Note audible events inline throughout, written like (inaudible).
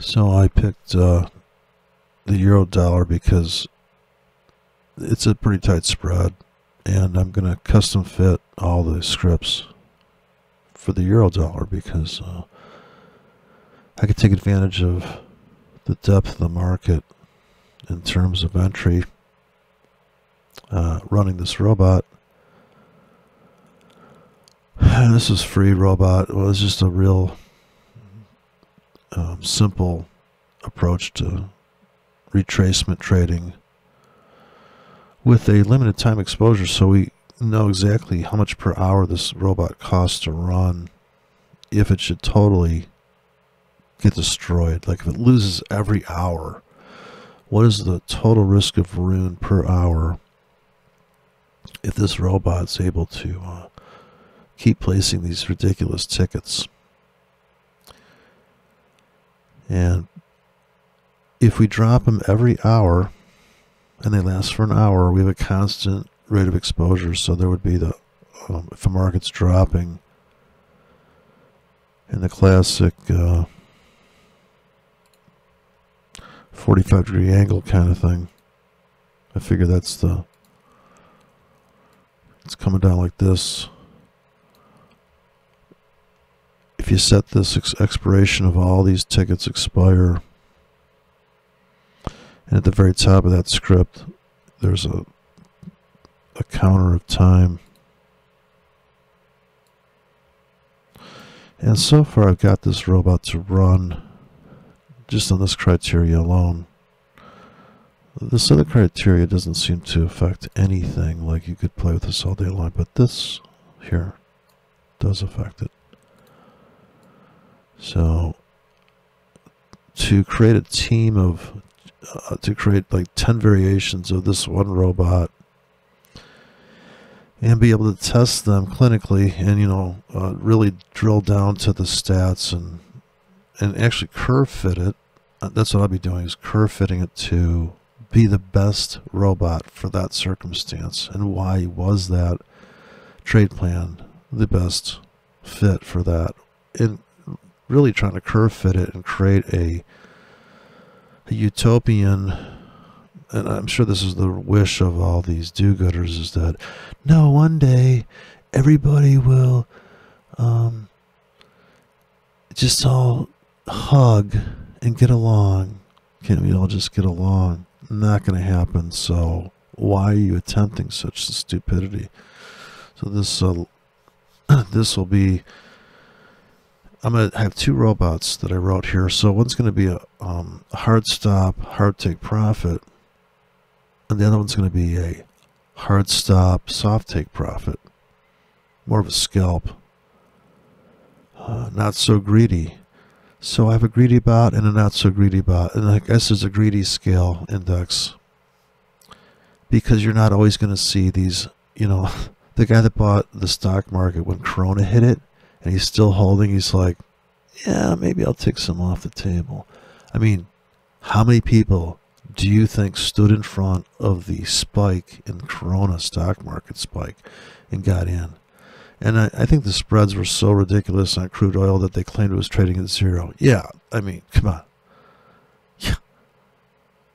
So I picked uh, the euro dollar because it's a pretty tight spread, and I'm going to custom fit all the scripts for the euro dollar because uh, I could take advantage of the depth of the market in terms of entry uh, running this robot. And (sighs) this is free robot. It was just a real um, simple approach to retracement trading with a limited time exposure so we know exactly how much per hour this robot costs to run if it should totally get destroyed. Like if it loses every hour what is the total risk of ruin per hour if this robot's able to uh, keep placing these ridiculous tickets and if we drop them every hour and they last for an hour, we have a constant rate of exposure. So there would be the, um, if the market's dropping in the classic uh, 45 degree angle kind of thing, I figure that's the, it's coming down like this. If you set this ex expiration of all these tickets expire, and at the very top of that script, there's a, a counter of time. And so far I've got this robot to run just on this criteria alone. This other criteria doesn't seem to affect anything, like you could play with this all day long, but this here does affect it. So, to create a team of uh, to create like 10 variations of this one robot and be able to test them clinically and you know uh, really drill down to the stats and and actually curve fit it uh, that's what i'll be doing is curve fitting it to be the best robot for that circumstance and why was that trade plan the best fit for that? And really trying to curve fit it and create a a utopian and I'm sure this is the wish of all these do-gooders is that no one day everybody will um, just all hug and get along. Can't we all just get along? Not going to happen so why are you attempting such stupidity? So this uh, (clears throat) this will be I'm to have two robots that I wrote here. So one's going to be a, um, hard stop, hard take profit. And the other one's going to be a hard stop, soft take profit. More of a scalp. Uh, not so greedy. So I have a greedy bot and a not so greedy bot. And I guess there's a greedy scale index. Because you're not always going to see these, you know, (laughs) the guy that bought the stock market when Corona hit it and he's still holding, he's like, yeah, maybe I'll take some off the table. I mean, how many people do you think stood in front of the spike in Corona stock market spike and got in? And I, I think the spreads were so ridiculous on crude oil that they claimed it was trading at zero. Yeah, I mean, come on. Yeah.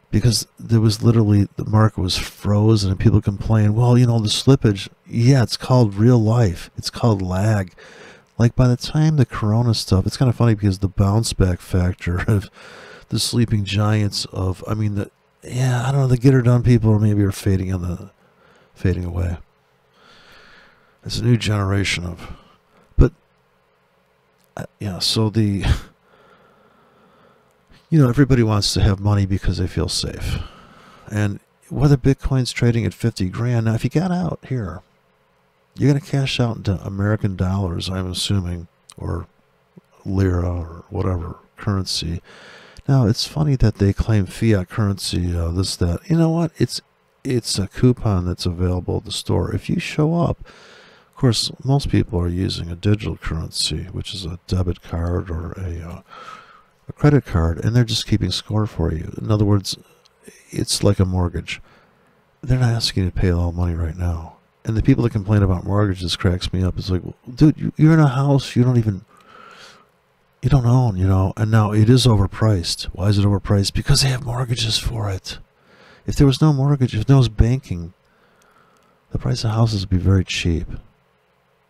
Because there was literally, the market was frozen and people complain, well, you know, the slippage, yeah, it's called real life. It's called lag like by the time the corona stuff it's kind of funny because the bounce back factor (laughs) of the sleeping giants of i mean the yeah i don't know the get her done people or maybe are fading on the fading away. It's a new generation of but uh, yeah so the (laughs) you know everybody wants to have money because they feel safe. And whether bitcoin's trading at 50 grand now if you got out here you're going to cash out into American dollars, I'm assuming, or lira or whatever currency. Now it's funny that they claim fiat currency, uh, this that. You know what? It's it's a coupon that's available at the store. If you show up, of course, most people are using a digital currency, which is a debit card or a uh, a credit card, and they're just keeping score for you. In other words, it's like a mortgage. They're not asking you to pay a lot of money right now and the people that complain about mortgages cracks me up. It's like, well, dude, you, are in a house. You don't even, You don't own, you know, and now it is overpriced. Why is it overpriced? Because they have mortgages for it. If there was no mortgage, if there was banking, the price of houses would be very cheap.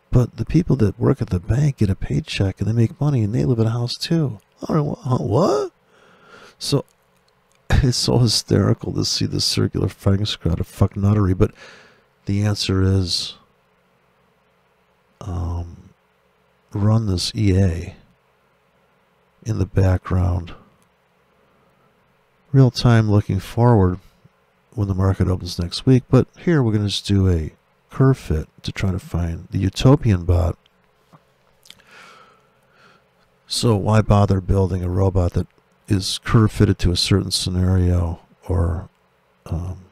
But the people that work at the bank get a paycheck and they make money and they live in a house too. What? So (laughs) it's so hysterical to see this circular fighting squad of fuck nuttery. But the answer is um, run this EA in the background, real time looking forward when the market opens next week. But here we're going to just do a curve fit to try to find the utopian bot. So why bother building a robot that is curve fitted to a certain scenario or um,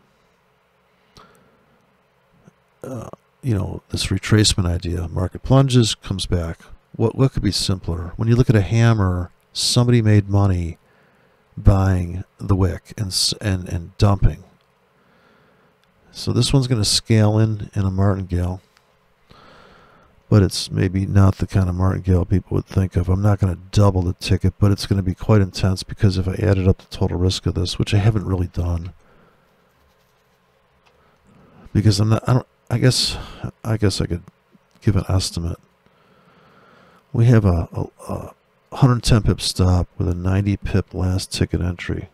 uh, you know this retracement idea market plunges comes back what what could be simpler when you look at a hammer somebody made money buying the wick and and and dumping. So this one's going to scale in in a martingale, but it's maybe not the kind of martingale people would think of. I'm not going to double the ticket, but it's going to be quite intense because if I added up the total risk of this, which I haven't really done, because I'm not, I don't, I guess, I guess I could give an estimate. We have a, a, a 110 pip stop with a 90 pip last ticket entry.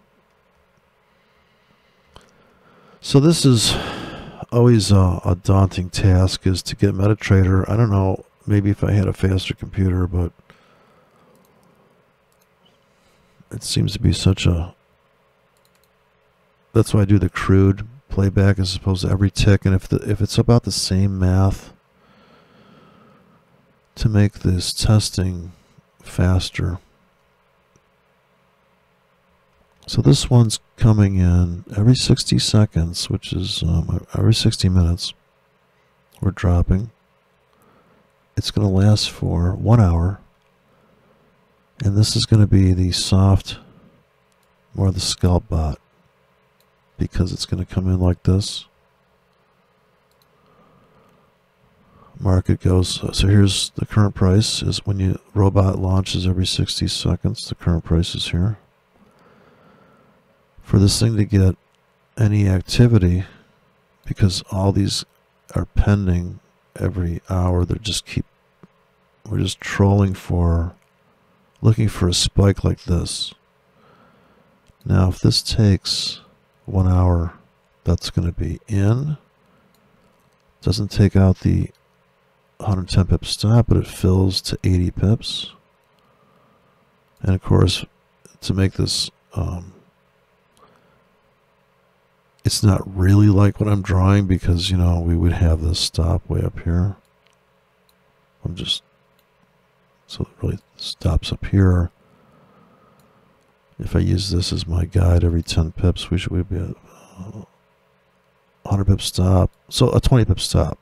So this is always a, a, daunting task is to get MetaTrader. I don't know, maybe if I had a faster computer, but it seems to be such a that's why I do the crude playback as opposed to every tick and if the if it's about the same math to make this testing faster. So this one's coming in every 60 seconds, which is um, every 60 minutes. We're dropping. It's going to last for one hour. And this is going to be the soft, or the scalp bot. Because it's going to come in like this. market goes. So here's the current price is when you robot launches every 60 seconds. The current price is here. For this thing to get any activity, because all these are pending every hour, they just keep. We're just trolling for, looking for a spike like this. Now, if this takes one hour, that's going to be in. Doesn't take out the 110 pip stop, but it fills to 80 pips. And of course, to make this, um, it's not really like what I'm drawing because, you know, we would have this stop way up here. I'm just, so it really stops up here. If I use this as my guide every 10 pips, we should we'd be at uh, 100 pip stop. So a 20 pip stop.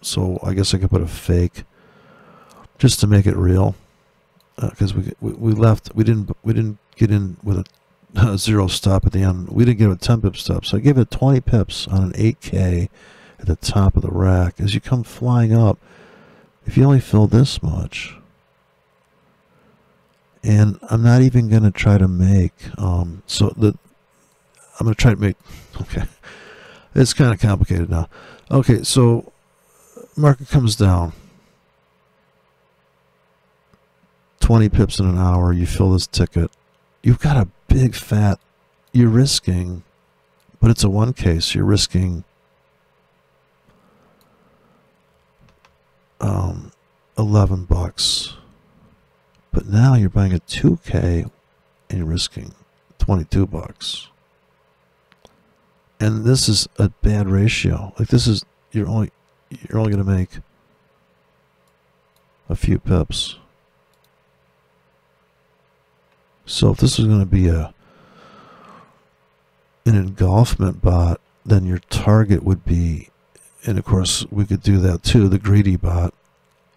So I guess I could put a fake just to make it real because uh, we, we, we left we didn't we didn't get in with a, (laughs) a, zero stop at the end. We didn't get a 10 pip stop. So I gave it 20 pips on an 8k at the top of the rack. As you come flying up if you only fill this much and I'm not even going to try to make um, so the I'm going to try to make (laughs) okay. It's kind of complicated now. Okay so market comes down. 20 pips in an hour, you fill this ticket, you've got a big fat, you're risking, but it's a one case, you're risking um, 11 bucks. But now you're buying a 2K and you're risking 22 bucks. And this is a bad ratio. Like this is, you're only, you're only going to make a few pips. So if this is going to be a an engulfment bot, then your target would be, and of course we could do that too, the greedy bot.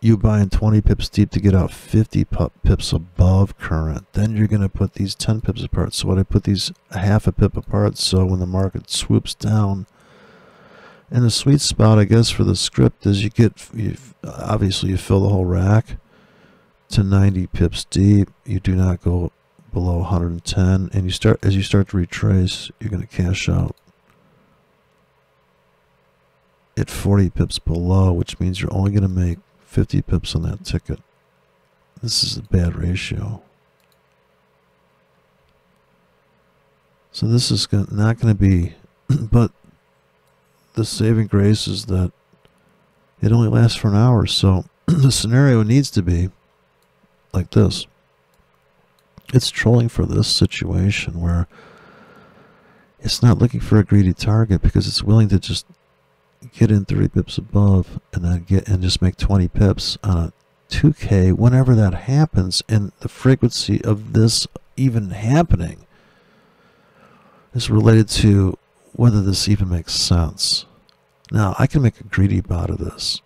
You buying 20 pips deep to get out 50 pips above current. Then you're going to put these 10 pips apart. So what I put these half a pip apart so when the market swoops down, and the sweet spot, I guess, for the script is you get, you, obviously, you fill the whole rack, to 90 pips deep. You do not go below 110 and you start as you start to retrace, you're going to cash out at 40 pips below, which means you're only going to make 50 pips on that ticket. This is a bad ratio. So this is not going to be, (clears throat) but the saving grace is that it only lasts for an hour. So (clears throat) the scenario needs to be like this. It's trolling for this situation where it's not looking for a greedy target because it's willing to just get in 30 pips above and then get and just make 20 pips on a 2K whenever that happens and the frequency of this even happening is related to whether this even makes sense. Now, I can make a greedy bot of this.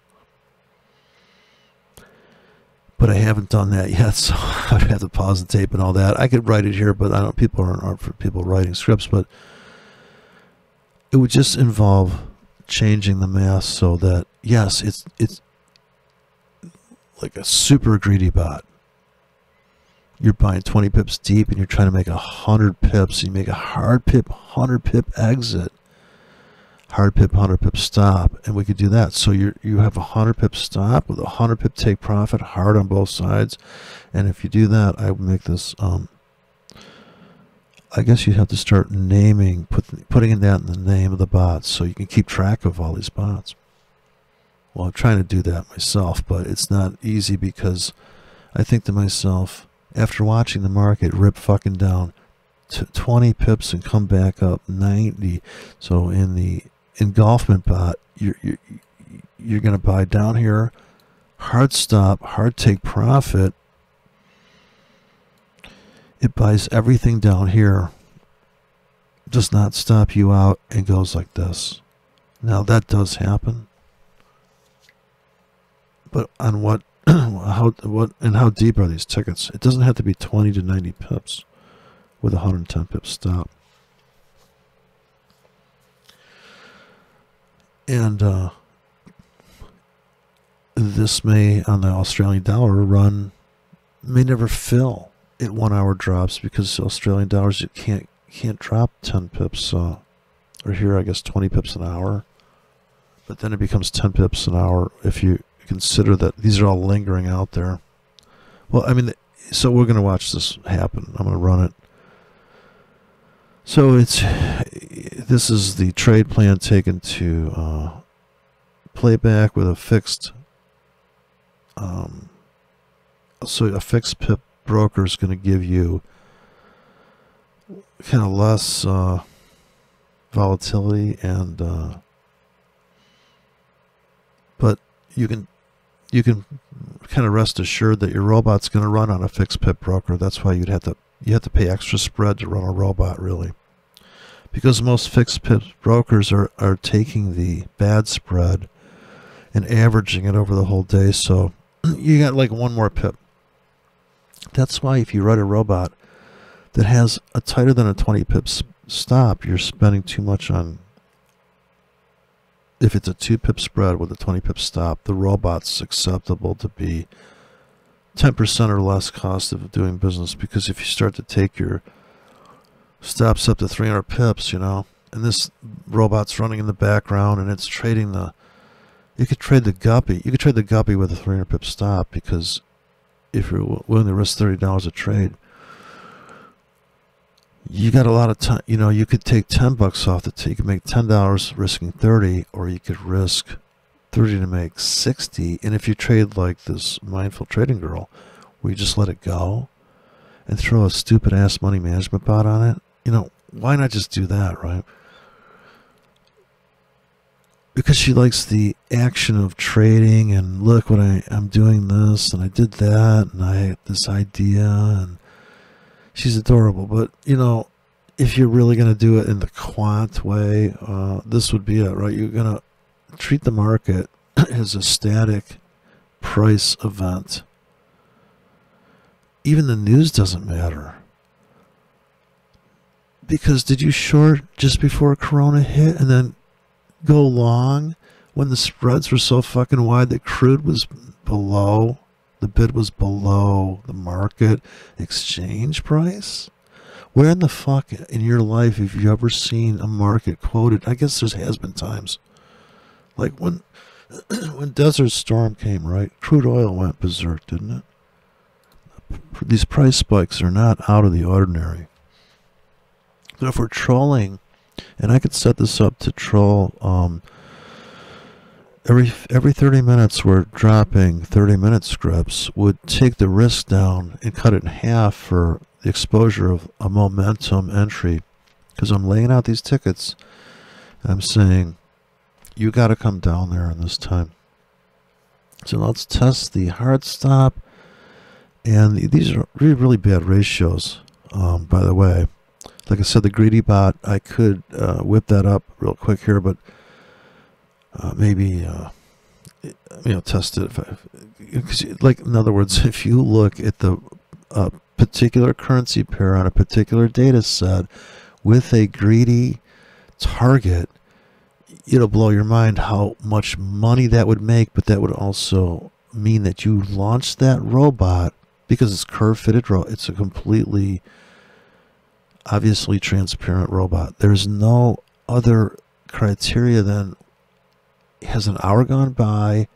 But I haven't done that yet, (laughs) so I'd have to pause the tape and all that. I could write it here, but I don't people aren't, aren't for people writing scripts, but it would just involve changing the math so that yes, it's it's like a super greedy bot. You're buying 20 pips deep and you're trying to make a 100 pips. You make a hard pip, 100 pip exit, hard pip, 100 pip stop, and we could do that. So you you have a 100 pip stop with a 100 pip take profit, hard on both sides. And if you do that, I would make this um, I guess you have to start naming, put, putting that in the name of the bots so you can keep track of all these bots. Well, I'm trying to do that myself, but it's not easy because I think to myself, after watching the market rip fucking down to 20 pips and come back up 90, so in the engulfment bot, you're, you're, you're going to buy down here, hard stop, hard take profit, it buys everything down here, does not stop you out, and goes like this. Now that does happen. But on what, (clears throat) how, what, and how deep are these tickets? It doesn't have to be 20 to 90 pips with a 110 pip stop. And uh, this may, on the Australian dollar, run may never fill at one hour drops because Australian dollars you can't can't drop 10 pips uh, or here I guess 20 pips an hour. But then it becomes 10 pips an hour if you consider that these are all lingering out there. Well I mean so we're gonna watch this happen. I'm gonna run it. So it's this is the trade plan taken to uh, playback with a fixed um, so a fixed pip broker is going to give you kind of less uh, volatility and uh, but you can you can kind of rest assured that your robot's going to run on a fixed pip broker. That's why you'd have to you have to pay extra spread to run a robot really. Because most fixed pip brokers are, are taking the bad spread and averaging it over the whole day so (clears throat) you got like one more pip that's why if you write a robot that has a tighter than a 20 pips stop, you're spending too much on. If it's a 2 pip spread with a 20 pip stop, the robot's acceptable to be 10% or less cost of doing business because if you start to take your stops up to 300 pips, you know, and this robot's running in the background and it's trading the. You could trade the guppy. You could trade the guppy with a 300 pip stop because if you're willing to risk thirty dollars a trade, you got a lot of time. You know, you could take ten bucks off the t- You could make ten dollars risking thirty, or you could risk thirty to make sixty. And if you trade like this mindful trading girl, where you just let it go and throw a stupid ass money management bot on it, you know, why not just do that, right? Because she likes the action of trading and look what I, I'm doing this and I did that and I had this idea and she's adorable. But you know, if you're really going to do it in the quant way, uh, this would be it, right? You're going to treat the market (clears throat) as a static price event. Even the news doesn't matter. Because did you short just before Corona hit and then go long when the spreads were so fucking wide that crude was below The bid was below the market exchange price. Where in the fuck in your life have you ever seen a market quoted? I guess there has been times. Like when (clears throat) when Desert Storm came, right? Crude oil went berserk, didn't it? These price spikes are not out of the ordinary. But if we're trolling, and I could set this up to troll um, every every 30 minutes we're dropping 30 minute scripts would take the risk down and cut it in half for the exposure of a momentum entry. Because I'm laying out these tickets I'm saying you got to come down there in this time. So let's test the hard stop. And these are really really bad ratios um, by the way like I said the greedy bot I could uh, whip that up real quick here but uh, maybe uh, you know test it. If like in other words, (laughs) if you look at the uh, particular currency pair on a particular data set with a greedy target, it'll blow your mind how much money that would make. But that would also mean that you launch that robot because it's curve fitted. It's a completely obviously transparent robot. There's no other criteria than has an hour gone by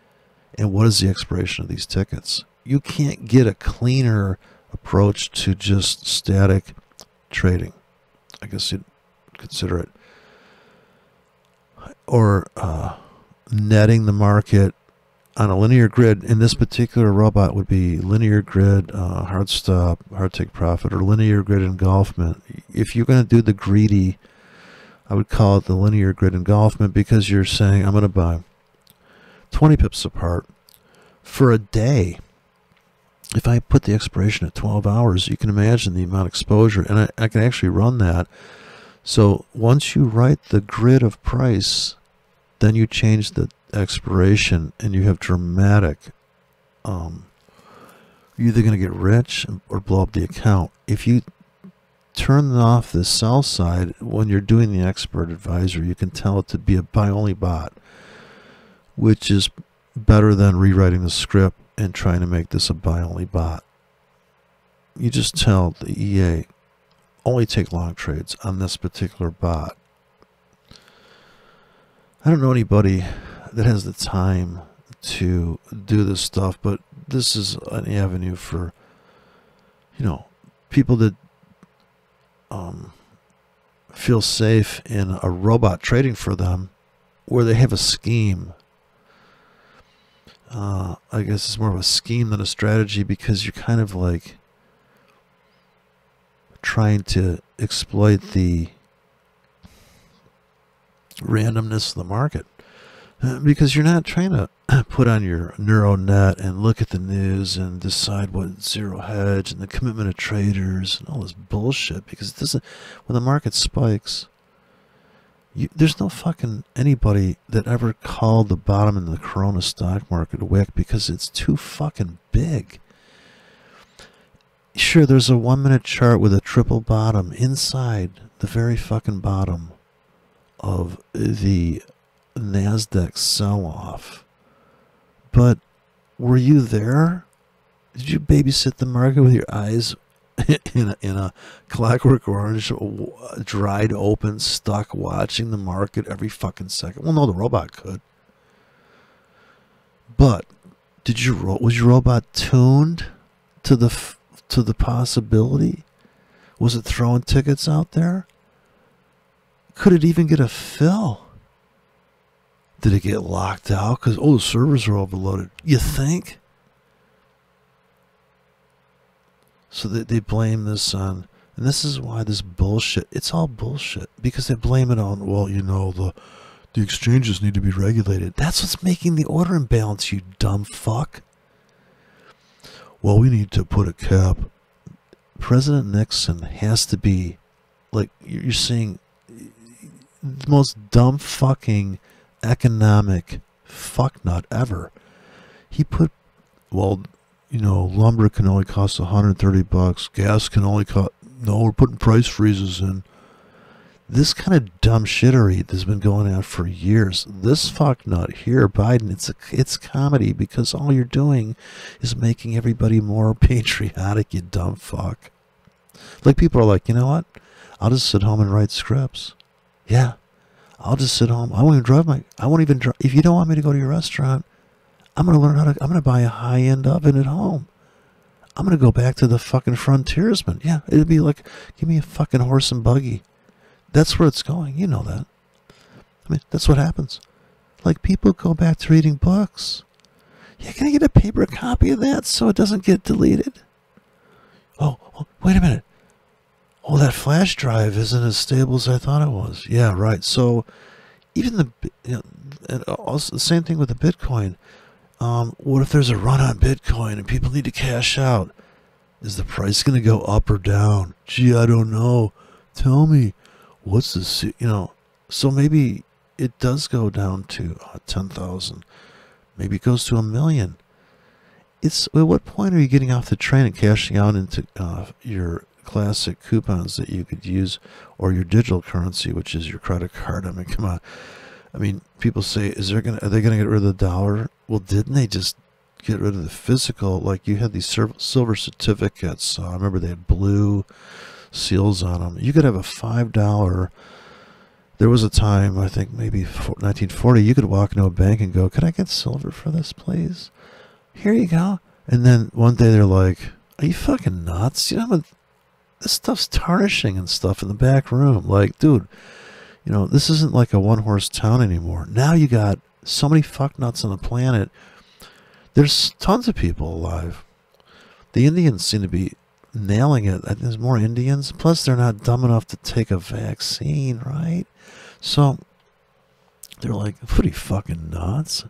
and what is the expiration of these tickets? You can't get a cleaner approach to just static trading. I guess you'd consider it. Or uh, netting the market on a linear grid. In this particular robot would be linear grid, uh, hard stop, hard take profit, or linear grid engulfment. If you're going to do the greedy I would call it the linear grid engulfment because you're saying I'm going to buy 20 pips apart for a day. If I put the expiration at 12 hours, you can imagine the amount of exposure, and I, I can actually run that. So once you write the grid of price, then you change the expiration, and you have dramatic. Um, you're either going to get rich or blow up the account. If you turn off the sell side when you're doing the expert advisor. You can tell it to be a buy only bot, which is better than rewriting the script and trying to make this a buy only bot. You just tell the EA only take long trades on this particular bot. I don't know anybody that has the time to do this stuff, but this is an avenue for, you know, people that um, feel safe in a robot trading for them where they have a scheme. Uh, I guess it's more of a scheme than a strategy because you're kind of like trying to exploit the randomness of the market. Uh, because you're not trying to (clears throat) put on your neural net and look at the news and decide what zero hedge and the commitment of traders and all this bullshit. Because it doesn't when the market spikes you, there's no fucking anybody that ever called the bottom in the corona stock market a wick because it's too fucking big. Sure there's a one minute chart with a triple bottom inside the very fucking bottom of the NASDAQ sell off. But were you there? Did you babysit the market with your eyes (laughs) in a, in a clockwork orange, dried open, stuck watching the market every fucking second? Well, no, the robot could. But did you was your robot tuned to the to the possibility? Was it throwing tickets out there? Could it even get a fill? Did it get locked out? Because, oh, the servers are overloaded. You think? So they, they blame this on, and this is why this bullshit, it's all bullshit. Because they blame it on, well, you know, the, the exchanges need to be regulated. That's what's making the order imbalance, you dumb fuck. Well, we need to put a cap. President Nixon has to be, like, you're seeing the most dumb fucking economic fucknut ever. He put, well, you know, lumber can only cost 130 bucks. Gas can only cost, no, we're putting price freezes in. This kind of dumb shittery has been going on for years. This fuck nut here, Biden, it's a, it's comedy because all you're doing is making everybody more (laughs) patriotic, you dumb fuck. Like people are like, you know what? I'll just sit home and write scripts. Yeah, I'll just sit home. I won't even drive my. I won't even drive. If you don't want me to go to your restaurant, I'm gonna learn how to. I'm gonna buy a high end oven at home. I'm gonna go back to the fucking frontiersman. Yeah, it'd be like, give me a fucking horse and buggy. That's where it's going. You know that. I mean, that's what happens. Like people go back to reading books. Yeah, can I get a paper copy of that so it doesn't get deleted? Oh, oh wait a minute. Oh, that flash drive isn't as stable as I thought it was. Yeah, right. So even the you know, also the same thing with the Bitcoin. Um, what if there's a run on Bitcoin and people need to cash out? Is the price going to go up or down? Gee, I don't know. Tell me, what's the you know? So maybe it does go down to uh, ten thousand. Maybe it goes to a million. It's at what point are you getting off the train and cashing out into uh, your classic coupons that you could use, or your digital currency, which is your credit card. I mean, come on. I mean, people say, "Is there gonna? Are they gonna get rid of the dollar?" Well, didn't they just get rid of the physical? Like you had these silver certificates. Uh, I remember they had blue seals on them. You could have a five dollar. There was a time, I think maybe 1940, you could walk into a bank and go, "Could I get silver for this, please?" Here you go. And then one day they're like, "Are you fucking nuts? You know this stuff's tarnishing and stuff in the back room. Like, dude, you know, this isn't like a one horse town anymore. Now you got so many fucknuts on the planet. There's tons of people alive. The Indians seem to be nailing it. There's more Indians. Plus, they're not dumb enough to take a vaccine, right? So they're like, pretty fucking nuts.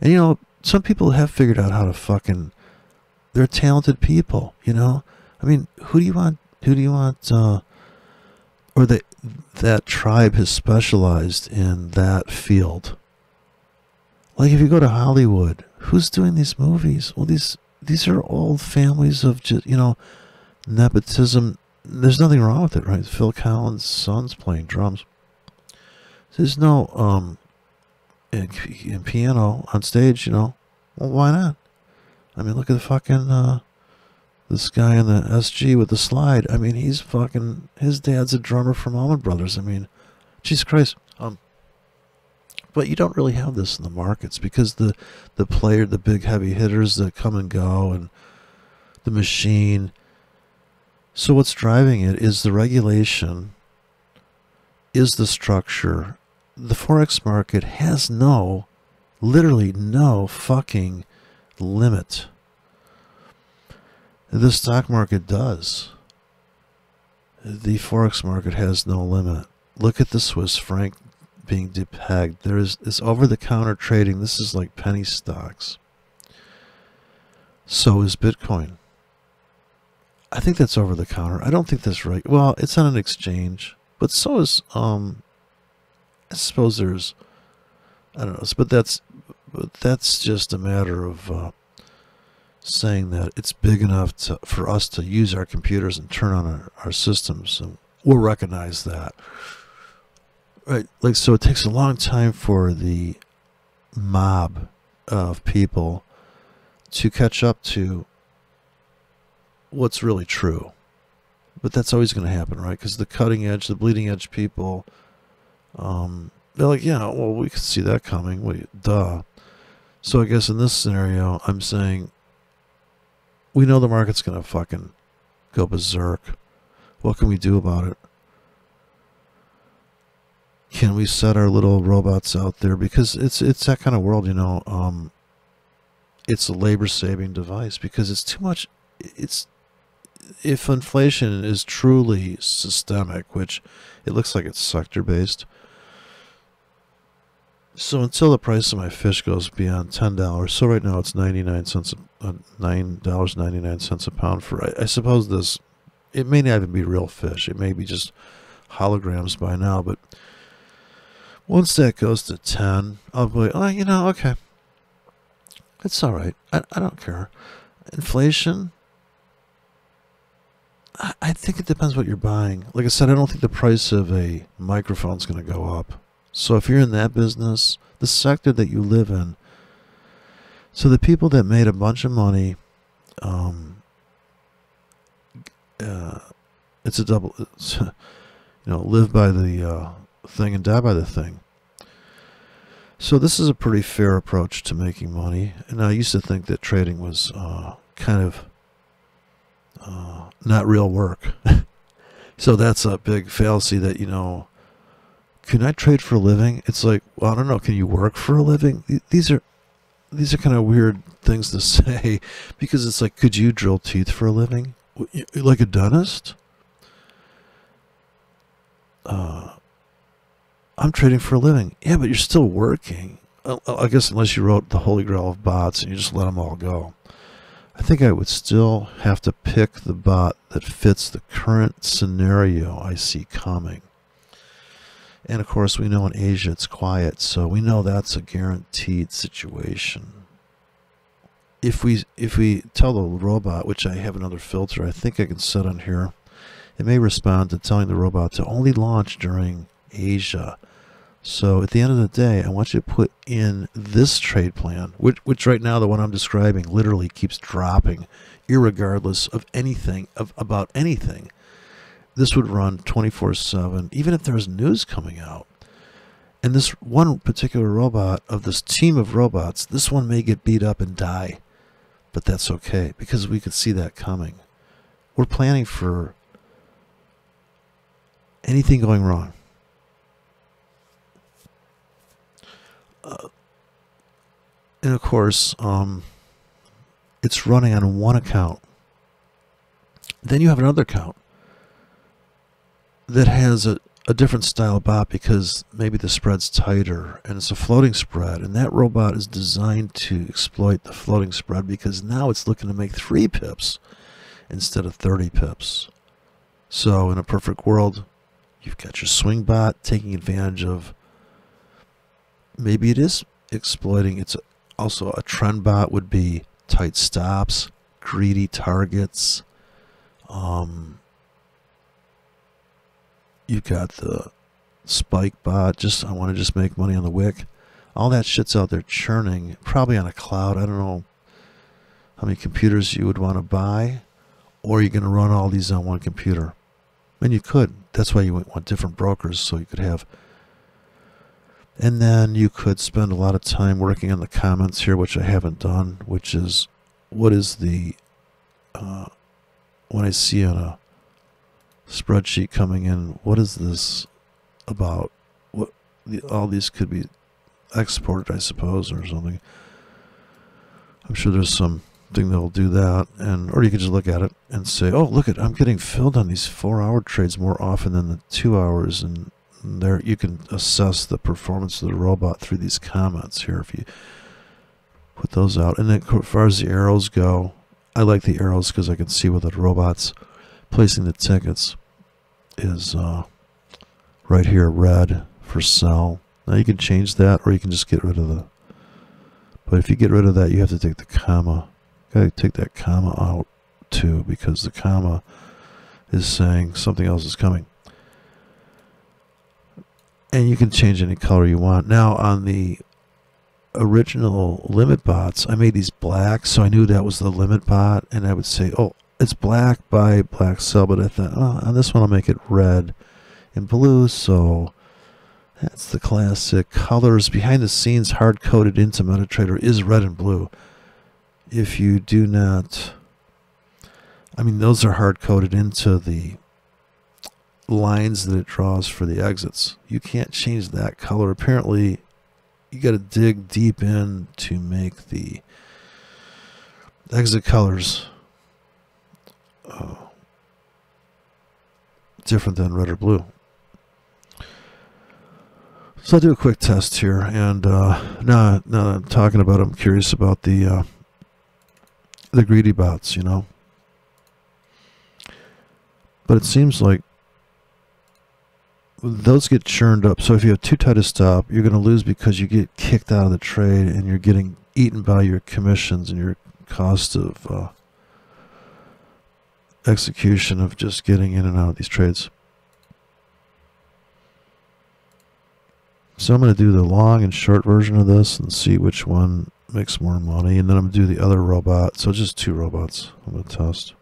And you know, some people have figured out how to fucking. They're talented people, you know. I mean, who do you want who do you want? Uh, or that that tribe has specialized in that field. Like if you go to Hollywood, who's doing these movies? Well, these these are old families of just you know nepotism. There's nothing wrong with it, right? Phil Collins' son's playing drums. There's no um in piano on stage, you know. Well, why not? I mean, look at the fucking uh, this guy in the SG with the slide. I mean, he's fucking. His dad's a drummer from Allman Brothers. I mean, Jesus Christ. Um, but you don't really have this in the markets because the the player, the big heavy hitters that come and go, and the machine. So what's driving it is the regulation. Is the structure. The forex market has no, literally no fucking limit the stock market does. The forex market has no limit. Look at the Swiss franc being depegged. There is this over the counter trading. This is like penny stocks. So is Bitcoin. I think that's over the counter. I don't think that's right. Well, it's on an exchange, but so is um I suppose there's I don't know, but that's but that's just a matter of uh, saying that it's big enough to, for us to use our computers and turn on our, our systems, and we'll recognize that. Right, like so, it takes a long time for the mob of people to catch up to what's really true. But that's always going to happen, right? Because the cutting edge, the bleeding edge people, um, they're like, yeah, well, we could see that coming. Wait, duh. So I guess in this scenario, I'm saying we know the market's going to fucking go berserk. What can we do about it? Can we set our little robots out there? Because it's it's that kind of world, you know. Um, it's a labor saving device because it's too much. It's if inflation is truly systemic, which it looks like it's sector based, so until the price of my fish goes beyond ten dollars, so right now it's ninety nine cents, uh, nine dollars ninety nine cents a pound for. I, I, suppose this, it may not even be real fish. It may be just holograms by now. But once that goes to ten, I'll be, oh, you know, okay, it's all right. I I don't care. Inflation. I, I think it depends what you're buying. Like I said, I don't think the price of a microphone is going to go up. So if you're in that business, the sector that you live in, so the people that made a bunch of money, um, uh, it's a double, (laughs) it's, you know, live by the uh, thing and die by the thing. So this is a pretty fair approach to making money. And I used to think that trading was uh, kind of uh, not real work. (laughs) so that's a big fallacy that, you know, can I trade for a living? It's like, well, I don't know. Can you work for a living? These are these are kind of weird things to (laughs) say because it's like, could you drill teeth for a living? Like a dentist? Uh, I'm trading for a living. Yeah, but you're still working. I guess unless you wrote the Holy Grail of bots and you just let them all go. I think I would still have to pick the bot that fits the current scenario I see coming. And of course, we know in Asia it's quiet, so we know that's a guaranteed situation. If we if we tell the robot, which I have another filter I think I can set on here, it may respond to telling the robot to only launch during Asia. So at the end of the day, I want you to put in this trade plan, which, which right now the one I'm describing literally keeps dropping, regardless of anything of about anything. This would run 24/7, even if there's news coming out. And this one particular robot of this team of robots, this one may get beat up and die, but that's okay because we could see that coming. We're planning for anything going wrong. Uh, and of course, um, it's running on one account. Then you have another account that has a, a different style bot because maybe the spread's tighter and it's a floating spread. And that robot is designed to exploit the floating spread because now it's looking to make three pips instead of 30 pips. So, in a perfect world, you've got your swing bot taking advantage of maybe it is exploiting. It's also a trend bot would be tight stops, greedy targets. Um, you've got the spike bot. Just I want to just make money on the wick. All that shit's out there churning, probably on a cloud. I don't know how many computers you would want to buy, or you're going to run all these on one computer. And you could. That's why you want different brokers, so you could have and then you could spend a lot of time working on the comments here, which I haven't done, which is what is the, uh, when I see on a spreadsheet coming in, what is this about? What the, All these could be exported, I suppose, or something. I'm sure there's some thing that'll do that and or you can just look at it and say oh look at i'm getting filled on these four hour trades more often than the two hours and there you can assess the performance of the robot through these comments here if you put those out. And then as far as the arrows go, I like the arrows because I can see where the robot's placing the tickets is uh, right here, red for sell. Now you can change that or you can just get rid of the, but if you get rid of that, you have to take the comma. Gotta take that comma out too because the comma is saying something else is coming and you can change any color you want. Now on the original limit bots, I made these black, so I knew that was the limit bot, and I would say, oh, it's black buy black sell, but I thought, oh, on this one I'll make it red and blue, so that's the classic colors. Behind the scenes, hard-coded into MetaTrader is red and blue. If you do not, I mean, those are hard-coded into the lines that it draws for the exits. You can't change that color. Apparently, you got to dig deep in to make the exit colors uh, different than red or blue. So I'll do a quick test here, and uh, now, now I'm talking about, I'm curious about the uh, the greedy bots, you know. But it seems like those get churned up. So if you have too tight a stop, you're going to lose because you get kicked out of the trade and you're getting eaten by your commissions and your cost of uh, execution of just getting in and out of these trades. So I'm going to do the long and short version of this and see which one makes more money. And then I'm going to do the other robot. So just two robots I'm going to test.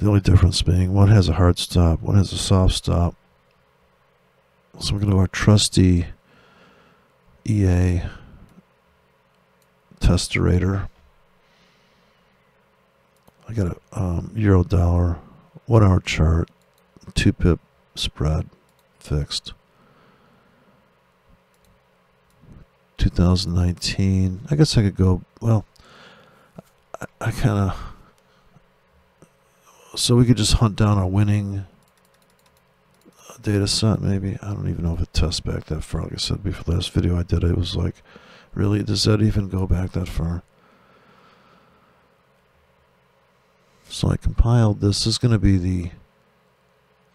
The only difference being one has a hard stop, one has a soft stop. So we're going to go our trusty EA testerator. I got a um, euro dollar, one hour chart, two pip spread fixed. 2019. I guess I could go, well, I, I kind of, so we could just hunt down a winning data set maybe. I don't even know if it tests back that far. Like I said before the last video I did, it was like, really, does that even go back that far? So I compiled this. This is going to be the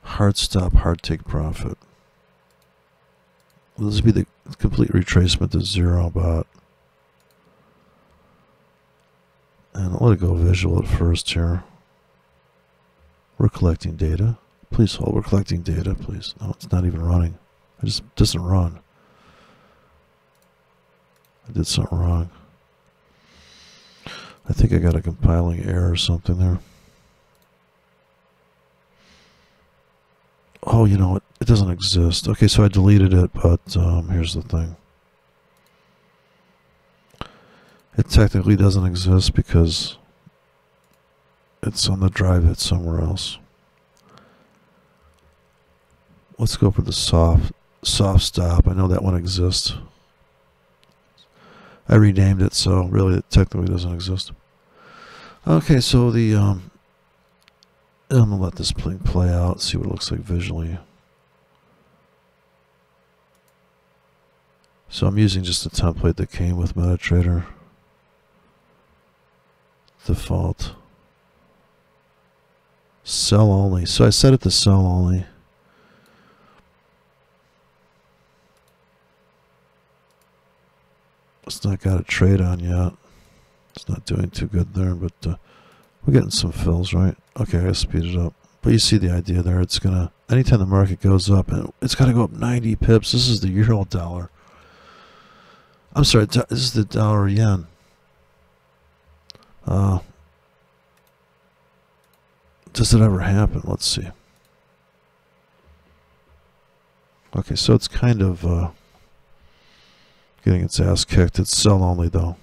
hard stop, hard take profit. This be the complete retracement to zero bot? And I'll let it go visual at first here. We're collecting data. Please hold. We're collecting data, please. No, it's not even running. It just doesn't run. I did something wrong. I think I got a compiling error or something there. Oh, you know what? It doesn't exist. Okay, so I deleted it, but um, here's the thing. It technically doesn't exist because it's on the drive hit somewhere else. Let's go for the soft soft stop. I know that one exists. I renamed it, so really it technically doesn't exist. Okay, so the um, I'm gonna let this thing play out, see what it looks like visually. So I'm using just a template that came with MetaTrader. Default. Sell only. So I set it to sell only. It's not got a trade on yet. It's not doing too good there, but uh, we're getting some fills, right? Okay, I speed it up. But you see the idea there. It's gonna, anytime the market goes up, and it's gotta go up 90 pips. This is the euro dollar. I'm sorry, this is the dollar yen. Uh, does it ever happen? Let's see. Okay, so it's kind of uh, getting its ass kicked. It's sell only, though.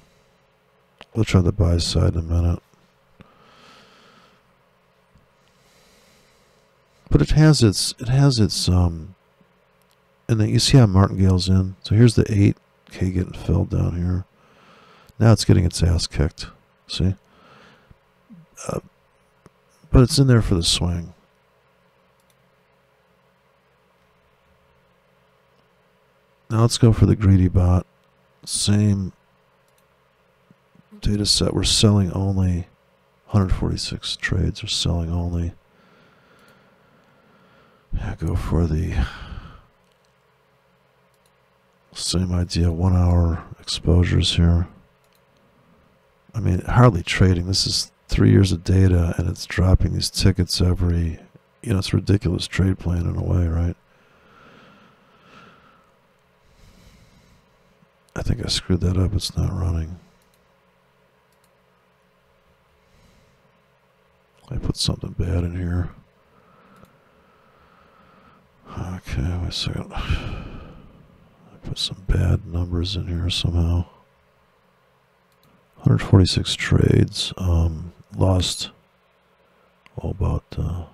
We'll try the buy side in a minute. But it has its, it has its, um, and then you see how Martingale's in. So here's the 8K getting filled down here. Now it's getting its ass kicked. See? Uh, but it's in there for the swing. Now let's go for the greedy bot. Same data set. We're selling only 146 trades. We're selling only yeah, go for the same idea, one hour exposures here. I mean, hardly trading. This is three years of data and it's dropping these tickets every, you know, it's ridiculous trade plan in a way, right? I think I screwed that up. It's not running. I put something bad in here. Okay, wait a second. I put some bad numbers in here somehow. 146 trades. Um, lost oh, about uh,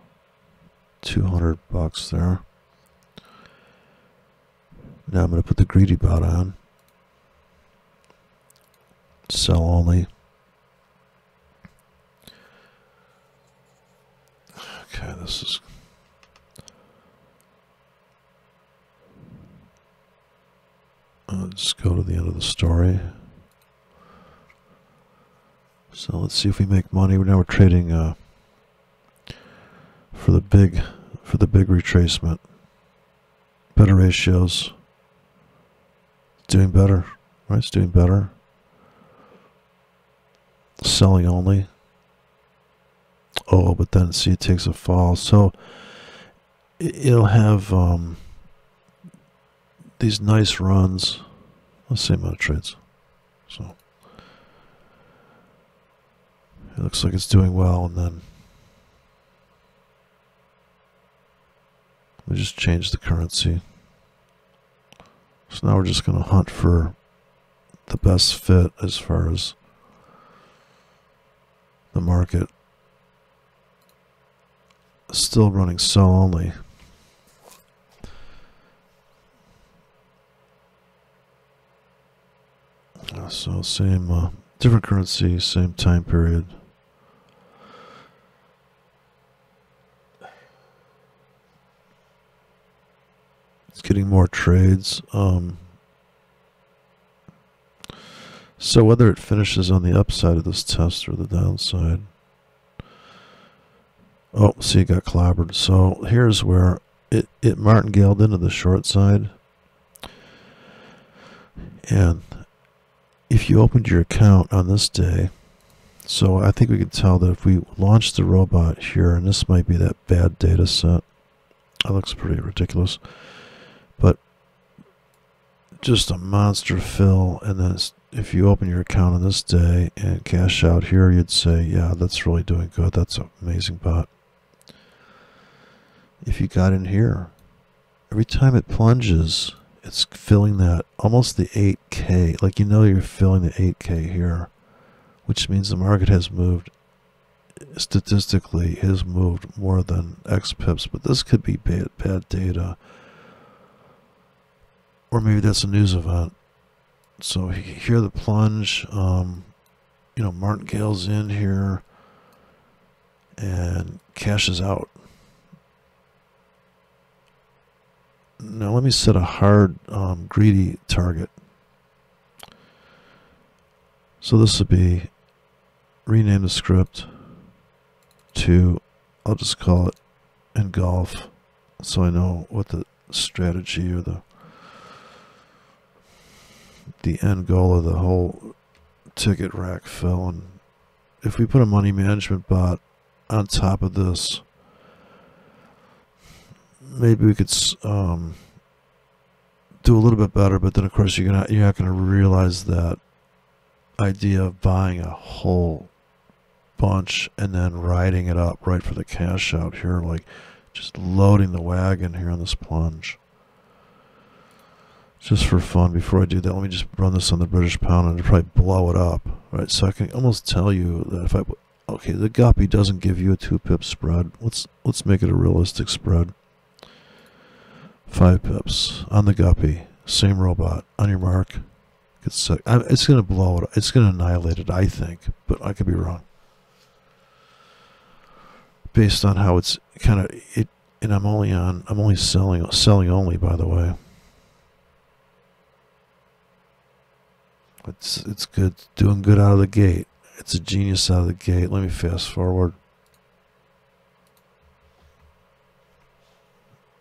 200 bucks there. Now I'm going to put the greedy bot on. Sell only. Okay, this is Let's go to the end of the story. So let's see if we make money. Now we're trading uh, for the big for the big retracement. Better ratios. Doing better. Right, it's doing better. Selling only. Oh, but then see it takes a fall. So it'll have um, these nice runs. Let's see amount of trades. So it looks like it's doing well, and then we just change the currency. So now we're just going to hunt for the best fit as far as the market. Still running sell only. So same, uh, different currency, same time period. It's getting more trades. Um, so whether it finishes on the upside of this test or the downside. Oh, see, it got clobbered. So here's where it, it martingaled into the short side. And if you opened your account on this day, so I think we can tell that if we launch the robot here, and this might be that bad data set. That looks pretty ridiculous. But just a monster fill, and then if you open your account on this day and cash out here, you'd say, yeah, that's really doing good. That's an amazing bot. If you got in here, every time it plunges, it's filling that almost the 8K. Like you know you're filling the 8K here, which means the market has moved statistically has moved more than X pips, but this could be bad, bad data. Or maybe that's a news event. So here the plunge, um, you know, martingale's in here and cashes out. Now let me set a hard, um, greedy target. So this would be rename the script to, I'll just call it engulf so I know what the strategy or the the end goal of the whole ticket rack fill. And if we put a money management bot on top of this, maybe we could um, do a little bit better. But then, of course, you're not you're not going to realize that idea of buying a whole bunch and then riding it up right for the cash out here, like just loading the wagon here on this plunge. Just for fun, before I do that, let me just run this on the British pound and probably blow it up, right? So I can almost tell you that if I, okay, the guppy doesn't give you a two pip spread. Let's let's make it a realistic spread. Five pips on the guppy, same robot on your mark. Get It's it's gonna blow it. It's gonna annihilate it, I think, but I could be wrong. Based on how it's kind of it, and I'm only on. I'm only selling selling only, by the way. It's it's good, doing good out of the gate. It's a genius out of the gate. Let me fast forward.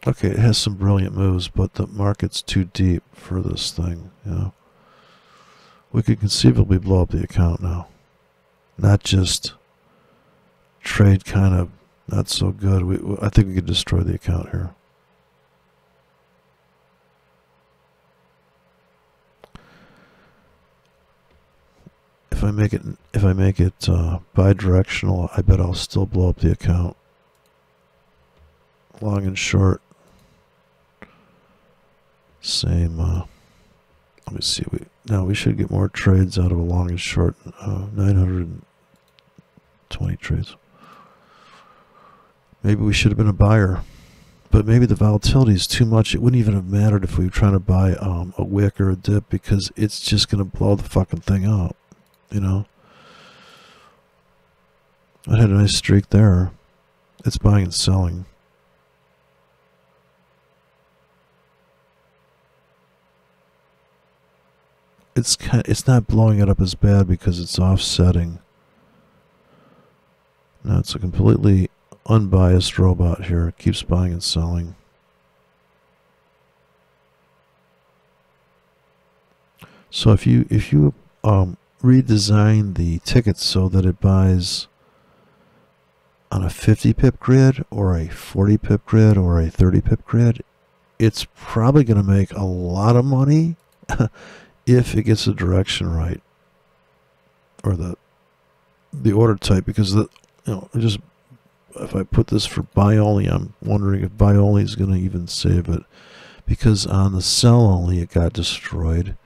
Okay, it has some brilliant moves, but the market's too deep for this thing. You know, we could conceivably blow up the account now, not just trade kind of not so good. We, I think we could destroy the account here. If I make it, if I make it uh, bi-directional, I bet I'll still blow up the account. Long and short, same. Uh, let me see. We now we should get more trades out of a long and short. Uh, 920 trades. Maybe we should have been a buyer, but maybe the volatility is too much. It wouldn't even have mattered if we were trying to buy um, a wick or a dip because it's just going to blow the fucking thing up you know. I had a nice streak there. It's buying and selling. It's kind of, it's not blowing it up as bad because it's offsetting. Now it's a completely unbiased robot here. It keeps buying and selling. So if you if you um, redesign the ticket so that it buys on a 50 pip grid or a 40 pip grid or a 30 pip grid, it's probably going to make a lot of money (laughs) if it gets the direction right or the the order type because the you know just if I put this for buy only I'm wondering if buy only is going to even save it because on the sell only it got destroyed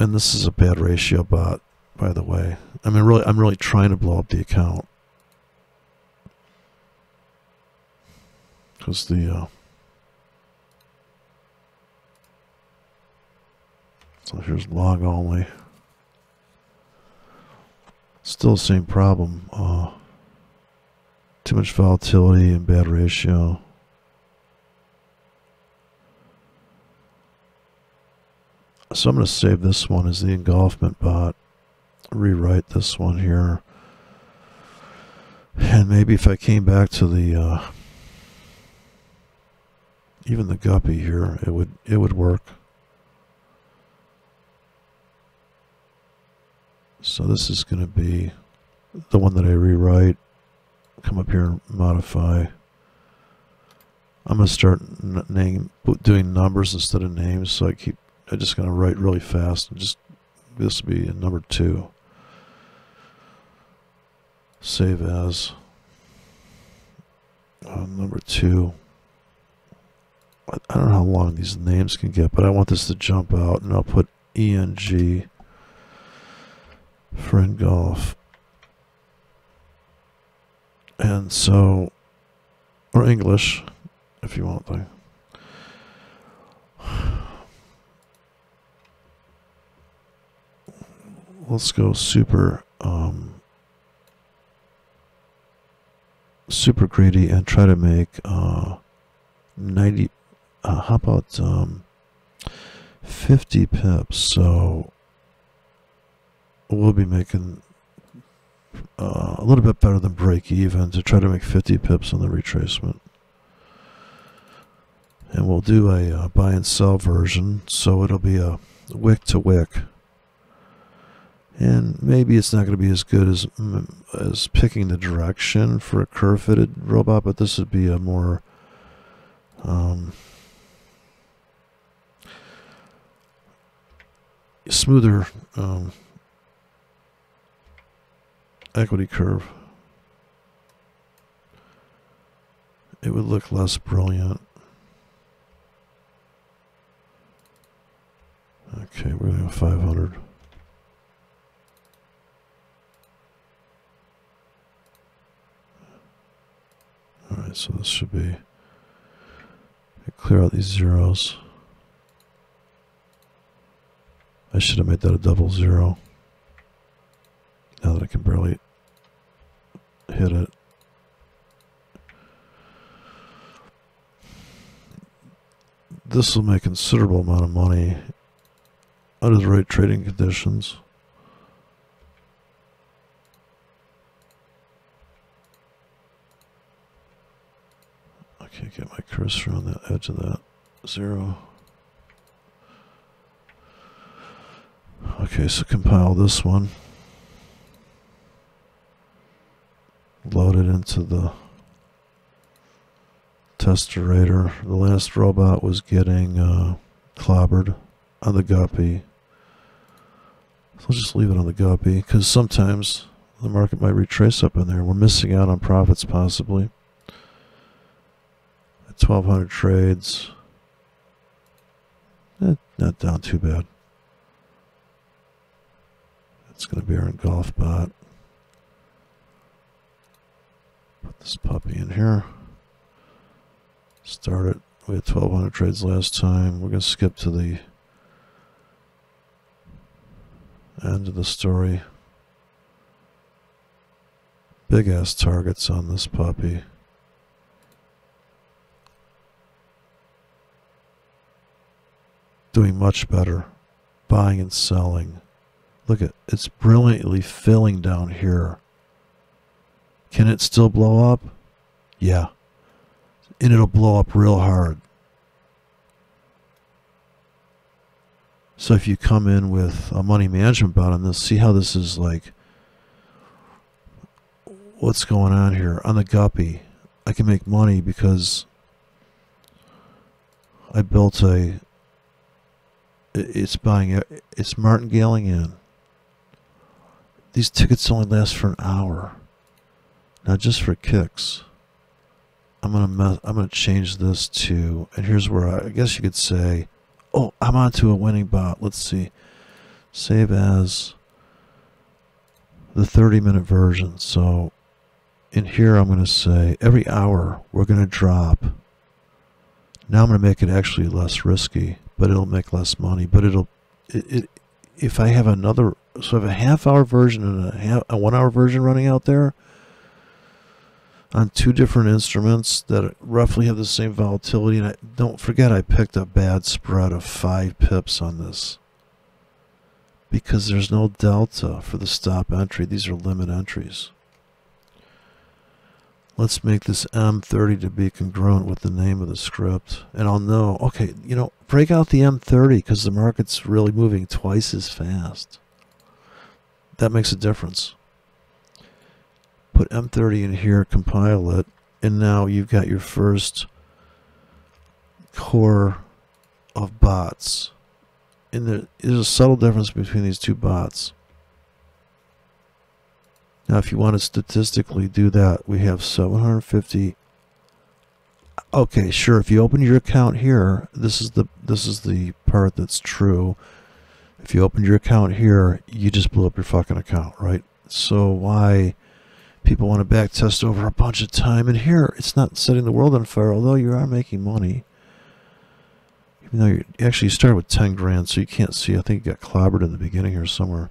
and this is a bad ratio bot by the way. I mean really I'm really trying to blow up the account. Because the uh, so here's log only. Still the same problem uh, too much volatility and bad ratio so I'm going to save this one as the engulfment bot rewrite this one here and maybe if I came back to the uh, even the guppy here, it would it would work. So this is going to be the one that I rewrite. Come up here and modify. I'm going to start name doing numbers instead of names. So I keep I just going to write really fast. Just this will be number two. Save as uh, number two. I don't know how long these names can get, but I want this to jump out, and I'll put ENG for engulf. And so, or English, if you want the. Let's go super, um, super greedy and try to make uh, 90 uh, how about um, 50 pips? So we'll be making uh, a little bit better than break even to try to make 50 pips on the retracement. And we'll do a uh, buy and sell version, so it'll be a wick to wick. And maybe it's not going to be as good as mm, as picking the direction for a curve fitted robot, but this would be a more um, smoother um, equity curve, it would look less brilliant. Okay, we're going to 500. Alright, so this should be clear out these zeros. I should have made that a double zero. Now that I can barely hit it. This will make considerable amount of money under the right trading conditions. Can't get my cursor on the edge of that zero. Okay, so compile this one. Load it into the testerator. The last robot was getting uh, clobbered on the guppy. So I'll just leave it on the guppy because sometimes the market might retrace up in there. We're missing out on profits possibly. At 1200 trades. Eh, not down too bad. It's going to be our engulf bot. Put this puppy in here. Start it. We had 1,200 trades last time. We're going to skip to the end of the story. Big ass targets on this puppy. Doing much better. Buying and selling. Look at it's brilliantly filling down here. Can it still blow up? Yeah. And it'll blow up real hard. So if you come in with a money management bot on this, see how this is like, what's going on here? On the guppy, I can make money because I built a, it's buying, it's martingaling in. These tickets only last for an hour. Now just for kicks, I'm gonna mess, I'm gonna change this to, and here's where I, I guess you could say, oh, I'm onto a winning bot. Let's see, save as the 30 minute version. So in here, I'm gonna say every hour we're gonna drop. Now I'm gonna make it actually less risky, but it'll make less money. But it'll, it, it if I have another, so I have a half hour version and a, half, a one hour version running out there on two different instruments that roughly have the same volatility. And I, don't forget, I picked a bad spread of five pips on this because there's no delta for the stop entry. These are limit entries. Let's make this M30 to be congruent with the name of the script. And I'll know, okay, you know, break out the M30 because the market's really moving twice as fast. That makes a difference put M30 in here, compile it, and now you've got your first core of bots. And there is a subtle difference between these two bots. Now, if you want to statistically do that, we have 750. Okay, sure. If you open your account here, this is the this is the part that's true. If you opened your account here, you just blew up your fucking account, right? So why people want to back test over a bunch of time. And here, it's not setting the world on fire, although you are making money. Even though you actually you started with 10 grand, so you can't see. I think you got clobbered in the beginning here somewhere.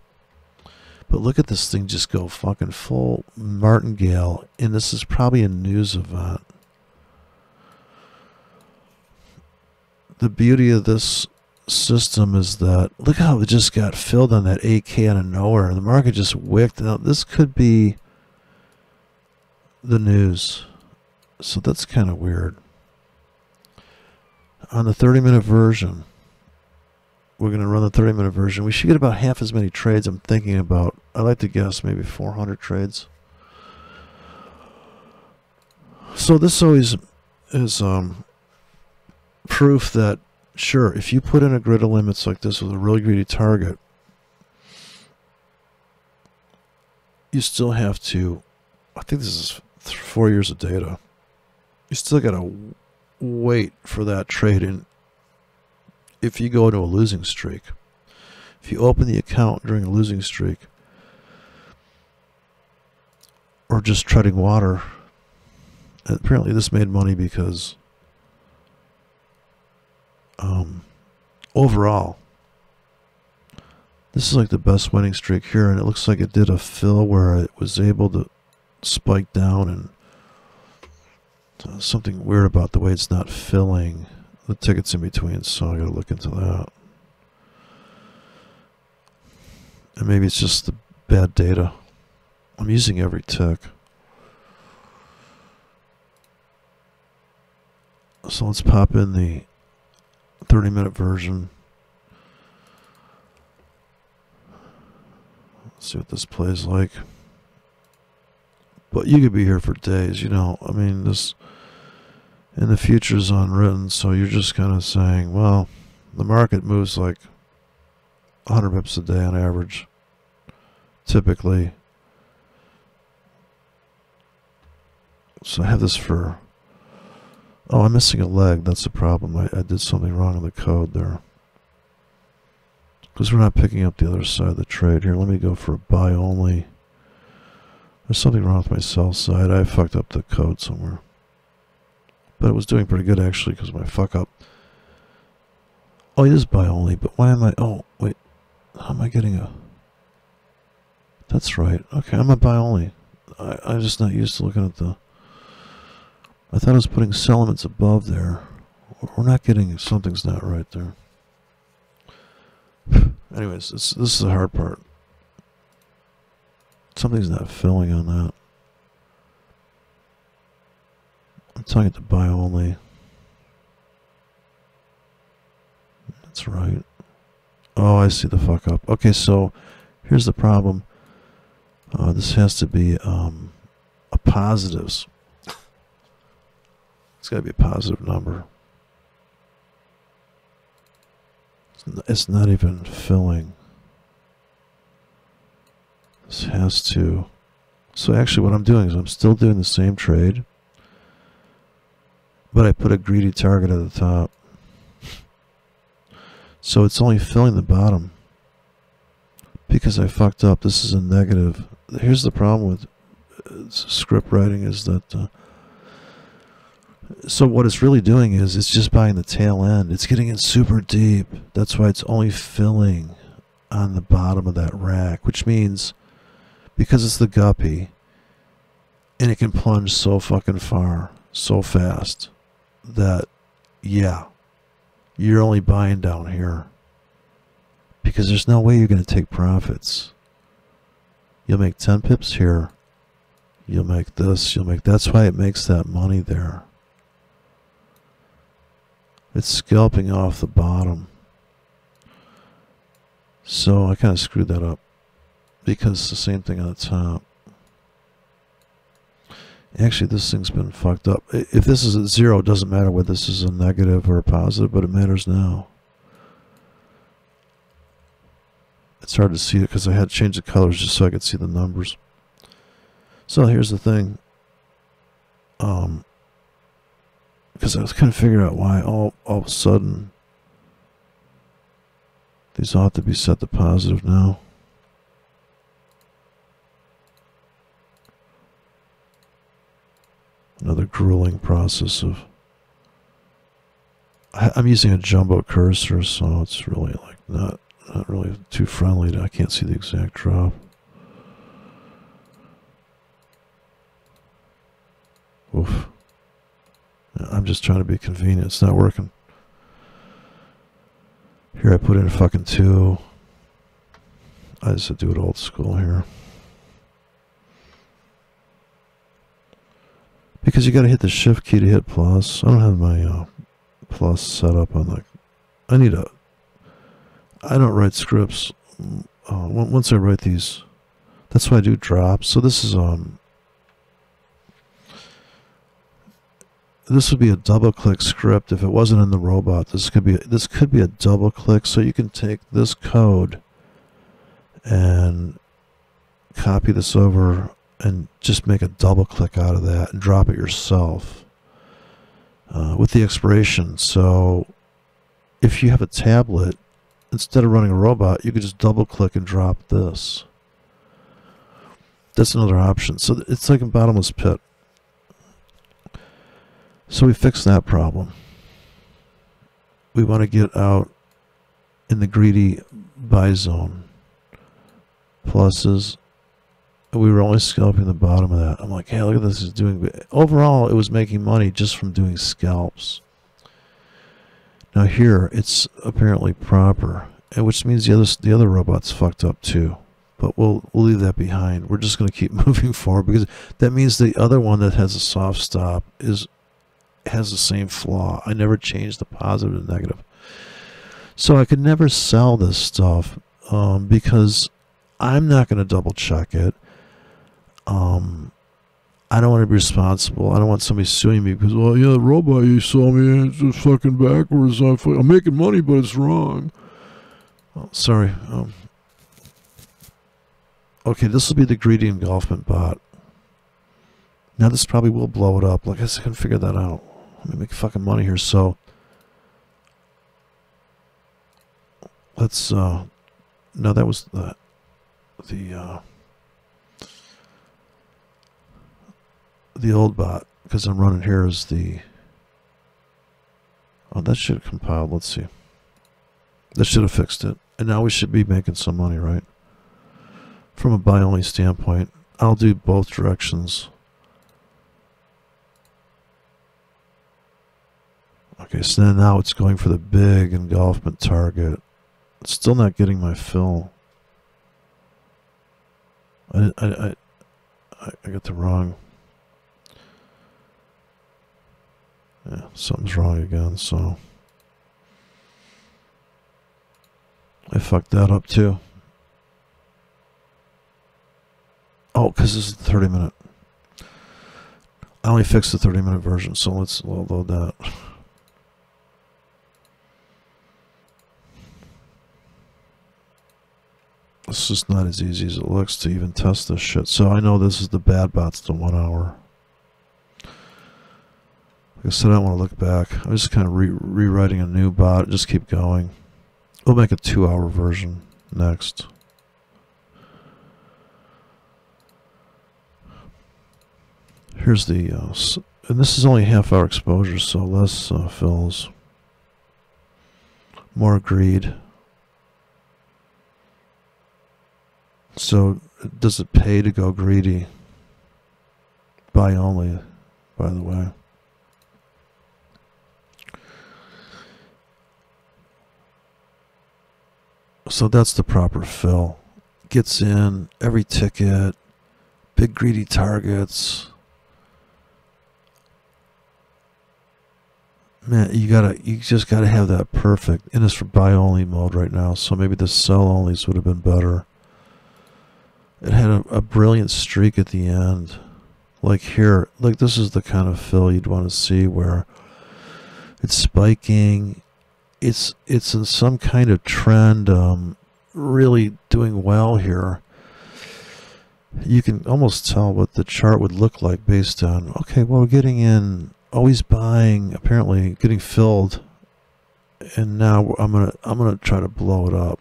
But look at this thing just go fucking full martingale. And this is probably a news event. The beauty of this system is that look how it just got filled on that 8K out of nowhere. The market just wicked. Now, this could be the news. So that's kind of weird. On the 30 minute version, we're going to run the 30 minute version. We should get about half as many trades. I'm thinking about, I like to guess maybe 400 trades. So this always is um, proof that, sure, if you put in a grid of limits like this with a really greedy target, you still have to, I think this is four years of data. You still got to wait for that trade. And if you go into a losing streak, if you open the account during a losing streak, or just treading water, apparently this made money because um, overall, this is like the best winning streak here, and it looks like it did a fill where it was able to spike down and uh, something weird about the way it's not filling the tickets in between, so I gotta look into that. And maybe it's just the bad data. I'm using every tick. So let's pop in the 30 minute version. Let's see what this plays like. But you could be here for days, you know. I mean, this and the future is unwritten, so you're just kind of saying, well, the market moves like 100 pips a day on average, typically. So I have this for. Oh, I'm missing a leg. That's the problem. I, I did something wrong in the code there. Because we're not picking up the other side of the trade. Here, let me go for a buy only. There's something wrong with my sell side. I fucked up the code somewhere. But it was doing pretty good actually because my fuck up. Oh, it is buy only, but why am I... Oh, wait. How am I getting a... That's right. Okay, I'm a buy only. I, I'm just not used to looking at the... I thought I was putting elements above there. We're not getting... Something's not right there. (sighs) Anyways, this, this is the hard part. Something's not filling on that. I'm telling it to buy only. That's right. Oh, I see the fuck up. Okay, so here's the problem. Uh, this has to be um, a positives. It's got to be a positive number. It's not even filling. This has to. So actually what I'm doing is I'm still doing the same trade. But I put a greedy target at the top. So it's only filling the bottom. Because I fucked up. This is a negative. Here's the problem with uh, script writing is that... Uh, so what it's really doing is it's just buying the tail end. It's getting in super deep. That's why it's only filling on the bottom of that rack, which means because it's the guppy and it can plunge so fucking far, so fast that yeah, you're only buying down here because there's no way you're going to take profits. You'll make 10 pips here. You'll make this, you'll make that's why it makes that money there. It's scalping off the bottom. So I kind of screwed that up because the same thing on the top. Actually, this thing's been fucked up. If this is at zero, it doesn't matter whether this is a negative or a positive, but it matters now. It's hard to see it because I had to change the colors just so I could see the numbers. So here's the thing. Um, because I was kind of figuring out why all all of a sudden these ought to be set to positive now. Another grueling process of. I, I'm using a jumbo cursor, so it's really like not not really too friendly. To, I can't see the exact drop. Oof. I'm just trying to be convenient. It's not working. Here I put in a fucking two. I just do it old school here. Because you got to hit the shift key to hit plus. I don't have my uh, plus set up on the. I need a. I don't write scripts. Uh, once I write these, that's why I do drops. So this is um this would be a double click script if it wasn't in the robot. This could be this could be a double click so you can take this code and copy this over and just make a double click out of that and drop it yourself uh, with the expiration. So if you have a tablet, instead of running a robot, you could just double click and drop this. That's another option. So it's like a bottomless pit. So we fixed that problem. We want to get out in the greedy buy zone. Pluses. We were only scalping the bottom of that. I'm like, hey, look at this is doing. Overall, it was making money just from doing scalps. Now here, it's apparently proper, which means the other the other robot's fucked up too. But we'll we'll leave that behind. We're just going to keep (laughs) moving forward because that means the other one that has a soft stop is has the same flaw. I never changed the positive to negative. So I could never sell this stuff um, because I'm not going to double check it. Um, I don't want to be responsible. I don't want somebody suing me because, well, yeah, the robot you saw me, it's just fucking backwards. I'm making money, but it's wrong. Oh, sorry. Um, okay, this will be the greedy engulfment bot. Now this probably will blow it up. Like I can figure that out. Let me make fucking money here. So let's. uh No, that was the the uh, the old bot because I'm running here as the. Oh, that should have compiled. Let's see. That should have fixed it. And now we should be making some money, right? From a buy only standpoint, I'll do both directions. Okay, so then now it's going for the big engulfment target. It's still not getting my fill. I, I, I, I got the wrong. Yeah, something's wrong again, so. I fucked that up too. Oh, because this is the 30 minute. I only fixed the 30 minute version, so let's load that. It's just not as easy as it looks to even test this shit. So I know this is the bad bots to one hour. Like I said, I don't want to look back. I'm just kind of re rewriting a new bot. Just keep going. We'll make a two hour version next. Here's the, uh, and this is only half hour exposure, so less uh, fills. More greed. So, does it pay to go greedy? Buy only, by the way. So that's the proper fill. Gets in every ticket, big greedy targets. Man, you gotta, you just gotta have that perfect. And it's for buy only mode right now, so maybe the sell onlys would have been better. It had a, a brilliant streak at the end. Like here, like this is the kind of fill you'd want to see where it's spiking it's it's in some kind of trend, um, really doing well here. You can almost tell what the chart would look like based on okay, well, we're getting in, always buying, apparently getting filled, and now I'm gonna I'm gonna try to blow it up.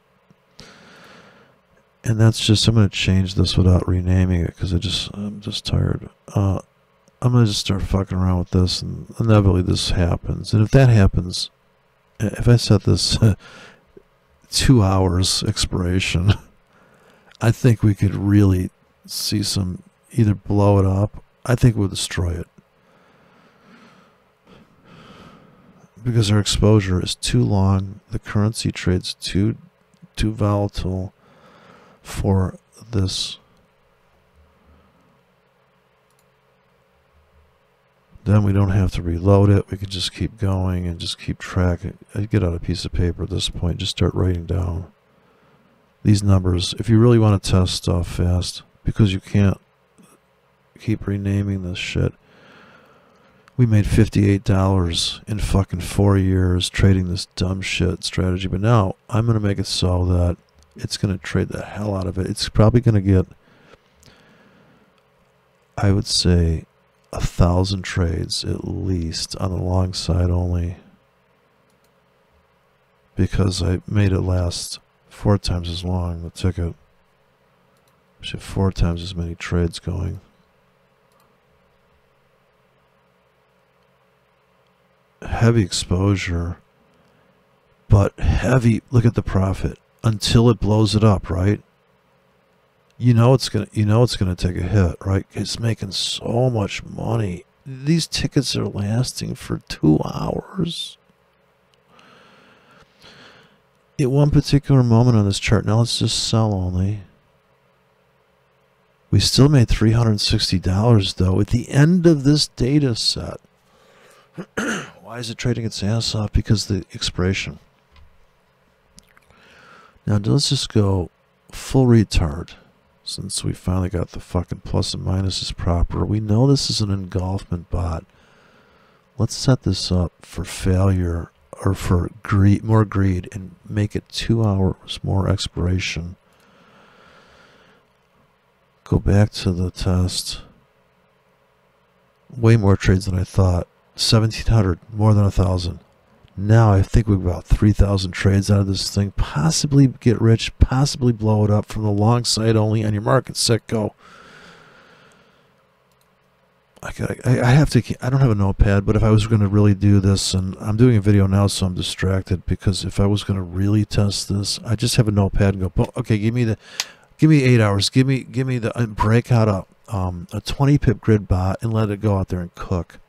And that's just I'm gonna change this without renaming it because I just I'm just tired. Uh, I'm gonna just start fucking around with this, and inevitably this happens. And if that happens, if I set this (laughs) two hours expiration, (laughs) I think we could really see some either blow it up. I think we'll destroy it. Because our exposure is too long, the currency trades too too volatile for this Then we don't have to reload it. We can just keep going and just keep track. I get out a piece of paper at this point. Just start writing down these numbers. If you really want to test stuff fast, because you can't keep renaming this shit. We made $58 in fucking four years trading this dumb shit strategy. But now I'm going to make it so that it's going to trade the hell out of it. It's probably going to get, I would say, a thousand trades at least on the long side only because I made it last four times as long the ticket. Should four times as many trades going. Heavy exposure, but heavy. Look at the profit until it blows it up, right? you know it's gonna you know it's gonna take a hit, right? It's making so much money. These tickets are lasting for two hours. At one particular moment on this chart, now let's just sell only. We still made $360 though at the end of this data set. (clears throat) Why is it trading its ass off? Because the expiration. Now let's just go full retard since we finally got the fucking plus and minuses proper. We know this is an engulfment bot. Let's set this up for failure or for greed, more greed and make it two hours more expiration. Go back to the test. Way more trades than I thought. 1700, more than a thousand. Now I think we've got 3,000 trades out of this thing. Possibly get rich, possibly blow it up from the long side only on your market set go. I, I, I have to, I don't have a notepad, but if I was going to really do this, and I'm doing a video now, so I'm distracted because if I was going to really test this, I just have a notepad and go, okay, give me the, give me eight hours, give me, give me the, break out a, um, a 20 pip grid bot and let it go out there and cook.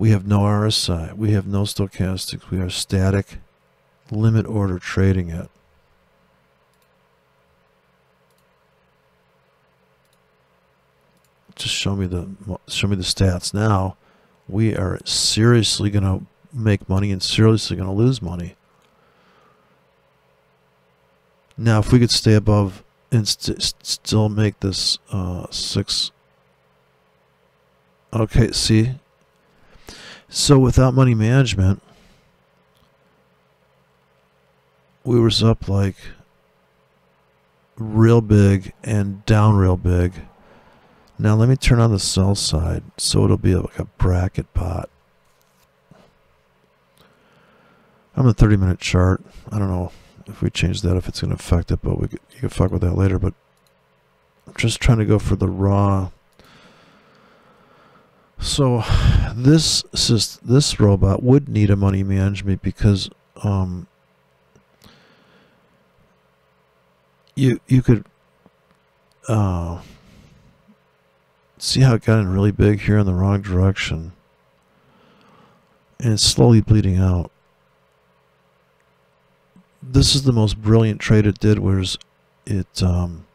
We have no RSI. We have no stochastics. We are static limit order trading it. Just show me the show me the stats now. We are seriously going to make money and seriously going to lose money. Now, if we could stay above and st- still make this uh, six. Okay, see. So without money management, we was up like real big and down real big. Now let me turn on the sell side so it'll be like a bracket pot. I'm a 30 minute chart. I don't know if we change that if it's going to affect it, but we could, you can fuck with that later. But I'm just trying to go for the raw. So this this robot would need a money management because um, you you could uh, see how it got in really big here in the wrong direction, and it's slowly bleeding out. This is the most brilliant trade it did was it um,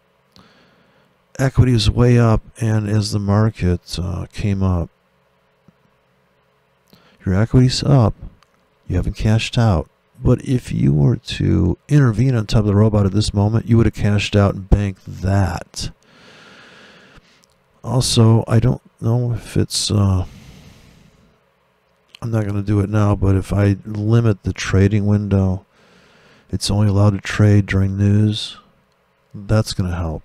equity was way up and as the market uh, came up your equity's up you haven't cashed out but if you were to intervene on top of the robot at this moment you would have cashed out and banked that also i don't know if it's uh, i'm not going to do it now but if i limit the trading window it's only allowed to trade during news. That's going to help.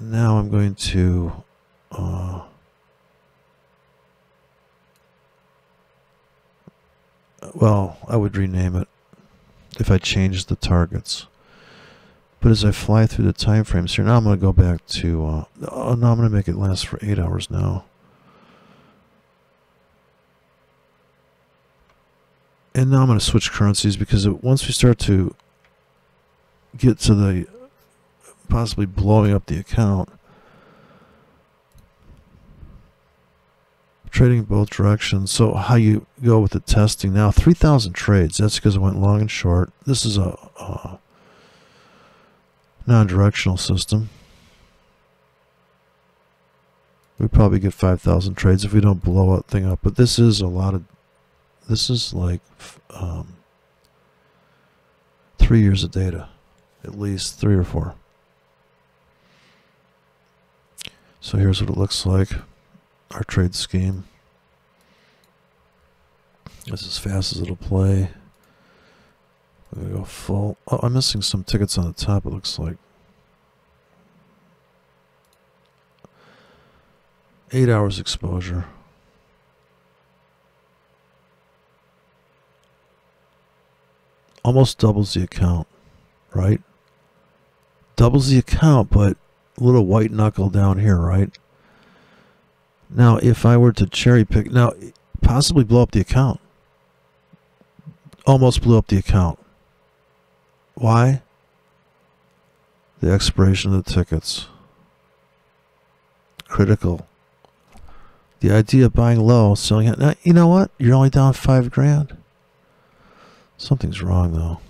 Now I'm going to uh, well, I would rename it if I changed the targets. But as I fly through the time frames here, now I'm going to go back to, uh, oh, I'm going to make it last for eight hours now. and now I'm going to switch currencies because once we start to get to the possibly blowing up the account, trading both directions. So how you go with the testing now? 3,000 trades. That's because I went long and short. This is a, a non-directional system. We probably get 5,000 trades if we don't blow that thing up. But this is a lot of this is like um, three years of data, at least three or four. So here's what it looks like, our trade scheme. This is as fast as it'll play. Going to go full. Oh, I'm missing some tickets on the top, it looks like. Eight hours exposure. almost doubles the account, right? Doubles the account, but a little white knuckle down here, right? Now, if I were to cherry pick, now, possibly blow up the account. Almost blew up the account. Why? The expiration of the tickets. Critical. The idea of buying low, selling it. Now, you know what? You're only down five grand. Something's wrong though.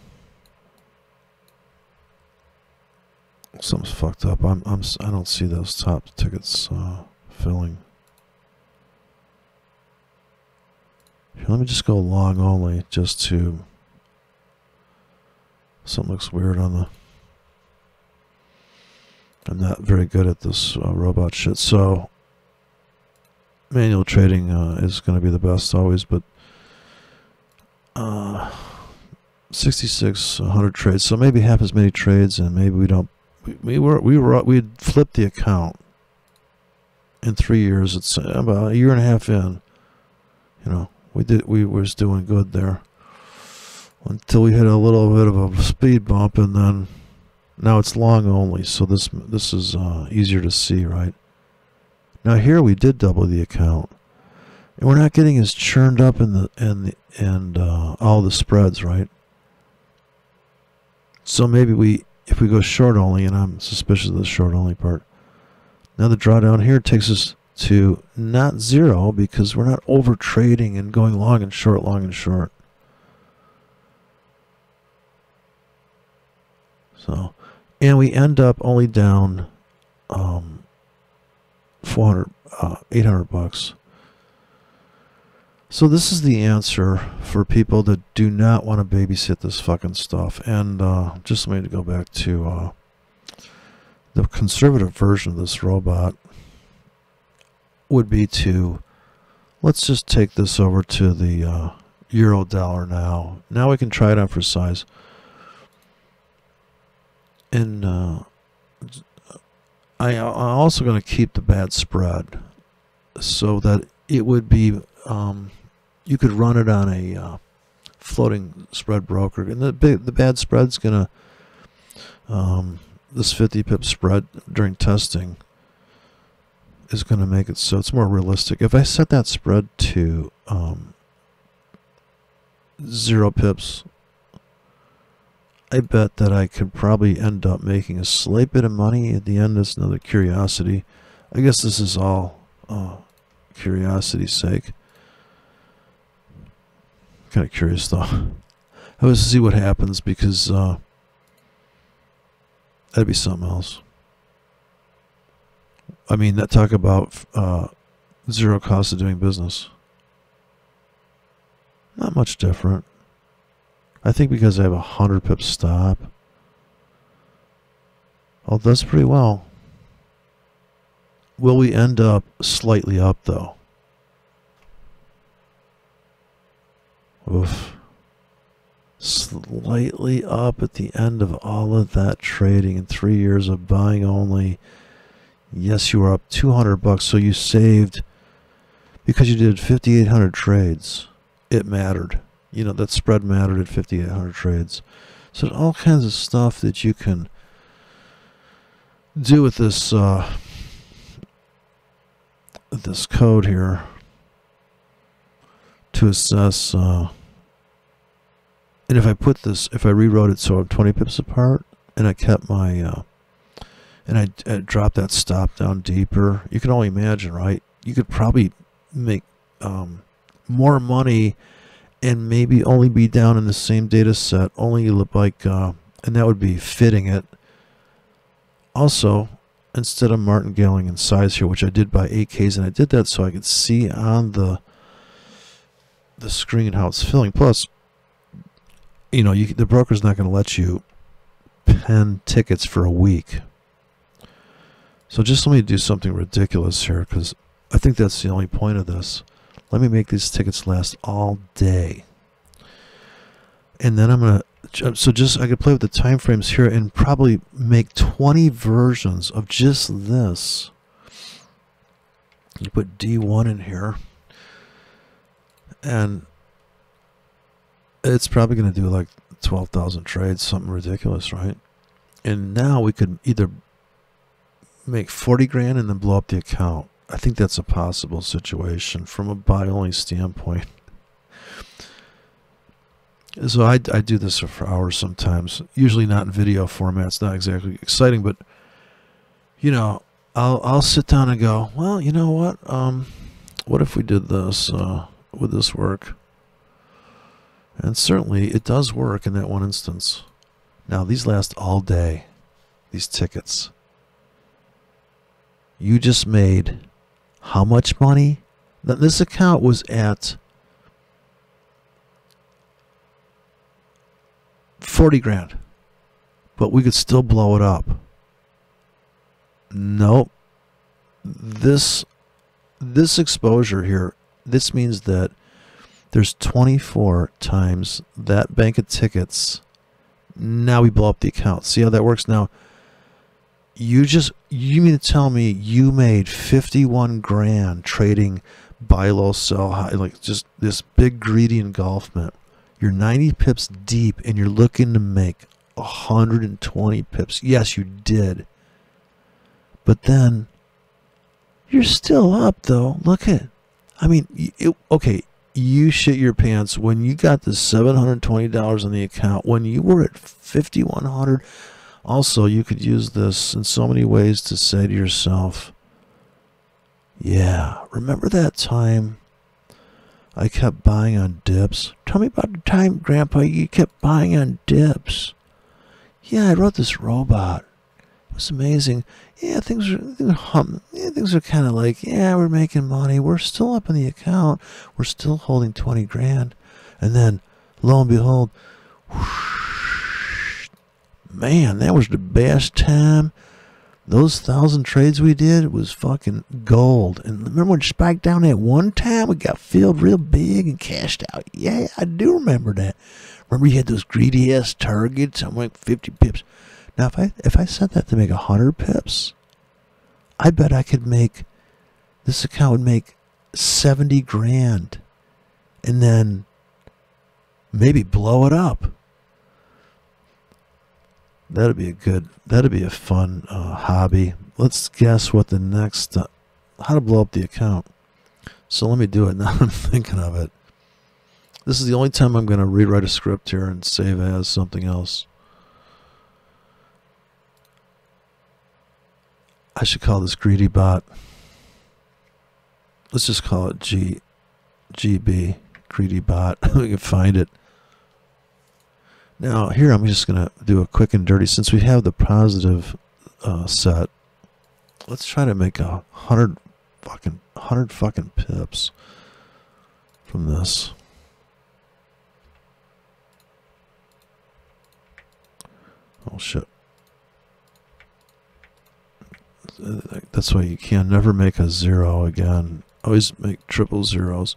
Something's fucked up. I'm I'm I don't see those top tickets uh, filling. Here, let me just go long only, just to. Something looks weird on the. I'm not very good at this uh, robot shit, so manual trading uh, is going to be the best always, but. Uh, 66 100 trades so maybe half as many trades and maybe we don't we, we were we were we flipped the account in three years it's about a year and a half in you know we did we was doing good there. Until we hit a little bit of a speed bump and then now it's long only so this this is uh, easier to see right? Now here we did double the account. And we're not getting as churned up in the in the and uh, all the spreads right? So maybe we, if we go short only, and I'm suspicious of the short only part. Now the drawdown here takes us to not zero because we're not over trading and going long and short, long and short. So, and we end up only down um, 400, uh, 800 bucks. So this is the answer for people that do not want to babysit this fucking stuff. And uh, just let me go back to uh, the conservative version of this robot would be to let's just take this over to the uh, euro dollar now. Now we can try it on for size. And uh, I, I'm also going to keep the bad spread so that it would be um, you could run it on a uh, floating spread broker, and the the bad spread's gonna um, this 50 pip spread during testing is going to make it so it's more realistic. If I set that spread to um, zero pips, I bet that I could probably end up making a slight bit of money at the end. That's another curiosity. I guess this is all uh, curiosity's sake. Kind of curious though. (laughs) I was to see what happens because uh, that'd be something else. I mean, that talk about uh, zero cost of doing business. Not much different. I think because I have a hundred pip stop. Oh, does pretty well. Will we end up slightly up though? Oof. Slightly up at the end of all of that trading in three years of buying only. Yes, you were up 200 bucks, so you saved because you did 5,800 trades. It mattered. You know, that spread mattered at 5,800 trades. So all kinds of stuff that you can do with this uh, this code here to assess uh, and if I put this, if I rewrote it so I'm 20 pips apart, and I kept my, uh, and I, I dropped that stop down deeper, you can only imagine, right? You could probably make um, more money and maybe only be down in the same data set, only look like, uh, and that would be fitting it. Also, instead of martingaling in size here, which I did by 8Ks, and I did that so I could see on the the screen how it's filling. Plus, you know, you, the broker's not going to let you pen tickets for a week. So just let me do something ridiculous here because I think that's the only point of this. Let me make these tickets last all day. And then I'm going to, uh, so just, I could play with the time frames here and probably make 20 versions of just this. You put D1 in here. And it's probably going to do like 12,000 trades, something ridiculous, right? And now we could either make 40 grand and then blow up the account. I think that's a possible situation from a buy only standpoint. So I, I do this for hours sometimes, usually not in video format. It's not exactly exciting, but you know, I'll I'll sit down and go, well, you know what? Um, what if we did this? Uh, would this work? And certainly it does work in that one instance. Now, these last all day, these tickets. You just made how much money? Now, this account was at 40 grand, but we could still blow it up. Nope. This this exposure here, this means that there's 24 times that bank of tickets. Now we blow up the account. See how that works? Now, you just, you mean to tell me you made 51 grand trading buy low, sell high, like just this big greedy engulfment. You're 90 pips deep and you're looking to make 120 pips. Yes, you did. But then you're still up though. Look at, I mean, it, okay, you shit your pants when you got the $720 in the account when you were at 5100 also you could use this in so many ways to say to yourself yeah remember that time i kept buying on dips tell me about the time grandpa you kept buying on dips yeah i wrote this robot it was amazing. Yeah, things are, hum. Yeah, things are kind of like, yeah, we're making money. We're still up in the account. We're still holding 20 grand. And then, lo and behold, whoosh, man, that was the best time. Those thousand trades we did it was fucking gold. And remember when it spiked down that one time? We got filled real big and cashed out. Yeah, I do remember that. Remember you had those greedy ass targets? I'm like 50 pips. Now, if I if I set that to make 100 pips, I bet I could make this account would make 70 grand and then maybe blow it up. That'd be a good, that'd be a fun uh, hobby. Let's guess what the next, uh, how to blow up the account. So let me do it (laughs) now I'm thinking of it. This is the only time I'm going to rewrite a script here and save as something else. I should call this greedy bot. Let's just call it G, GB, greedy bot. (laughs) we can find it. Now here I'm just going to do a quick and dirty. Since we have the positive uh, set, let's try to make a hundred fucking hundred fucking pips from this. Oh shit. That's why you can never make a zero again. Always make triple zeros.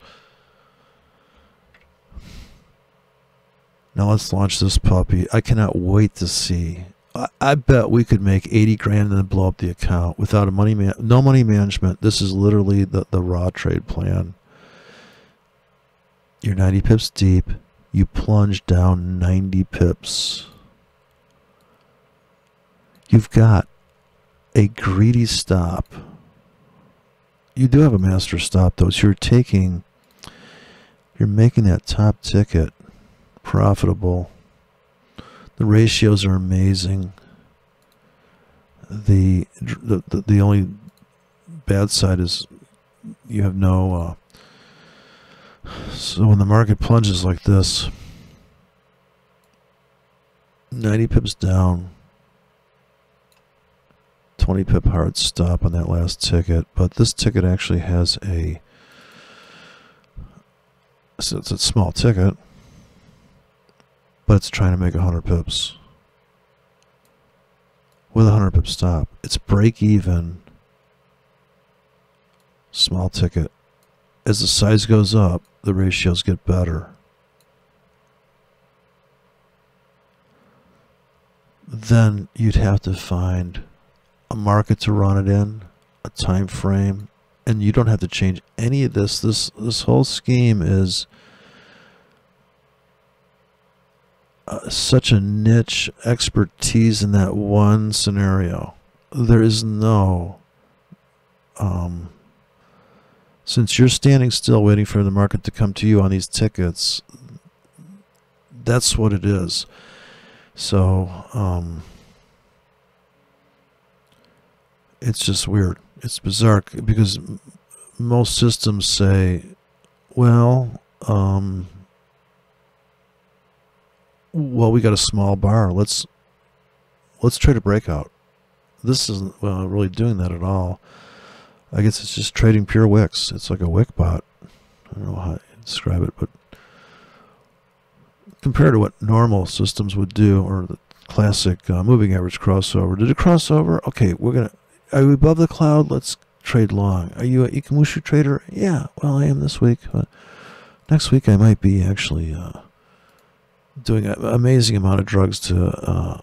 Now let's launch this puppy. I cannot wait to see. I, I bet we could make 80 grand and then blow up the account without a money man, no money management. This is literally the, the raw trade plan. You're 90 pips deep. You plunge down 90 pips. You've got a greedy stop. You do have a master stop though. So you're taking, you're making that top ticket profitable. The ratios are amazing. The the the, the only bad side is you have no. Uh, so when the market plunges like this, ninety pips down. 20 pip hard stop on that last ticket, but this ticket actually has a so it's a small ticket, but it's trying to make 100 pips with a 100 pip stop. It's break even, small ticket. As the size goes up, the ratios get better. Then you'd have to find a market to run it in, a time frame, and you don't have to change any of this. This this whole scheme is such a niche expertise in that one scenario. There is no um, since you're standing still waiting for the market to come to you on these tickets, that's what it is. So, um, it's just weird. It's bizarre because most systems say, well, um, well, we got a small bar. Let's let's trade a breakout. This isn't really doing that at all. I guess it's just trading pure wicks. It's like a wick bot. I don't know how to describe it, but compared to what normal systems would do, or the classic uh, moving average crossover, did it crossover? Okay, we're gonna are you above the cloud? Let's trade long. Are you a Ichimoku trader? Yeah, well, I am this week. But next week, I might be actually uh, doing an amazing amount of drugs to uh,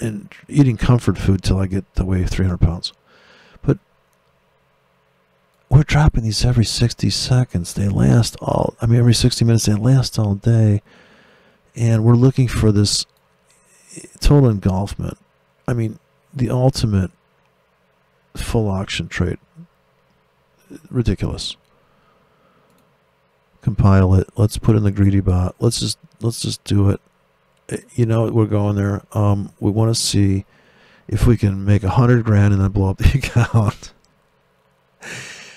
and eating comfort food till I get to weigh 300 pounds. But we're dropping these every 60 seconds. They last all, I mean, every 60 minutes, they last all day. And we're looking for this total engulfment. I mean, the ultimate full auction trade. Ridiculous. Compile it. Let's put in the greedy bot. Let's just let's just do it. Eh, you know we're going there. Um, we want to see if we can make a hundred grand and then blow up the (laughs) account.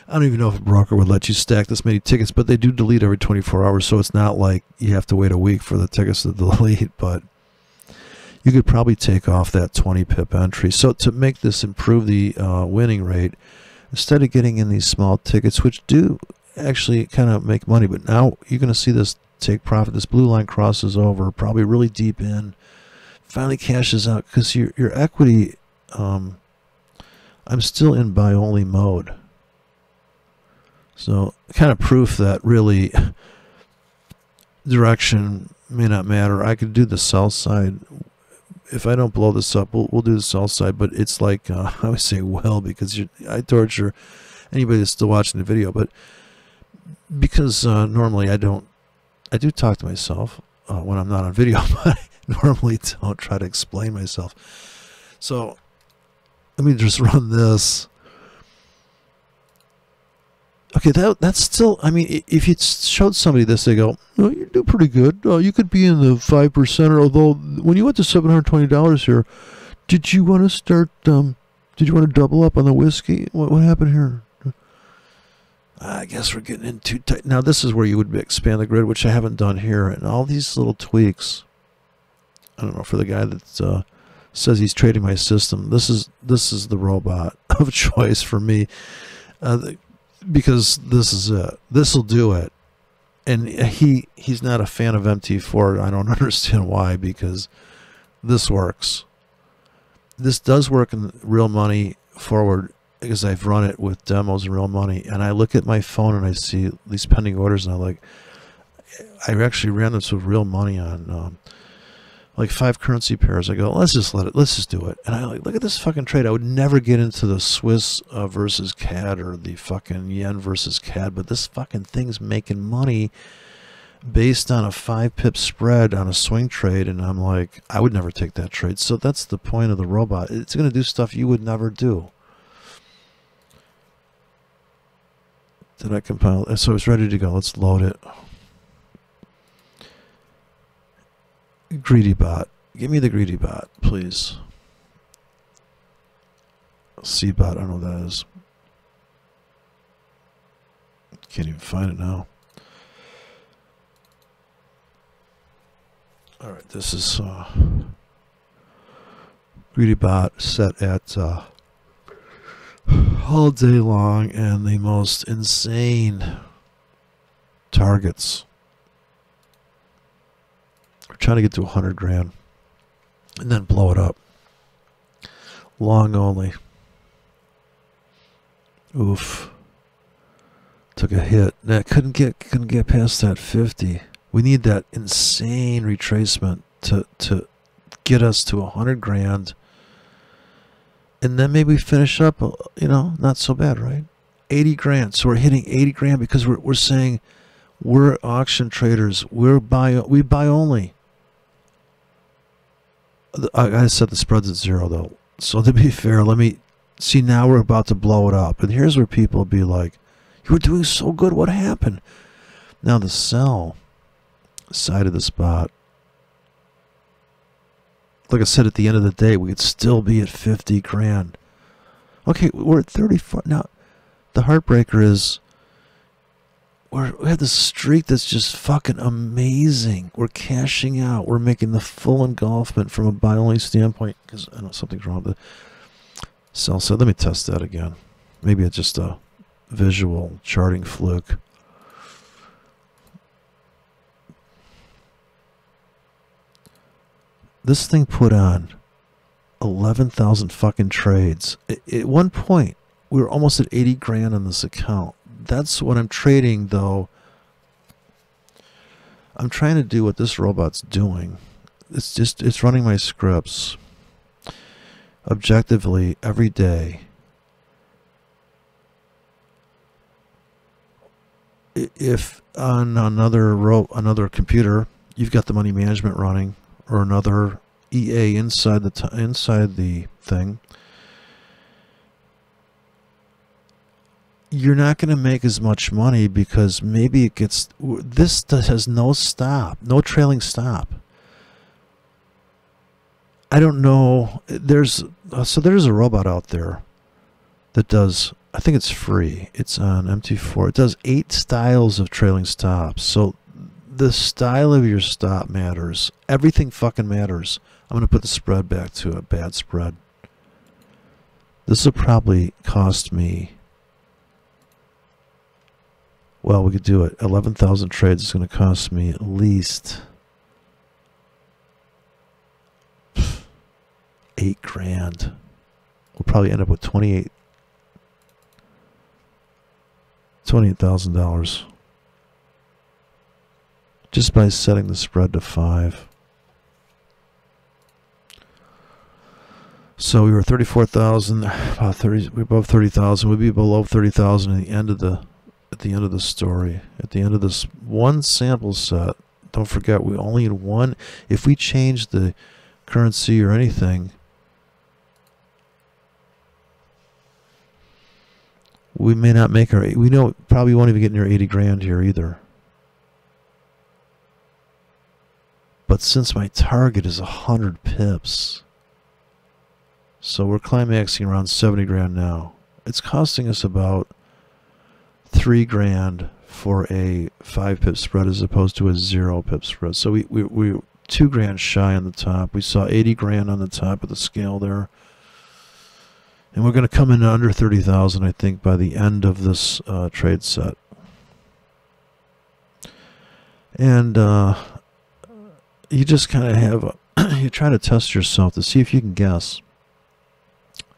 I don't even know if a broker would let you stack this many tickets, but they do delete every 24 hours, so it's not like you have to wait a week for the tickets to (laughs) delete. But you could probably take off that 20 pip entry. So to make this improve the uh, winning rate, instead of getting in these small tickets, which do actually kind of make money, but now you're going to see this take profit. This blue line crosses over, probably really deep in, finally cashes out because your your equity. Um, I'm still in buy only mode. So kind of proof that really direction may not matter. I could do the sell side if I don't blow this up, we'll, we'll do the south side. But it's like uh, (laughs) I would say, well, because I torture anybody that's still watching the video. But because uh, normally I don't, I do talk to myself uh, when I'm not on video, (laughs) but I normally don't try to explain myself. So let me just run this. Okay, that that's still. I mean, if you showed somebody this, they go, "Oh, you do pretty good. Oh, you could be in the five percent." Although, when you went to seven hundred twenty dollars here, did you want to start? Um, did you want to double up on the whiskey? What what happened here? I guess we're getting in too tight. Now, this is where you would expand the grid, which I haven't done here, and all these little tweaks. I don't know for the guy that uh, says he's trading my system. This is this is the robot (laughs) of choice for me. Uh, the, because this is it. This will do it. And he he's not a fan of MT4. I don't (laughs) understand why because this works. This does work in real money forward because I've run it with demos and real money and I look at my phone and I see these pending orders and I'm like I actually ran this with real money on um, like five currency pairs. I go, let's just let it, let's just do it. And I like, look at this fucking trade. I would never get into the Swiss uh, versus CAD or the fucking yen versus CAD, but this fucking thing's making money based on a five pip spread on a swing trade. And I'm like, I would never take that trade. So that's the point of the robot. It's going to do stuff you would never do. Did I compile? So it's ready to go. Let's load it. Greedy bot. Give me the greedy bot, please. C bot, I don't know what that is. Can't even find it now. Alright, this is uh, Greedy bot set at uh, all day long and the most insane targets We're trying to get to 100 grand and then blow it up. Long only. Oof. Took a hit. That couldn't get couldn't get past that 50. We need that insane retracement to to get us to 100 grand. And then maybe finish up, uh, you know, not so bad, right? 80 grand. So we're hitting 80 grand because we're we're saying we're auction traders. We're buy we buy only. I set the spreads at zero though. So to be fair, let me see now we're about to blow it up. And here's where people be like, You were doing so good, what happened? Now the sell side of the spot. Like I said, at the end of the day, we could still be at 50 grand. Okay, we're at 34. Now, the heartbreaker is we're, we have this streak that's just fucking amazing. We're cashing out. We're making the full engulfment from a only standpoint because I know something's wrong with the sell side. Let me test that again. Maybe it's just a visual charting fluke. This thing put on 11,000 fucking trades. At one point, we were almost at 80 grand on this account that's what I'm trading though. I'm trying to do what this robot's doing. It's just it's running my scripts objectively every day. If on another ro- another computer you've got the money management running or another EA inside the inside the thing, you're not going to make as much money because maybe it gets this has no stop, no trailing stop. I don't know. There's uh, so there's a robot out there that does. I think it's free. It's on MT4. It does eight styles of trailing stops. So the style of your stop matters. Everything fucking matters. I'm going to put the spread back to a bad spread. This will probably cost me. Well, we could do it. 11,000 trades is going to cost me at least eight grand. We'll probably end up with 28 $28,000 just by setting the spread to 5. So we were 34,000, about 30, we above 30,000. We'd be below 30,000 at the end of the at the end of the story. At the end of this one sample set, don't forget we only need one. If we change the currency or anything, we may not make our. We know probably won't even get near 80 grand here either. But since my target is 100 pips, so we're climaxing around 70 grand now. It's costing us about 3 grand for a 5 pip spread as opposed to a 0 pip spread. So we, we, we 2 grand shy on the top. We saw 80 grand on the top of the scale there. And we're going to come in under 30,000, I think, by the end of this uh, trade set. And uh, you just kind of have, a (clears throat) you try to test yourself to see if you can guess.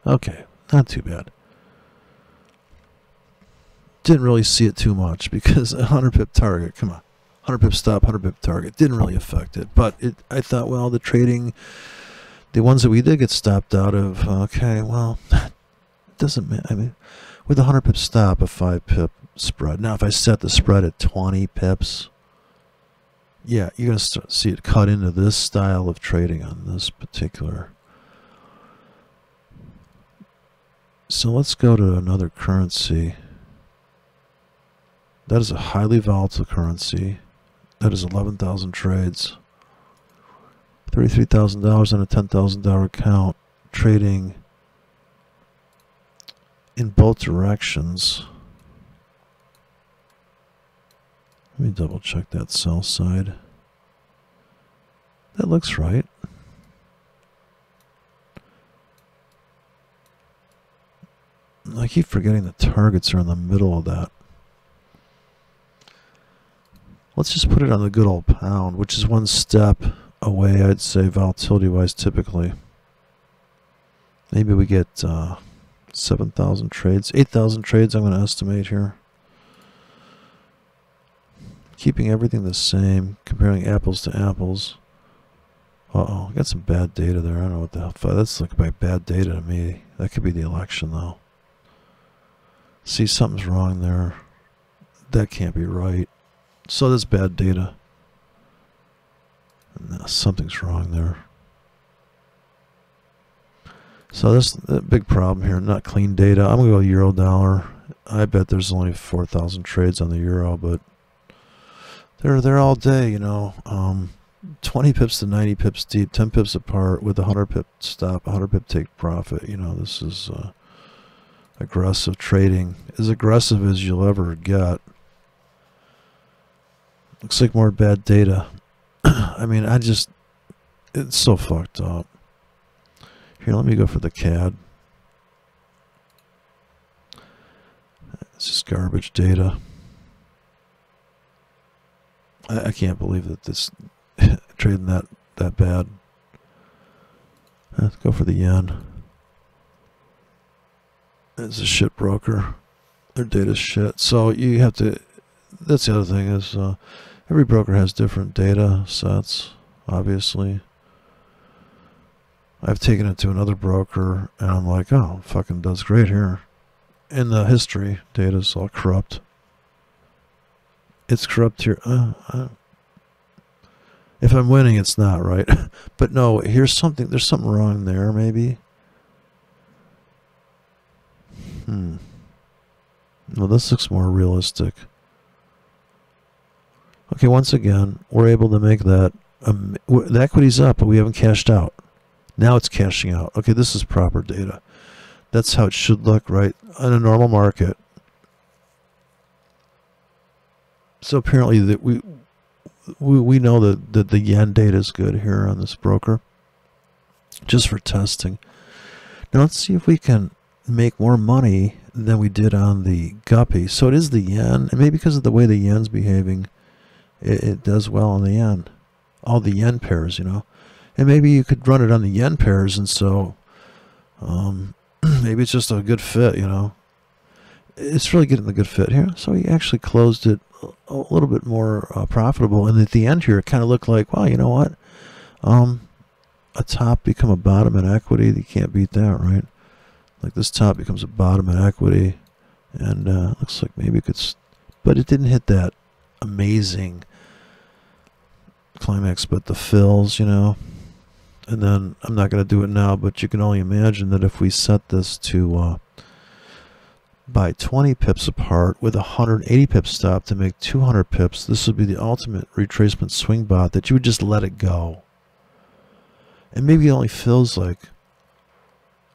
Okay, not too bad. Didn't really see it too much because (laughs) a 100 pip target, come on. 100 pip stop, 100 pip target. Didn't really affect it. But it, I thought, well, the trading the ones that we did get stopped out of, okay, well, (sighs) doesn't matter. I mean, with a 100 pip stop, a 5 pip spread. Now, if I set the spread at 20 pips, yeah, you're going to see it cut into this style of trading on this particular. So let's go to another currency. That is a highly volatile currency. That is 11,000 trades. $33,000 on a $10,000 account, trading in both directions. Let me double check that sell side. That looks right. I keep forgetting the targets are in the middle of that. Let's just put it on the good old pound, which is one step away, I'd say, volatility wise, typically. Maybe we get uh, 7,000 trades, 8,000 trades, I'm going to estimate here. Keeping everything the same, comparing apples to apples. Uh oh, I got some bad data there. I don't know what the hell. That's looking like bad data to me. That could be the election, though. See, something's wrong there. That can't be right. So that's bad data. No, something's wrong there. So that's a big problem here. Not clean data. I'm gonna go euro dollar. I bet there's only 4,000 trades on the euro, but they're they're all day. You know, um, 20 pips to 90 pips deep, 10 pips apart with a 100 pip stop, 100 pip take profit. You know, this is uh, aggressive trading, as aggressive as you'll ever get. Looks like more bad data. (clears throat) I mean, I just, it's so fucked up. Here, let me go for the CAD. It's just garbage data. I, I can't believe that this (laughs) trading that that bad. Let's go for the yen. It's a shit broker. Their data's shit. So you have to. That's the other thing is. Uh, Every broker has different data sets, obviously. I've taken it to another broker and I'm like, oh, fucking does great here. In the history, data is all corrupt. It's corrupt here. Uh, uh, if I'm winning, it's not right. (laughs) but no, here's something. There's something wrong there, maybe. Hmm. Well, this looks more realistic. Okay, once again, we're able to make that. Um, the equity's up, but we haven't cashed out. Now it's cashing out. Okay, this is proper data. That's how it should look, right? On a normal market. So apparently that we we, we know that, that the yen data is good here on this broker, just for testing. Now let's see if we can make more money than we did on the guppy. So it is the yen, and maybe because of the way the yen's behaving, it, it does well on the yen. All the yen pairs, you know. And maybe you could run it on the yen pairs, and so um, (clears throat) maybe it's just a good fit, you know. It's really getting the good fit here. So he actually closed it a little bit more uh, profitable. And at the end here, it kind of looked like, well, you know what? Um, a top become a bottom in equity. You can't beat that, right? Like this top becomes a bottom in equity. And uh, looks like maybe it could, but it didn't hit that amazing climax, but the fills, you know. And then I'm not going to do it now, but you can only imagine that if we set this to uh, buy 20 pips apart with a 180 pip stop to make 200 pips, this would be the ultimate retracement swing bot that you would just let it go. And maybe it only fills like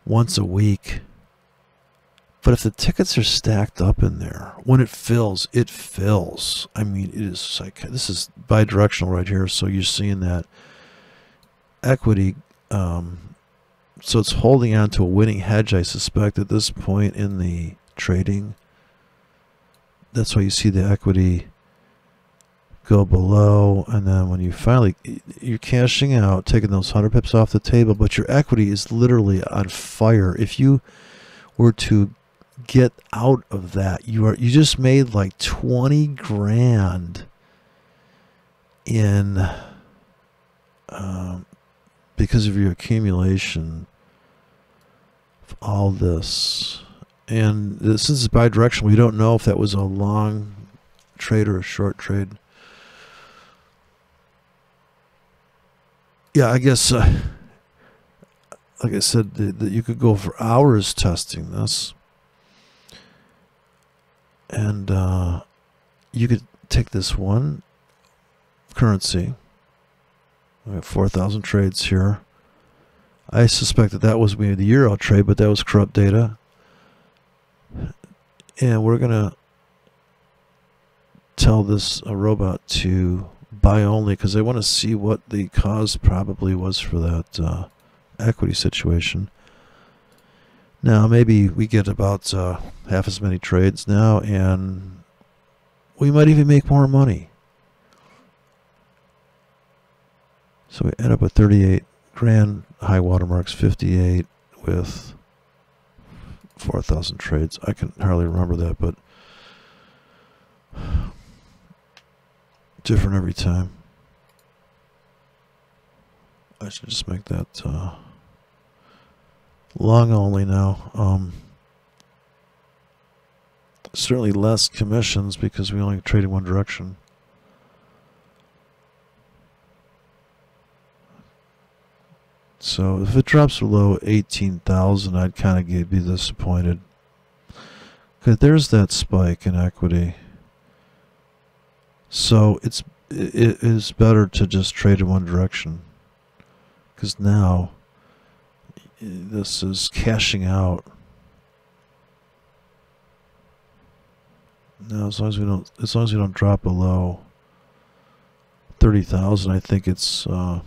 once a week. But if the tickets are stacked up in there, when it fills, it fills. I mean, it is like this is bi-directional right here, so you're seeing that equity. Um, so it's holding on to a winning hedge, I suspect, at this point in the trading. That's why you see the equity go below, and then when you finally you're cashing out, taking those hundred pips off the table, but your equity is literally on fire. If you were to get out of that, you are you just made like twenty grand in um, because of your accumulation of all this. And since it's bi-directional, we don't know if that was a long trade or a short trade. Yeah, I guess, uh, like I said, that you could go for hours testing this. And uh, you could take this one currency. We have 4,000 trades here. I suspect that that was maybe the euro trade, but that was corrupt data. And we're going to tell this a robot to buy only because they want to see what the cause probably was for that uh, equity situation. Now, maybe we get about uh, half as many trades now, and we might even make more money. So we end up with 38 grand high watermarks, 58 with 4,000 trades. I can hardly remember that, but (sighs) different every time. I should just make that uh, long only now. Um, certainly less commissions because we only trade in one direction. So if it drops below 18,000, I'd kind of be disappointed. Okay, there's that spike in equity. So it's it is better to just trade in one direction. Because now this is cashing out. Now as long as we don't as long as we don't drop below thirty thousand, I think it's uh,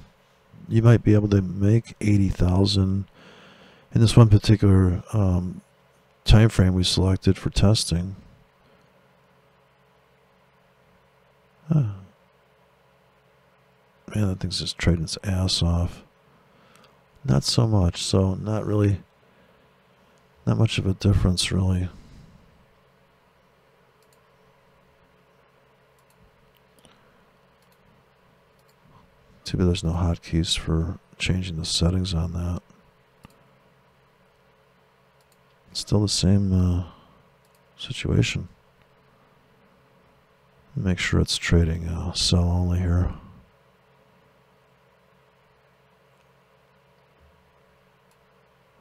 you might be able to make 80,000 in this one particular um, time frame we selected for testing. Huh. Man, that thing's just trading its ass off. Not so much, so not really, not much of a difference really. Bad there's no hotkeys for changing the settings on that. It's still the same uh, situation. Make sure it's trading uh, sell only here.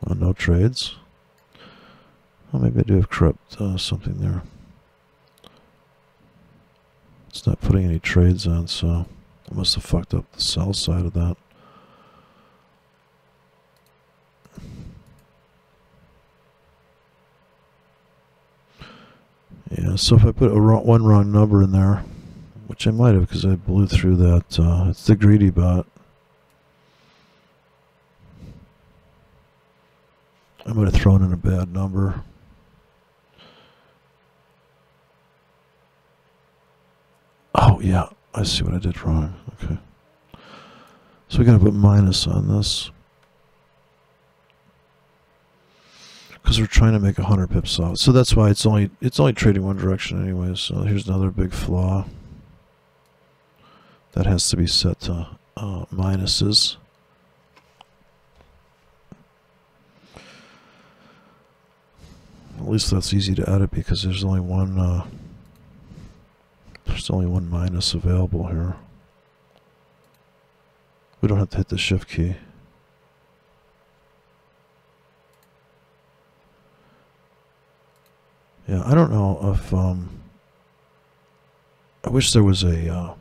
Oh, no trades. Well, maybe I do have corrupt uh, something there. It's not putting any trades on, so... I must have fucked up the sell side of that. Yeah, so if I put a wrong, one wrong number in there, which I might have because I blew through that. Uh, it's the greedy bot. I might have thrown in a bad number. Oh, yeah, I see what I did wrong. Okay. So we got to put minus on this. Because we're trying to make a 100 pips off. So that's why it's only it's only trading one direction anyway. So here's another big flaw. That has to be set to uh, minuses. At least that's easy to edit because there's only one uh, there's only one minus available here. We don't have to hit the shift key. Yeah, I don't know if um I wish there was a uh,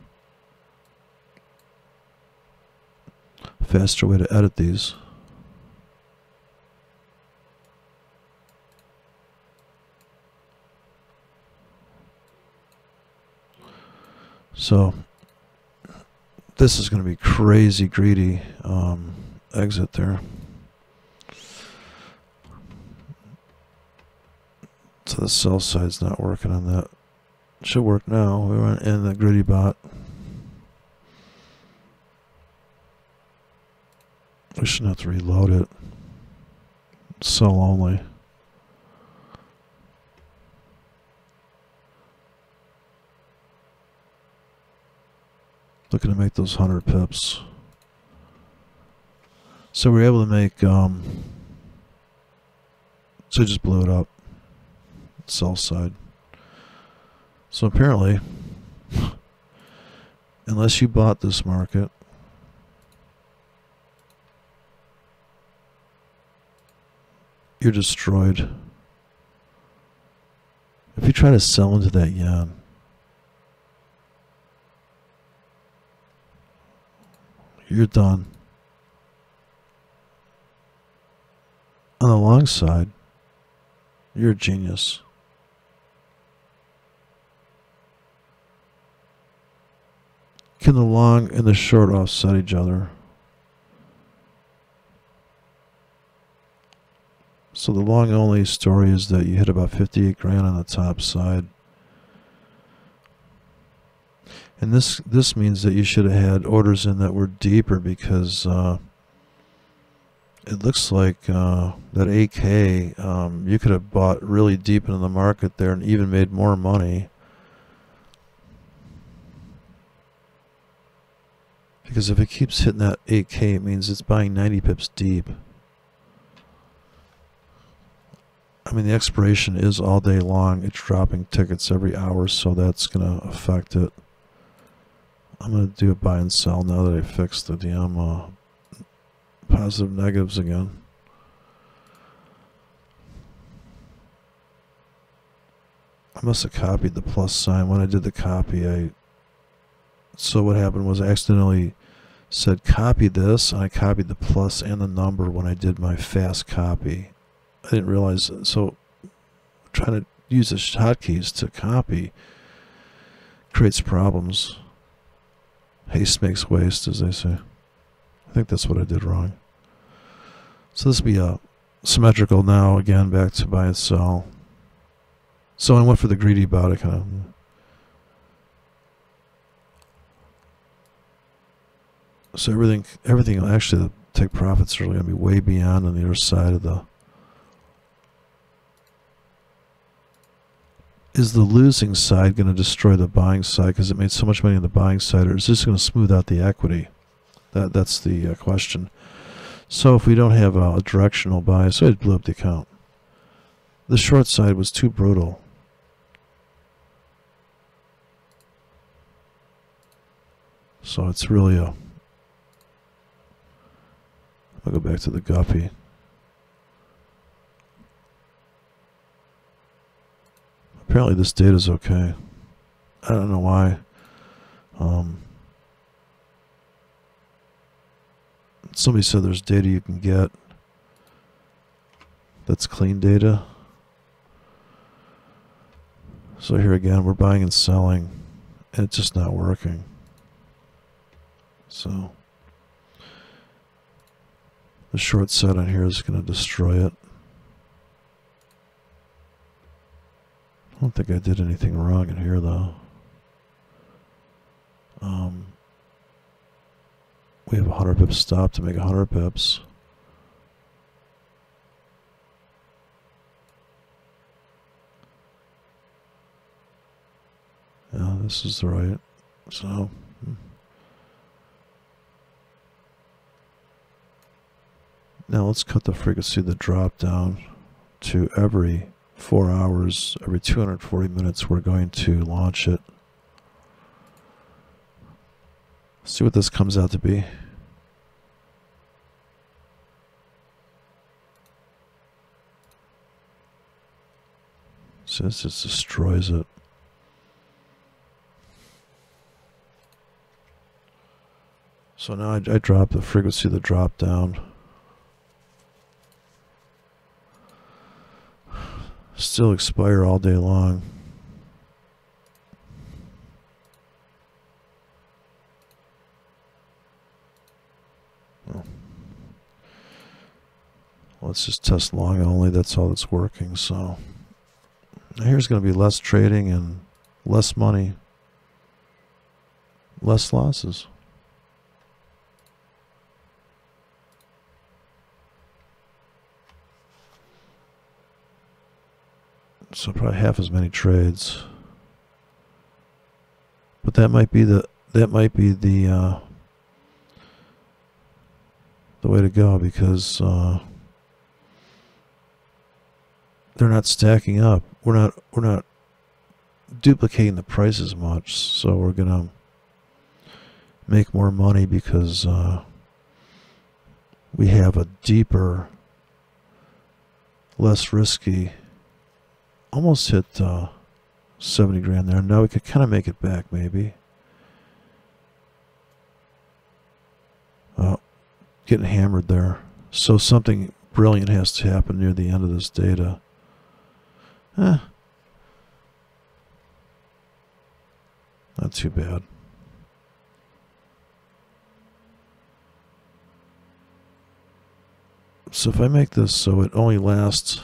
faster way to edit these. So this is going to be crazy greedy um, exit there. So the sell side's not working on that. Should work now. We went in the greedy bot. We shouldn't have to reload it. Sell only. Looking to make those 100 pips. So we are able to make, um, so just blew it up. Sell side. So apparently, (laughs) unless you bought this market, you're destroyed. If you try to sell into that yen, you're done. On the long side, you're a genius. Can the long and the short offset each other? So the long only story is that you hit about 58 grand on the top side. And this this means that you should have had orders in that were deeper because uh, it looks like uh, that 8K um, you could have bought really deep into the market there and even made more money. Because if it keeps hitting that 8K, it means it's buying 90 pips deep. I mean, the expiration is all day long. It's dropping tickets every hour, so that's going to affect it. I'm going to do a buy and sell now that I fixed the damn uh, positive negatives again. I must have copied the plus sign. When I did the copy, I... So what happened was I accidentally said copy this, and I copied the plus and the number when I did my fast copy. I didn't realize, so trying to use the hotkeys to copy creates problems. Haste makes waste, as they say. I think that's what I did wrong. So this will be a symmetrical now, again, back to buy sell. So I went for the greedy bot, I kind of... So everything, everything, actually, the take profits are really going to be way beyond on the other side of the is the losing side going to destroy the buying side because it made so much money on the buying side, or is this going to smooth out the equity? That that's the uh, question. So if we don't have a, a directional bias, so it blew up the account. The short side was too brutal. So it's really a. I'll go back to the guppy. Apparently this data is okay. I don't know why. Um, somebody said there's data you can get that's clean data. So here again, we're buying and selling. and it's just not working. So the short set on here is going to destroy it. I don't think I did anything wrong in here though. Um, we have a 100 pips stop to make 100 pips. Yeah, this is the right. So. Hmm. Now let's cut the frequency of the drop down to every four hours, every 240 minutes, we're going to launch it. See what this comes out to be. This just destroys it. So now I, I drop the frequency of the drop down. Still expire all day long. Let's just test long only. That's all that's working. So here's going to be less trading and less money, less losses. So probably half as many trades. But that might be the that might be the uh, the way to go because uh, they're not stacking up. We're not we're not duplicating the prices much, so we're gonna make more money because uh, we have a deeper, less risky almost hit uh, 70 grand there. Now we could kind of make it back, maybe. Oh, getting hammered there. So something brilliant has to happen near the end of this data. Eh. Not too bad. So if I make this so it only lasts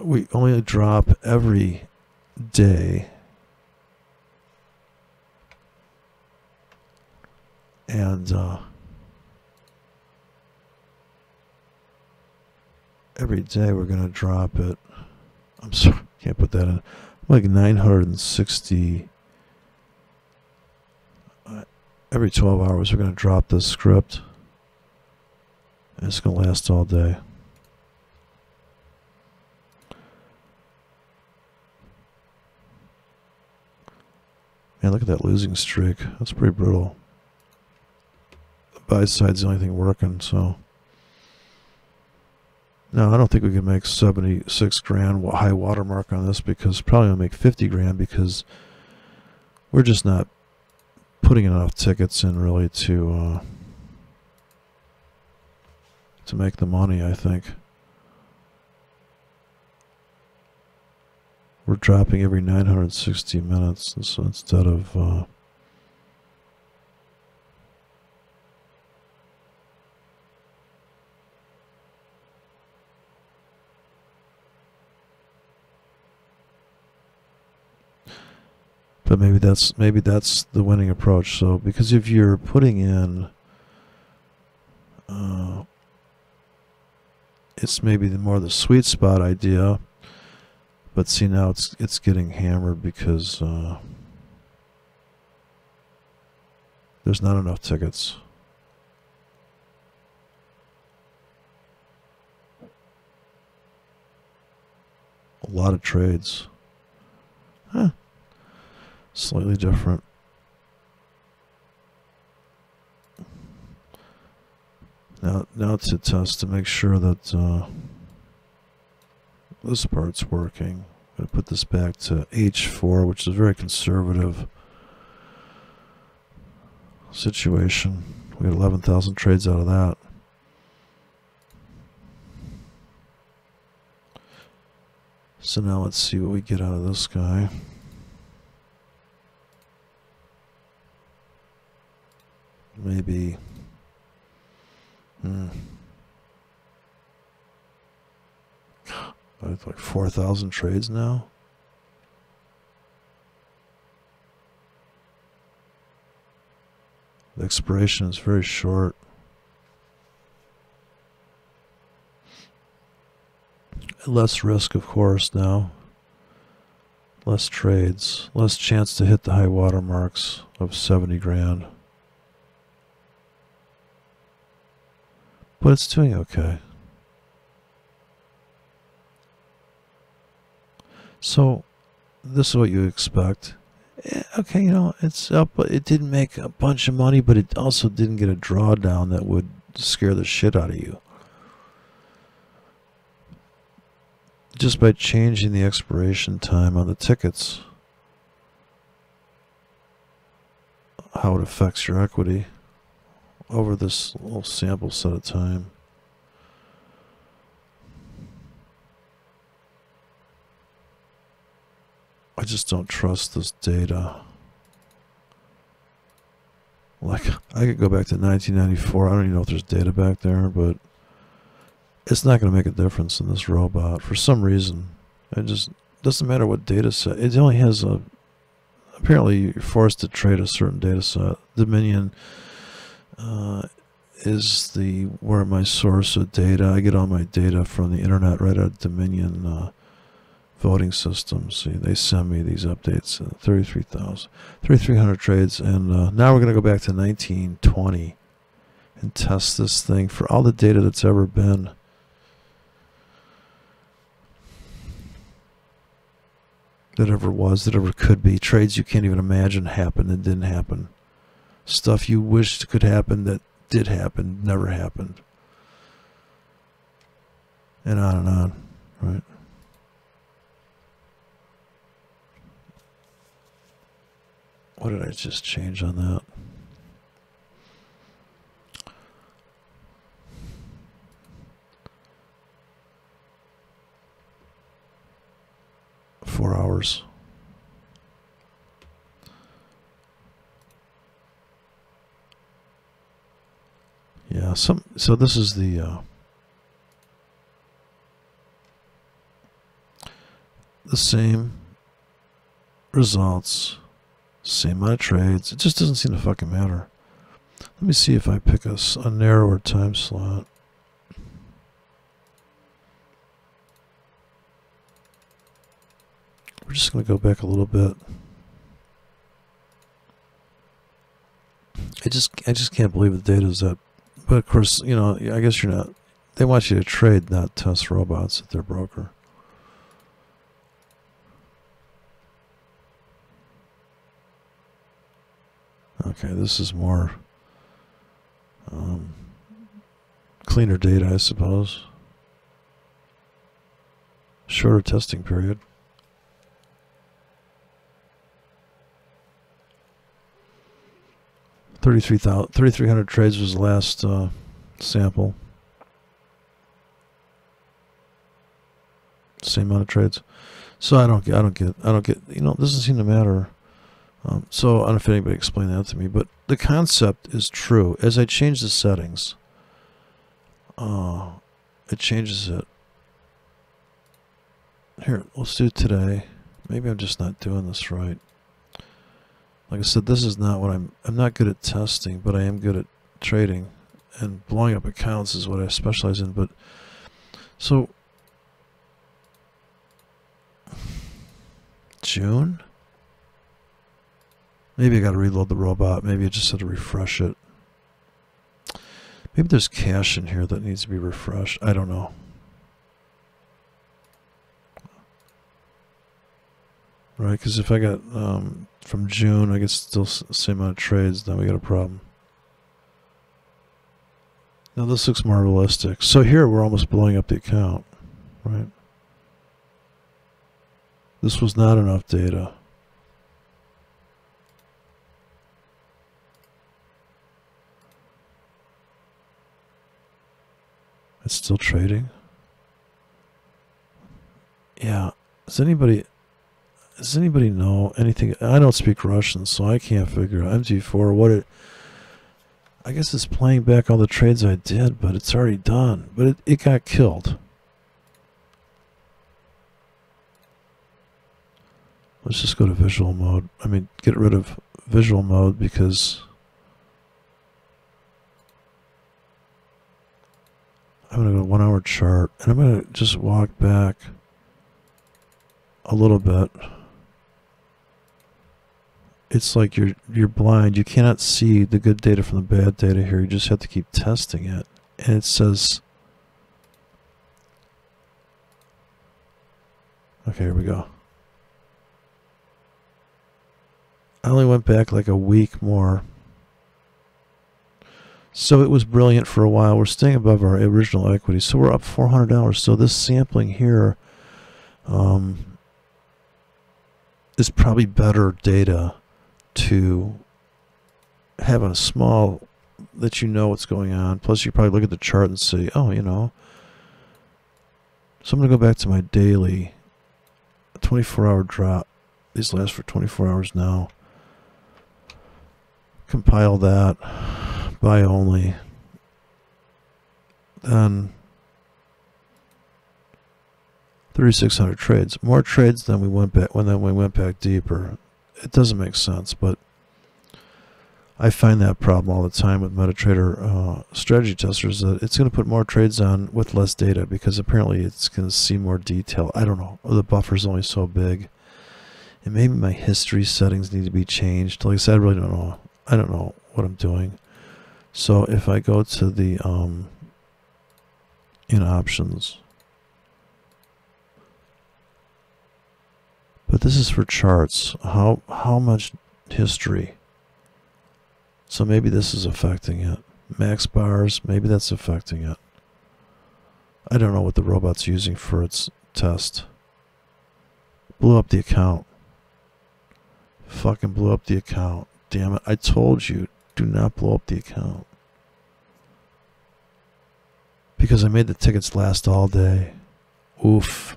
we only drop every day. And uh, every day we're going to drop it. I'm sorry, can't put that in. Like 960. Uh, every 12 hours, we're going to drop this script. And it's going to last all day. Man, look at that losing streak. That's pretty brutal. The buy side's the only thing working, so. No, I don't think we can make 76 grand high watermark on this because probably going to make 50 grand because we're just not putting enough tickets in really to uh, to make the money, I think. We're dropping every 960 minutes and so instead of uh, but maybe that's maybe that's the winning approach. So because if you're putting in uh, it's maybe the more the sweet spot idea but see now it's it's getting hammered because uh, there's not enough tickets. A lot of trades. Huh. Slightly different. Now, now it's a test to make sure that uh, this part's working. I'm going to put this back to H4, which is a very conservative situation. We had 11,000 trades out of that. So now let's see what we get out of this guy. Maybe... Hmm. Like 4,000 trades now? The expiration is very short. Less risk, of course, now. Less trades. Less chance to hit the high water marks of 70 grand. But it's doing okay. So, this is what you expect. Eh, okay, you know, it's up, but it didn't make a bunch of money, but it also didn't get a drawdown that would scare the shit out of you. Just by changing the expiration time on the tickets, how it affects your equity over this little sample set of time. I just don't trust this data. Like, I could go back to 1994. I don't even know if there's data back there, but it's not going to make a difference in this robot for some reason. It just doesn't matter what data set. It only has a. Apparently, you're forced to trade a certain data set. Dominion uh, is the where my source of data. I get all my data from the internet right at Dominion. Uh, voting systems. See, they send me these updates, uh, 33,000, 3,300 trades. And uh, now we're going to go back to 1920 and test this thing for all the data that's ever been. That ever was, that ever could be. Trades you can't even imagine happened and didn't happen. Stuff you wished could happen that did happen, never happened. And on and on, right? What did I just change on that? Four hours. Yeah, some so this is the uh, the same results same amount of trades. It just doesn't seem to fucking matter. Let me see if I pick a, a narrower time slot. We're just going to go back a little bit. I just I just can't believe the data is that. But of course, you know, I guess you're not. They want you to trade, not test robots at their broker. Okay, this is more um, cleaner data, I suppose. Shorter testing period. Thirty-three thousand, thirty-three hundred trades was the last uh, sample. Same amount of trades. So I don't get, I don't get, I don't get. You know, doesn't seem to matter. Um, so I don't know if anybody explained that to me, but the concept is true. As I change the settings, uh, it changes it. Here, let's do today. Maybe I'm just not doing this right. Like I said, this is not what I'm. I'm not good at testing, but I am good at trading, and blowing up accounts is what I specialize in. But so (sighs) June. Maybe I got to reload the robot. Maybe I just had to refresh it. Maybe there's cache in here that needs to be refreshed. I don't know. Right, because if I got um, from June, I get still same amount of trades, then we got a problem. Now this looks more realistic. So here we're almost blowing up the account, right? This was not enough data. It's still trading. Yeah. Does anybody does anybody know anything? I don't speak Russian, so I can't figure out MT4 what it I guess it's playing back all the trades I did, but it's already done. But it, it got killed. Let's just go to visual mode. I mean, get rid of visual mode because I'm going to go one hour chart and I'm going to just walk back a little bit. It's like you're you're blind. You cannot see the good data from the bad data here. You just have to keep testing it. And it says Okay, here we go. I only went back like a week more. So it was brilliant for a while. We're staying above our original equity. So we're up $400. So this sampling here um, is probably better data to have a small that you know what's going on. Plus you probably look at the chart and say, oh, you know. So I'm going to go back to my daily 24 hour drop. These last for 24 hours now compile that buy only then 3600 trades more trades than we went back when then we went back deeper it doesn't make sense but I find that problem all the time with MetaTrader uh, strategy testers that it's going to put more trades on with less data because apparently it's going to see more detail. I don't know. The buffer's only so big. And maybe my history settings need to be changed. Like I said, I really don't know. I don't know what I'm doing. So if I go to the um, in options, but this is for charts. How how much history? So maybe this is affecting it. Max bars, maybe that's affecting it. I don't know what the robot's using for its test. Blew up the account. Fucking blew up the account damn it. I told you, do not blow up the account. Because I made the tickets last all day. Oof.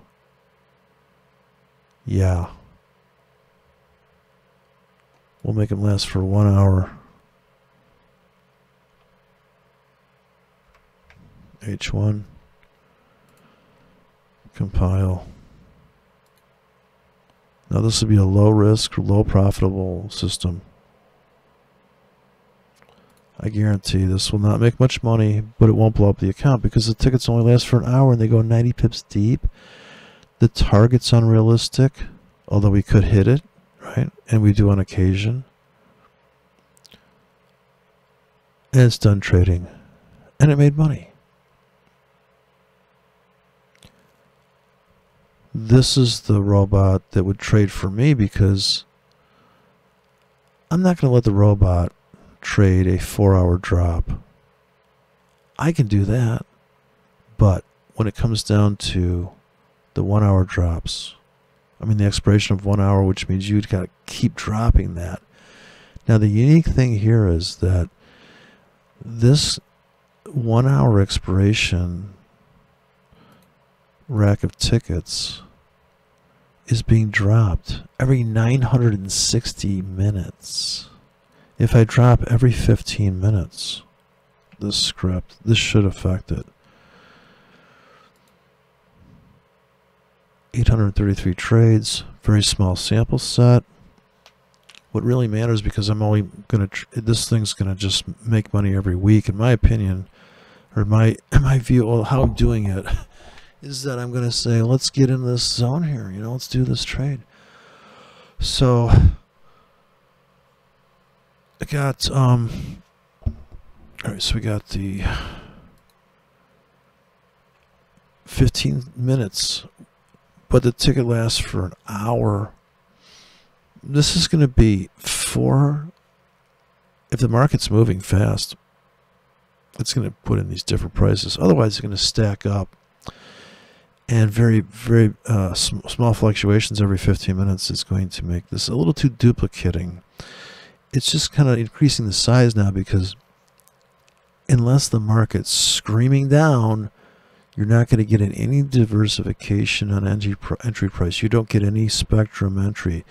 Yeah. We'll make them last for one hour. H1. Compile. Now this would be a low risk, low profitable system. I guarantee this will not make much money, but it won't blow up the account because the tickets only last for an hour and they go 90 pips deep. The target's unrealistic, although we could hit it, right? And we do on occasion. And it's done trading. And it made money. This is the robot that would trade for me because I'm not going to let the robot trade a four hour drop. I can do that. But when it comes down to the one hour drops, I mean, the expiration of one hour, which means you've got to keep dropping that. Now, the unique thing here is that this one hour expiration rack of tickets is being dropped every 960 minutes. If I drop every 15 minutes, this script, this should affect it. 833 trades, very small sample set. What really matters because I'm only going to, this thing's going to just make money every week, in my opinion, or my, (clears throat) my view, of how I'm doing it, (laughs) is that I'm going to say, let's get in this zone here, you know, let's do this trade. So, I got, um, all right, so we got the 15 minutes, but the ticket lasts for an hour. This is going to be four, if the market's moving fast, it's going to put in these different prices. Otherwise, it's going to stack up. And very, very uh, sm small fluctuations every 15 minutes is going to make this a little too duplicating it's just kind of increasing the size now because unless the market's screaming down, you're not going to get any diversification on entry, entry price. You don't get any spectrum entry.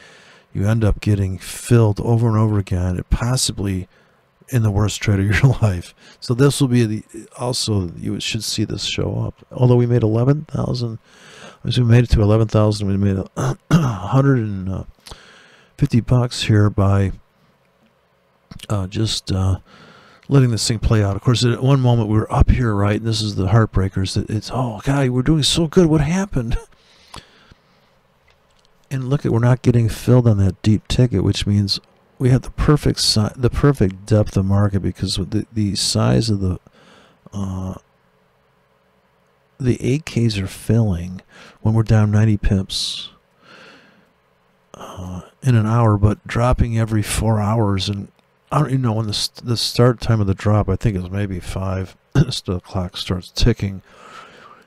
You end up getting filled over and over again. It possibly in the worst trade of (laughs) your life. So this will be the also you should see this show up. Although we made eleven thousand, we made it to eleven thousand, we made a (clears throat) hundred and uh, fifty bucks here by uh, just uh, letting this thing play out. Of course, at one moment we were up here, right? And this is the heartbreakers. That it's oh god, we're doing so good. What happened? (laughs) And look at we're not getting filled on that deep ticket, which means we have the perfect si- the perfect depth of market because the the size of the uh, the 8Ks are filling when we're down 90 pips uh, in an hour, but dropping every four hours. And I don't even know when the, the start time of the drop, I think it was maybe five. (clears throat) the clock starts ticking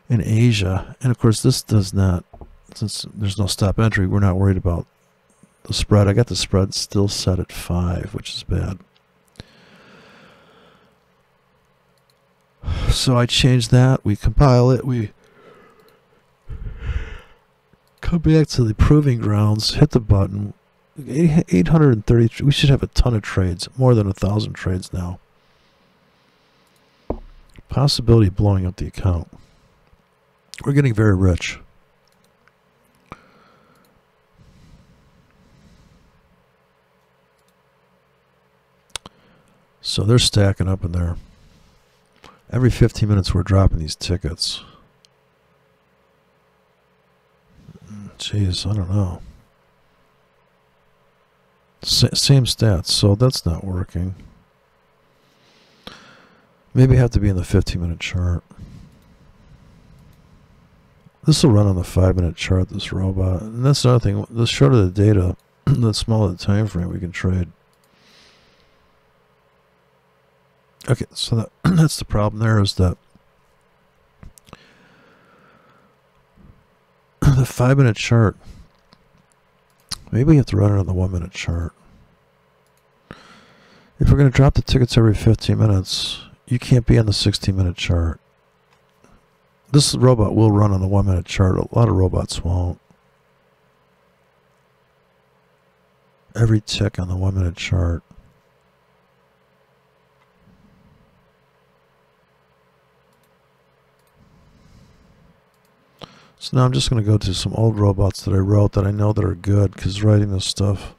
in Asia. And of course, this does not, since there's no stop entry, we're not worried about the spread. I got the spread still set at five, which is bad. So I change that. We compile it. We come back to the proving grounds. Hit the button. 830. We should have a ton of trades. More than a thousand trades now. Possibility of blowing up the account. We're getting very rich. So they're stacking up in there. Every 15 minutes we're dropping these tickets. Hmm, jeez, I don't know. Same stats, so that's not working. Maybe have to be in the 15 minute chart. This will run on the 5 minute chart, this robot. And that's another thing. The shorter the data, (clears throat) the smaller the time frame we can trade. Okay, so that, (clears throat) that's the problem there is that (clears throat) the five minute chart, maybe we have to run it on the one minute chart. If we're going to drop the tickets every 15 minutes, you can't be on the 16 minute chart. This robot will run on the one minute chart. A lot of robots won't. Every tick on the one minute chart. So now I'm just going to go to some old robots that I wrote that I know that are good because writing this stuff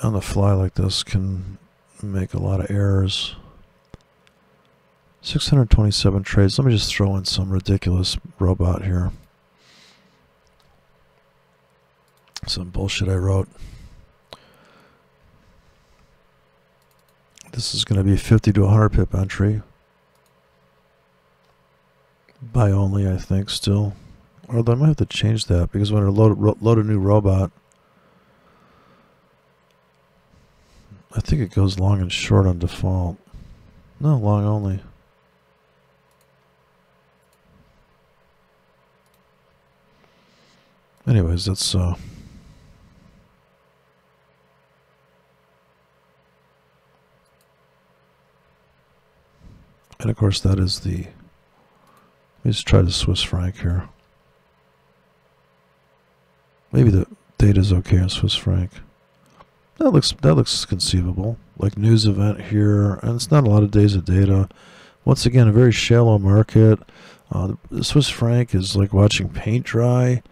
on the fly like this can make a lot of errors. 627 trades. Let me just throw in some ridiculous robot here. Some bullshit I wrote. This is going to be 50 to 100 pip entry. Buy only, I think, still. Although I might have to change that because when I load, load a new robot, I think it goes long and short on default. No, long only. Anyways, that's uh and of course that is the Let's try the Swiss franc here. Maybe the data is okay in Swiss franc. That looks that looks conceivable. Like news event here, and it's not a lot of days of data. Once again, a very shallow market. Uh, the Swiss franc is like watching paint dry.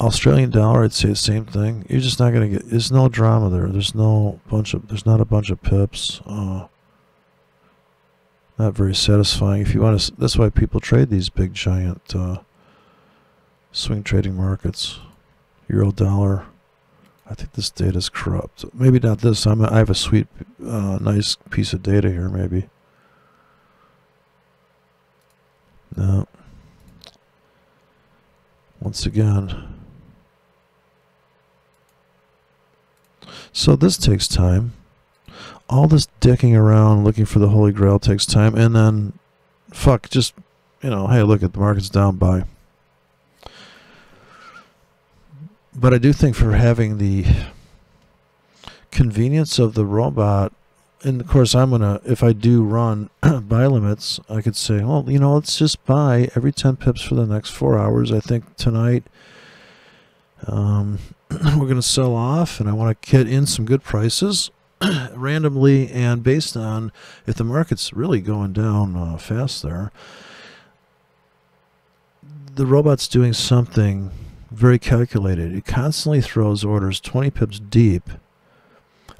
Australian dollar, I'd say the same thing. You're just not gonna get. There's no drama there. There's no bunch of. There's not a bunch of pips. Uh, not very satisfying. If you want to, that's why people trade these big giant uh, swing trading markets. Euro dollar. I think this data is corrupt. Maybe not this. I'm a, I have a sweet, uh, nice piece of data here. Maybe. No. Once again. So this takes time all this dicking around looking for the holy grail takes time and then fuck just you know hey look at the market's down by but i do think for having the convenience of the robot and of course i'm gonna if i do run (clears throat) buy limits i could say well you know let's just buy every 10 pips for the next four hours. I think tonight um, (clears throat) we're going to sell off and i want to get in some good prices (clears throat) randomly and based on if the market's really going down uh, fast there, the robot's doing something very calculated. It constantly throws orders 20 pips deep.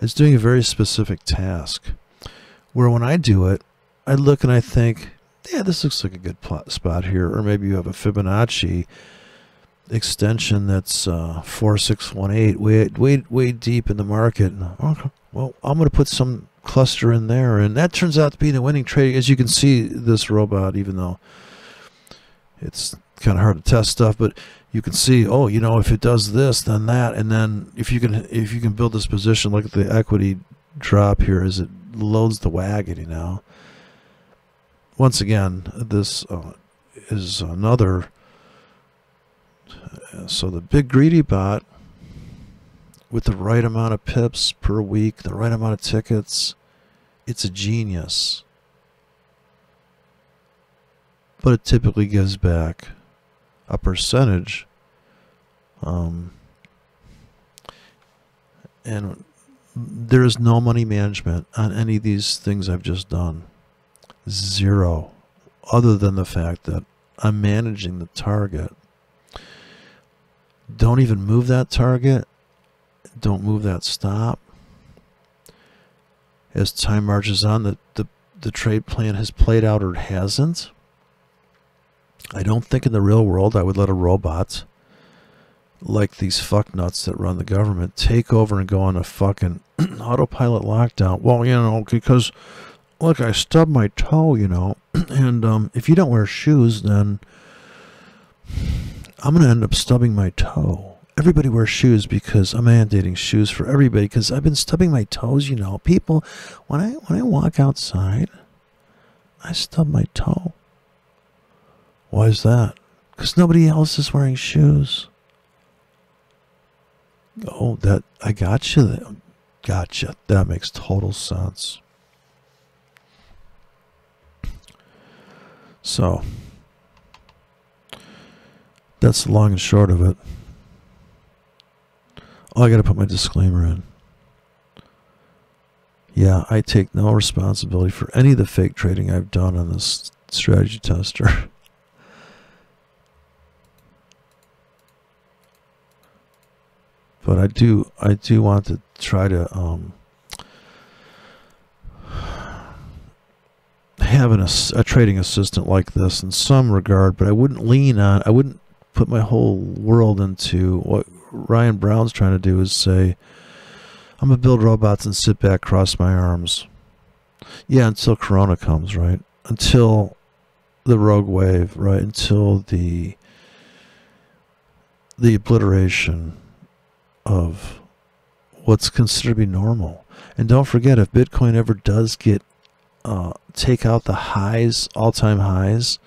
It's doing a very specific task. Where when I do it, I look and I think, yeah, this looks like a good plot spot here. Or maybe you have a Fibonacci extension that's uh, 4618 way, way, way deep in the market. Okay, well, I'm going to put some cluster in there. And that turns out to be the winning trade. As you can see, this robot, even though it's kind of hard to test stuff, but you can see, oh, you know, if it does this, then that, and then if you can if you can build this position, look at the equity drop here as it loads the wagon, you know. Once again, this uh, is another. So the big greedy bot with the right amount of pips per week, the right amount of tickets, it's a genius. But it typically gives back a percentage. Um, and there is no money management on any of these things I've just done. Zero. Other than the fact that I'm managing the target. Don't even move that target. Don't move that stop. As time marches on, the, the, the trade plan has played out or hasn't. I don't think in the real world I would let a robot like these fucknuts that run the government take over and go on a fucking (clears throat) autopilot lockdown. Well, you know, because look, I stubbed my toe, you know, (clears throat) and um, if you don't wear shoes, then I'm gonna end up stubbing my toe. Everybody wears shoes because I'm mandating shoes for everybody because I've been stubbing my toes, you know. People, when I when I walk outside, I stub my toe. Why is that? Because nobody else is wearing shoes. Oh, that I got you. Gotcha. That makes total sense. So, that's the long and short of it. Oh, I got to put my disclaimer in. Yeah, I take no responsibility for any of the fake trading I've done on this strategy tester. (laughs) but I do I do want to try to um, (sighs) have an, a trading assistant like this in some regard, but I wouldn't lean on I wouldn't put my whole world into what Ryan Brown's trying to do is say I'm gonna build robots and sit back, cross my arms. Yeah, until Corona comes, right? Until the rogue wave, right? Until the the obliteration of what's considered to be normal. And don't forget, if Bitcoin ever does get uh, take out the highs, all-time highs,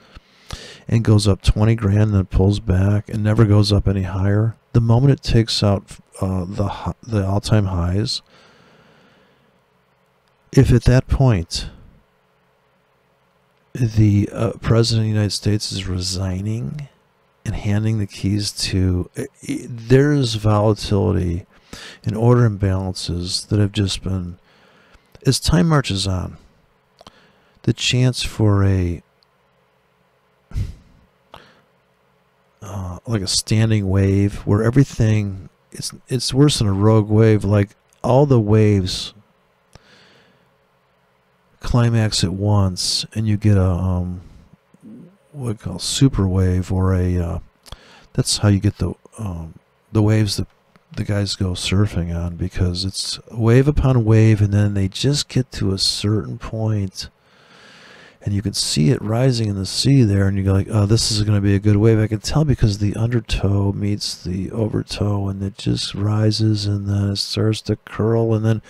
and goes up 20 grand and then pulls back and never goes up any higher, the moment it takes out uh, the the all-time highs, if at that point the uh, president of the United States is resigning and handing the keys to there's volatility and order imbalances that have just been as time marches on the chance for a uh, like a standing wave where everything it's it's worse than a rogue wave. Like all the waves climax at once and you get a um, what call super wave or a uh, that's how you get the um, the waves that the guys go surfing on because it's wave upon wave and then they just get to a certain point and you can see it rising in the sea there and you go like oh this is going to be a good wave i can tell because the undertow meets the overtow and it just rises and then it starts to curl and then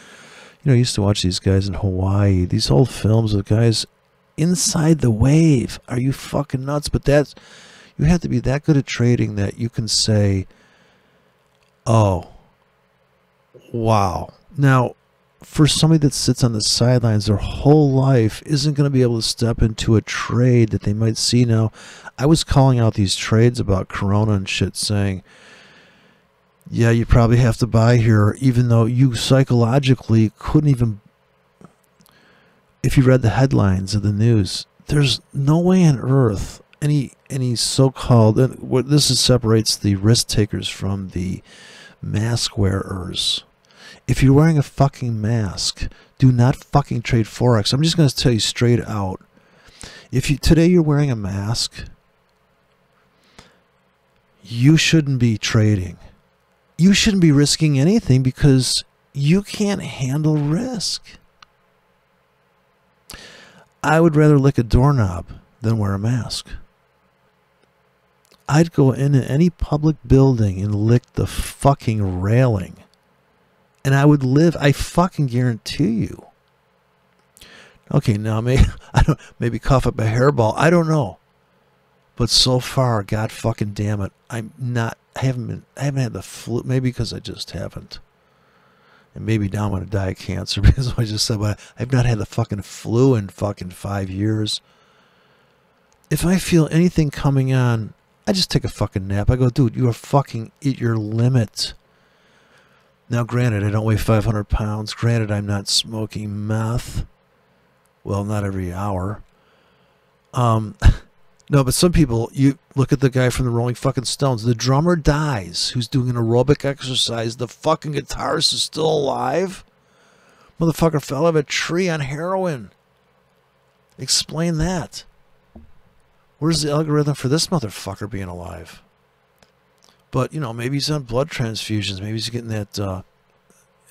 you know i used to watch these guys in hawaii these old films of guys inside the wave. Are you fucking nuts? But that's you have to be that good at trading that you can say, "Oh, wow." Now, for somebody that sits on the sidelines their whole life isn't going to be able to step into a trade that they might see now. I was calling out these trades about Corona and shit, saying yeah, you probably have to buy here, even though you psychologically couldn't even. If you read the headlines of the news, there's no way on earth any any so-called what this is separates the risk takers from the mask wearers. If you're wearing a fucking mask, do not fucking trade forex. I'm just going to tell you straight out. If you today you're wearing a mask, you shouldn't be trading. You shouldn't be risking anything because you can't handle risk. I would rather lick a doorknob than wear a mask. I'd go into any public building and lick the fucking railing. And I would live, I fucking guarantee you. Okay, now maybe (laughs) I don't maybe cough up a hairball. I don't know. But so far, God fucking damn it, I'm not I haven't been I haven't had the flu maybe because I just haven't. And maybe now I'm gonna die of cancer (laughs) because I just said but I've not had the fucking flu in fucking five years. If I feel anything coming on, I just take a fucking nap. I go, dude, you are fucking at your limit. Now, granted, I don't weigh 500 pounds. Granted, I'm not smoking meth. Well, not every hour. Um, (laughs) no, but some people, you look at the guy from the Rolling fucking Stones. The drummer dies, who's doing an aerobic exercise. The fucking guitarist is still alive. Motherfucker fell out of a tree on heroin. Explain that. Where's the algorithm for this motherfucker being alive? But, you know, maybe he's on blood transfusions. Maybe he's getting that. Uh,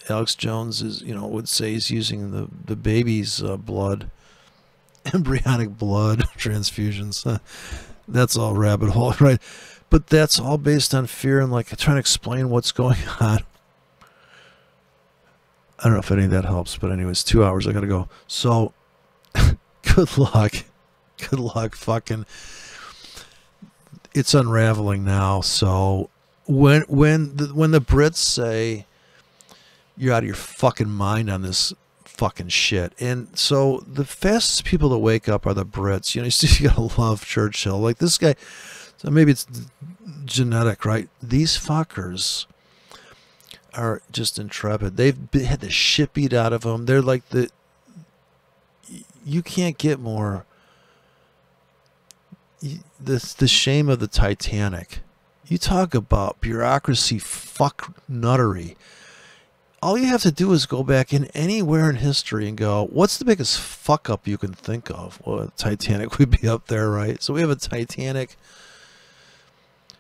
Alex Jones is, you know, would say he's using the, the baby's uh, blood, (laughs) embryonic blood (laughs) transfusions. (laughs) that's all rabbit hole, right? But that's all based on fear and like trying to explain what's going on. I don't know if any of that helps, but anyways, two hours. I gotta go. So, good luck. good luck fucking it's unraveling now. So when when the, when the brits say you're out of your fucking mind on this fucking shit. And so the fastest people to wake up are the brits. You know (laughs) you gotta love churchill. Like this guy so maybe it's genetic right? These fuckers are just intrepid. They've had the shit beat out of them they're like the you can't get more the the shame of the Titanic. You talk about bureaucracy, fuck nuttery. All you have to do is go back in anywhere in history and go, what's the biggest fuck up you can think of? Well, Titanic (laughs) would be up there, right? So we have a Titanic.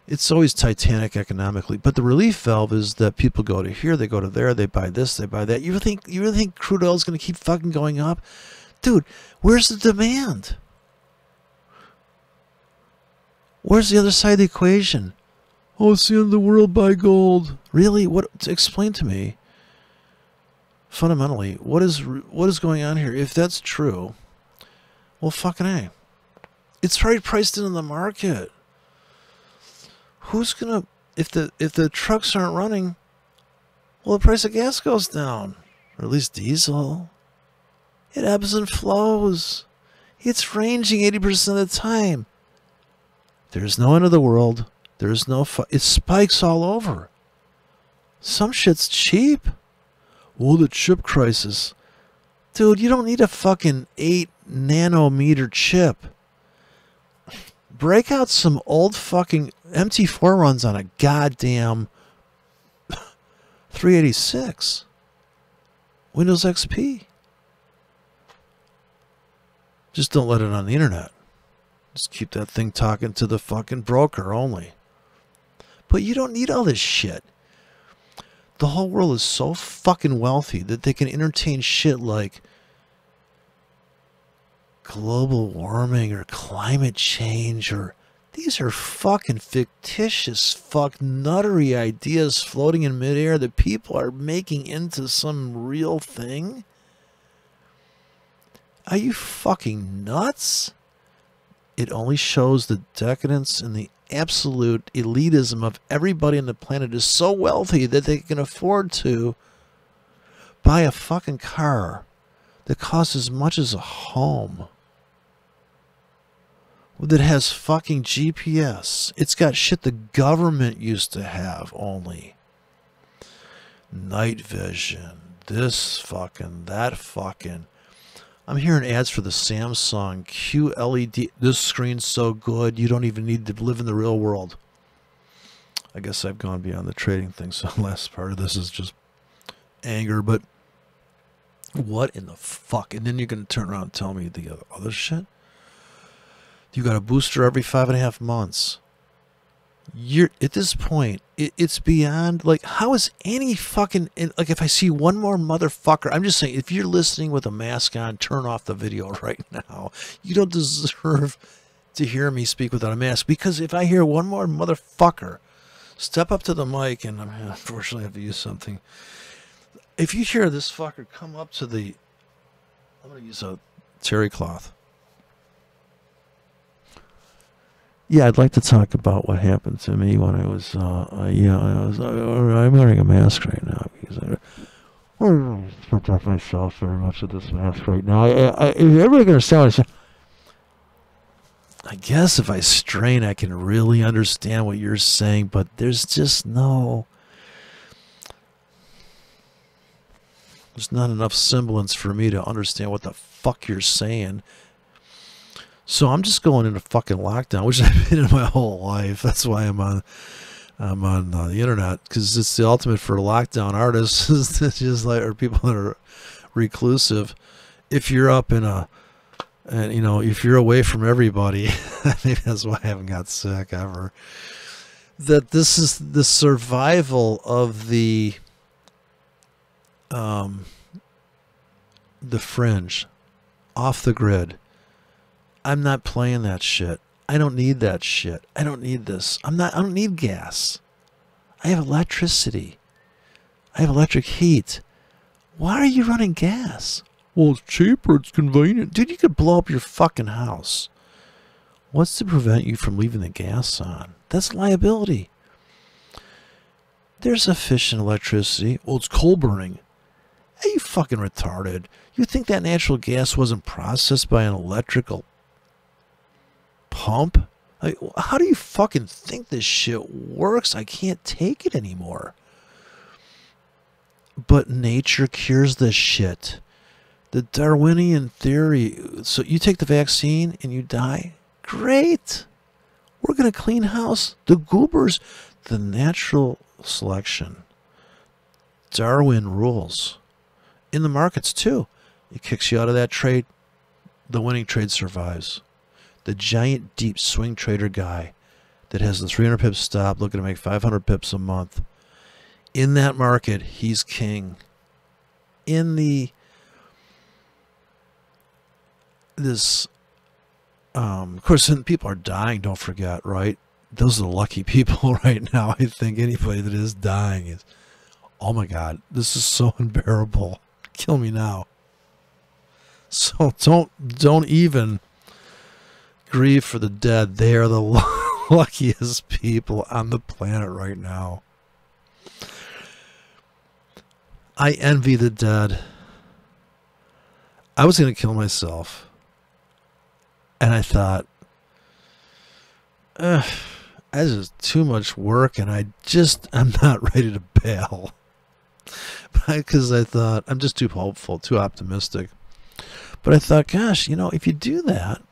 It's always Titanic economically, but the relief valve is that people go to here, they go to there, they buy this, they buy that. You think you really think crude oil is going to keep fucking going up, dude? Where's the demand? Where's the other side of the equation? Oh, it's the end of the world, buy gold. Really? What? Explain to me. Fundamentally, what is what is going on here? If that's true, well, fucking a. It's already priced into the market. Who's gonna if the if the trucks aren't running? Well, the price of gas goes down, or at least diesel. It ebbs and flows. It's ranging 80% of the time. There's no end of the world. There's no. Fu- it spikes all over. Some shit's cheap. Well, the chip crisis. Dude, you don't need a fucking 8 nanometer chip. Break out some old fucking MT4 runs on a goddamn (laughs) 386. Windows XP. Just don't let it on the internet. Just keep that thing talking to the fucking broker only. But you don't need all this shit. The whole world is so fucking wealthy that they can entertain shit like global warming or climate change or these are fucking fictitious fuck nuttery ideas floating in midair that people are making into some real thing. Are you fucking nuts? It only shows the decadence and the absolute elitism of everybody on the planet is so wealthy that they can afford to buy a fucking car that costs as much as a home that has fucking GPS. It's got shit the government used to have only. night vision, this fucking, that fucking. I'm hearing ads for the Samsung QLED. This screen's so good, you don't even need to live in the real world. I guess I've gone beyond the trading thing, so (laughs) the last part of this is just anger, but what in the fuck? And then you're going to turn around and tell me the other shit? You got a booster every five and a half months. You're at this point, it, it's beyond like, how is any fucking like if I see one more motherfucker, I'm just saying, if you're listening with a mask on, turn off the video (laughs) right now. You don't deserve to hear me speak without a mask because if I hear one more motherfucker step up to the mic, and I'm unfortunately have to use something. If you hear this fucker come up to the, I'm gonna use a terry cloth. Yeah, I'd like to talk about what happened to me when I was, uh, uh yeah, I was, uh, I'm wearing a mask right now because I, don't protect myself very much with this mask right now. I, I, can understand. I guess if I strain, I can really understand what you're saying, but there's just no. There's not enough semblance for me to understand what the fuck you're saying. So I'm just going into fucking lockdown, which (laughs) I've been in my whole life. That's why I'm on. I'm on the internet because it's the ultimate for lockdown artists. (laughs) it's just like or people that are reclusive. If you're up in a and you know if you're away from everybody (laughs) maybe that's why i haven't got sick ever that this is the survival of the um the fringe off the grid i'm not playing that shit i don't need that shit i don't need this i'm not i don't need gas i have electricity i have electric heat why are you running gas well, it's cheaper, it's convenient. Dude, you could blow up your fucking house. What's to prevent you from leaving the gas on? That's liability. There's efficient electricity. Well, it's coal burning. Are you fucking retarded? You think that natural gas wasn't processed by an electrical pump? Like, how do you fucking think this shit works? I can't take it anymore. But nature cures this shit the Darwinian theory. So you take the vaccine and you die? Great. We're going to clean house. The goobers, the natural selection. Darwin rules. In the markets, too. It kicks you out of that trade. The winning trade survives. The giant deep swing trader guy that has the 300 pips stop looking to make 500 pips a month. In that market, he's king. In the this um, of course, people are dying. Don't forget, right? Those are the lucky (laughs) people right now. I think anybody that is dying is, oh my God, this is so (laughs) unbearable. Kill me now. So don't don't even grieve for the dead. They are the (laughs) luckiest people on the planet right now. I envy the dead. I was going to kill myself and I thought, Ugh, this is too much work, and I just (laughs) I'm not ready to bail. (laughs) Because I thought I'm just too hopeful, too optimistic. But I thought, gosh, you know, if you do that,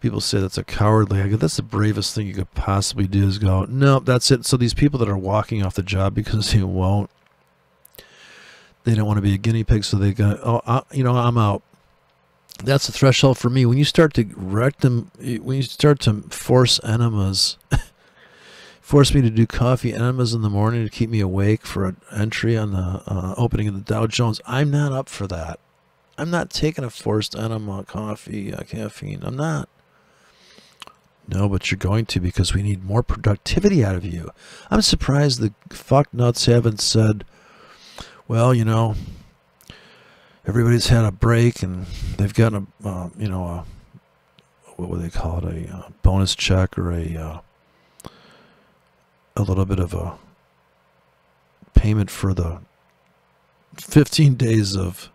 people say that's a cowardly. I go, that's the bravest thing you could possibly do is go, no, that's it. So these people that are walking off the job (laughs) because they won't, they don't want to be a guinea pig, so they go, oh, I, you know, I'm out that's the threshold for me. When you start to wreck them, when you start to force enemas, (laughs) force me to do coffee enemas in the morning to keep me awake for an entry on the uh, opening of the Dow Jones, I'm not up for that. I'm not taking a forced enema coffee, uh, caffeine. I'm not. No, but you're going to because we need more productivity out of you. I'm surprised the fuck nuts haven't said, well, you know, everybody's had a break and they've gotten a uh, you know a what would they call it? A uh, bonus check or a uh, a little bit of a payment for the 15 days of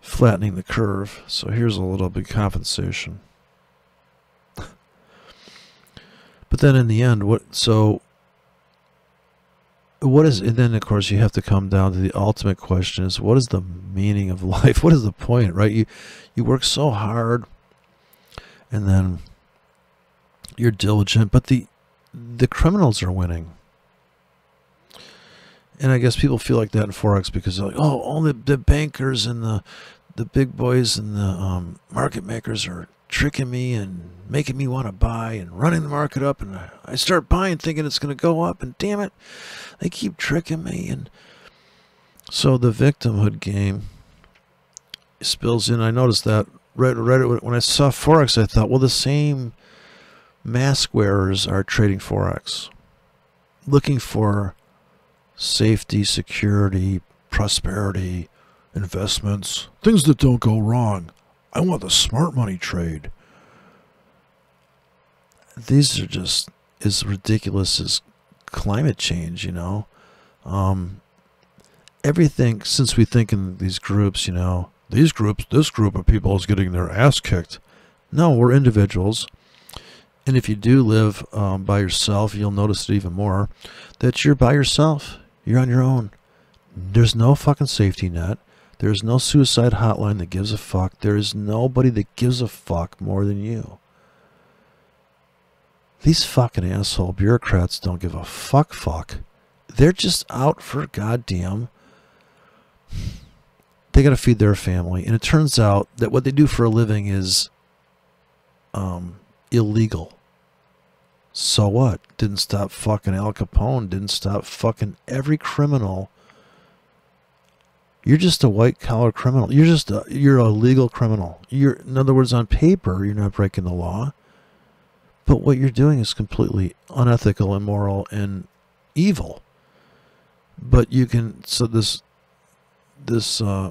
flattening the curve. So here's a little bit compensation but then in the end what so what is and then of course you have to come down to the ultimate question is what is the meaning of (laughs) life? What is the point right? You you work so hard and then you're diligent but the the criminals are winning. And i guess people feel like that in forex because they're like oh all the, the bankers and the the big boys and the um, market makers are tricking me and making me want to buy and running the market up and I start buying thinking it's going to go up and damn it they keep tricking me and so the victimhood game spills in. I noticed that right right when I saw forex I thought well the same mask wearers are trading forex looking for safety security prosperity investments things that don't go wrong I want the smart money trade. These are just as ridiculous as climate change, you know. Um, everything, since we think in these groups, you know, these groups, this group of people is getting their ass kicked. No, we're individuals. And if you do live um, by yourself, you'll notice it even more that you're by yourself. You're on your own. There's no fucking safety net. There is no suicide hotline that gives a fuck. There is nobody that gives a fuck more than you. These fucking asshole bureaucrats don't give a fuck fuck. They're just out for goddamn. They got to feed their family. And it turns out that what they do for a living is um, illegal. So what? Didn't stop fucking Al Capone. Didn't stop fucking every criminal you're just a white collar criminal. You're just a you're a legal criminal. You're in other words, on paper, you're not breaking the law. But what you're doing is completely unethical, and immoral, and evil. But you can so this this uh,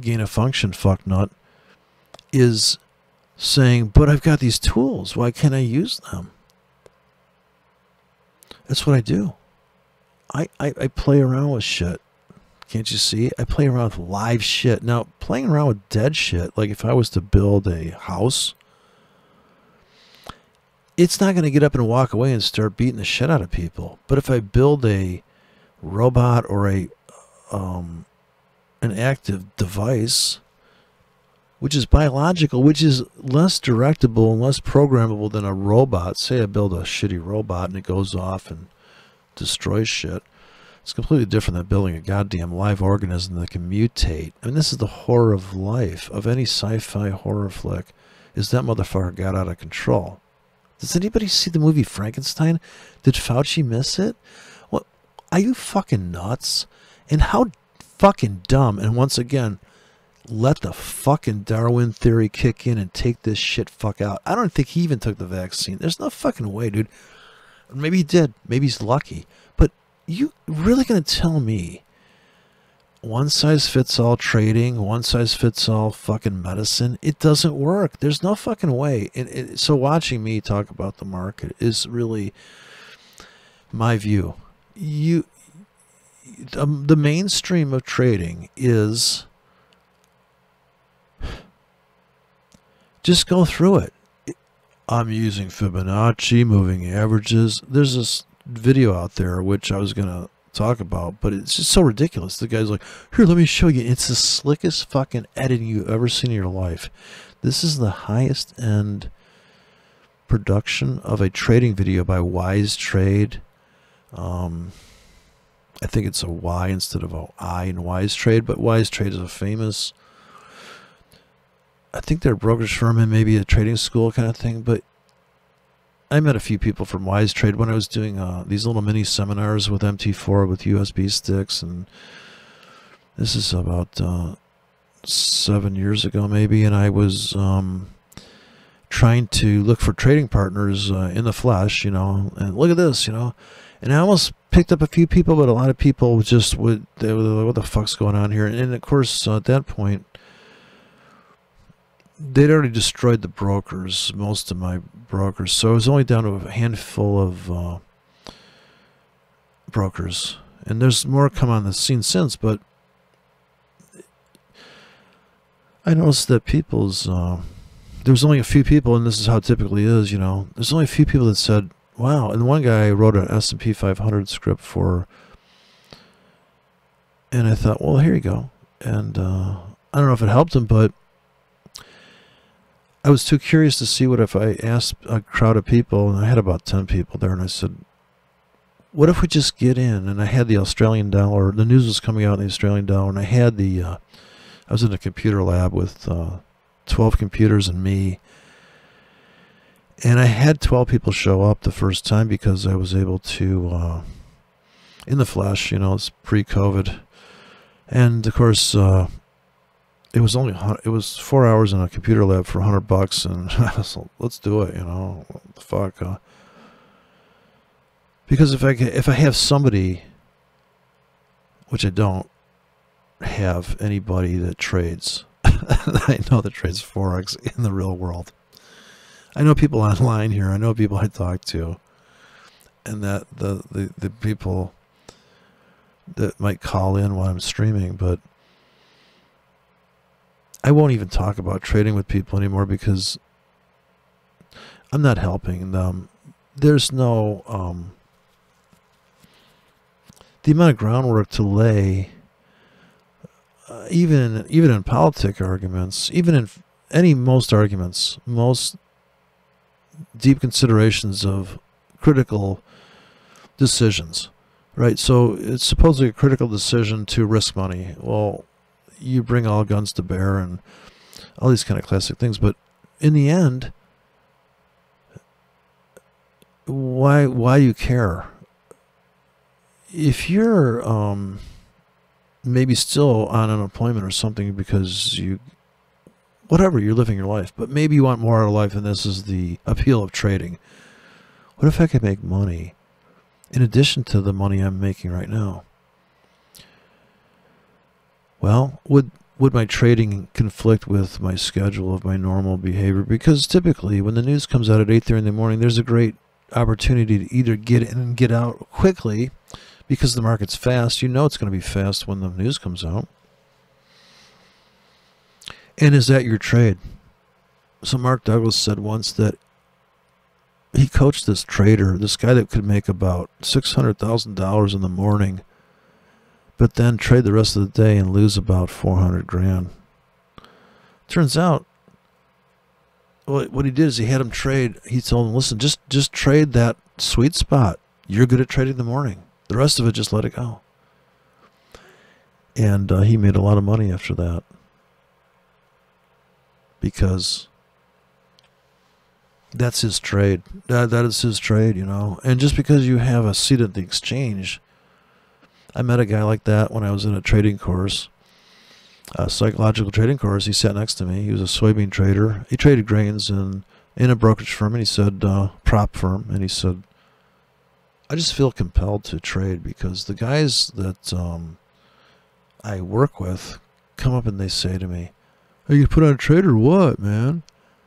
gain of function fucknut is saying, but I've got these tools. Why can't I use them? That's what I do. I, I, I play around with shit. Can't you see? I play around with live shit. Now, playing around with dead shit, like if I was to build a house, it's not going to get up and walk away and start beating the shit out of people. But if I build a robot or a um, an active device, which is biological, which is less directable and less programmable than a robot. Say I build a shitty robot and it goes off and destroys shit. It's completely different than building a goddamn live organism that can mutate. I mean, this is the horror of life, of any sci-fi horror flick, is that motherfucker got out of control. Does anybody see the movie Frankenstein? Did Fauci miss it? What? Are you fucking nuts? And how fucking dumb, and once again, let the fucking Darwin theory kick in and take this shit fuck out. I don't think he even took the vaccine. There's no fucking way, dude. Maybe he did. Maybe he's lucky you really going to tell me one size fits all trading, one size fits all fucking medicine? It doesn't work. There's no fucking way. And it, so watching me talk about the market is really my view. You, um, the mainstream of trading is just go through it. I'm using Fibonacci, moving averages. There's this video out there, which I was going to talk about, but it's just so ridiculous. The guy's like, here, let me show you. It's the slickest fucking editing you've ever seen in your life. This is the highest end production of a trading video by Wise Trade. Um, I think it's a Y instead of a I in Wise Trade, but Wise Trade is a famous. I think they're a brokerage firm and maybe a trading school kind of thing, but I met a few people from Wise Trade when I was doing uh, these little mini seminars with MT4 with USB sticks, and this is about uh, seven years ago, maybe. And I was um, trying to look for trading partners uh, in the flesh, you know. And look at this, you know. And I almost picked up a few people, but a lot of people just would, they were like, "What the fuck's going on here?" And of course, at that point, they'd already destroyed the brokers, most of my brokers. So it was only down to a handful of uh, brokers. And there's more come on the scene since, but I noticed that people's, uh, there was only a few people, and this is how it typically is, you know, there's only a few people that said, wow. And one guy wrote an S&P 500 script for, and I thought, well, here you go. And uh, I don't know if it helped him, but I was too curious to see what if I asked a crowd of people, and I had about 10 people there, and I said, what if we just get in? And I had the Australian dollar, the news was coming out in the Australian dollar, and I had the, uh, I was in a computer lab with uh, 12 computers and me. And I had 12 people show up the first time because I was able to, uh, in the flesh, you know, it's pre COVID. And of course, uh, it was only it was four hours in a computer lab for hundred bucks, and (laughs) I was like, let's do it. You know, what the fuck. Uh, because if I if I have somebody, which I don't have anybody that trades, (laughs) I know that trades forex in the real world. I know people (laughs) online here. I know people I talk to, and that the the, the people that might call in while I'm streaming, but I won't even talk about trading with people anymore because I'm not helping them. There's no um, the amount of groundwork to lay, uh, even even in politic arguments, even in any most arguments, most deep considerations of critical decisions, right? So it's supposedly a critical decision to risk money. Well, you bring all guns to bear and all these kind of classic things. But in the end, why why you care? If you're um, maybe still on unemployment or something because you whatever you're living your life, but maybe you want more out of life, and this is the appeal of trading. What if I could make money in addition to the money I'm making right now? Well, would would my trading conflict with my schedule of my normal behavior? Because typically, when the news comes out at 8:30 in the morning, there's a great opportunity to either get in and get out quickly because the market's fast. You know it's going to be fast when the news comes out. And is that your trade? So Mark Douglas said once that he coached this trader, this guy that could make about $600,000 in the morning but then trade the rest of the day and lose about 400 grand. Turns out, what he did is he had him trade. He told him, listen, just just trade that sweet spot. You're good at trading the morning. The rest of it, just let it go. And uh, he made a lot of money after that because that's his trade. That that is his trade, you know. And just because you have a seat at the exchange I met a guy like that when I was in a trading course, a psychological trading course. He sat next to me. He was a soybean trader. He traded grains in, in a brokerage firm, and he said, uh, prop firm, and he said, I just feel compelled to trade because the guys that um, I work with come up and they say to me, Are you put on a trade or what, man?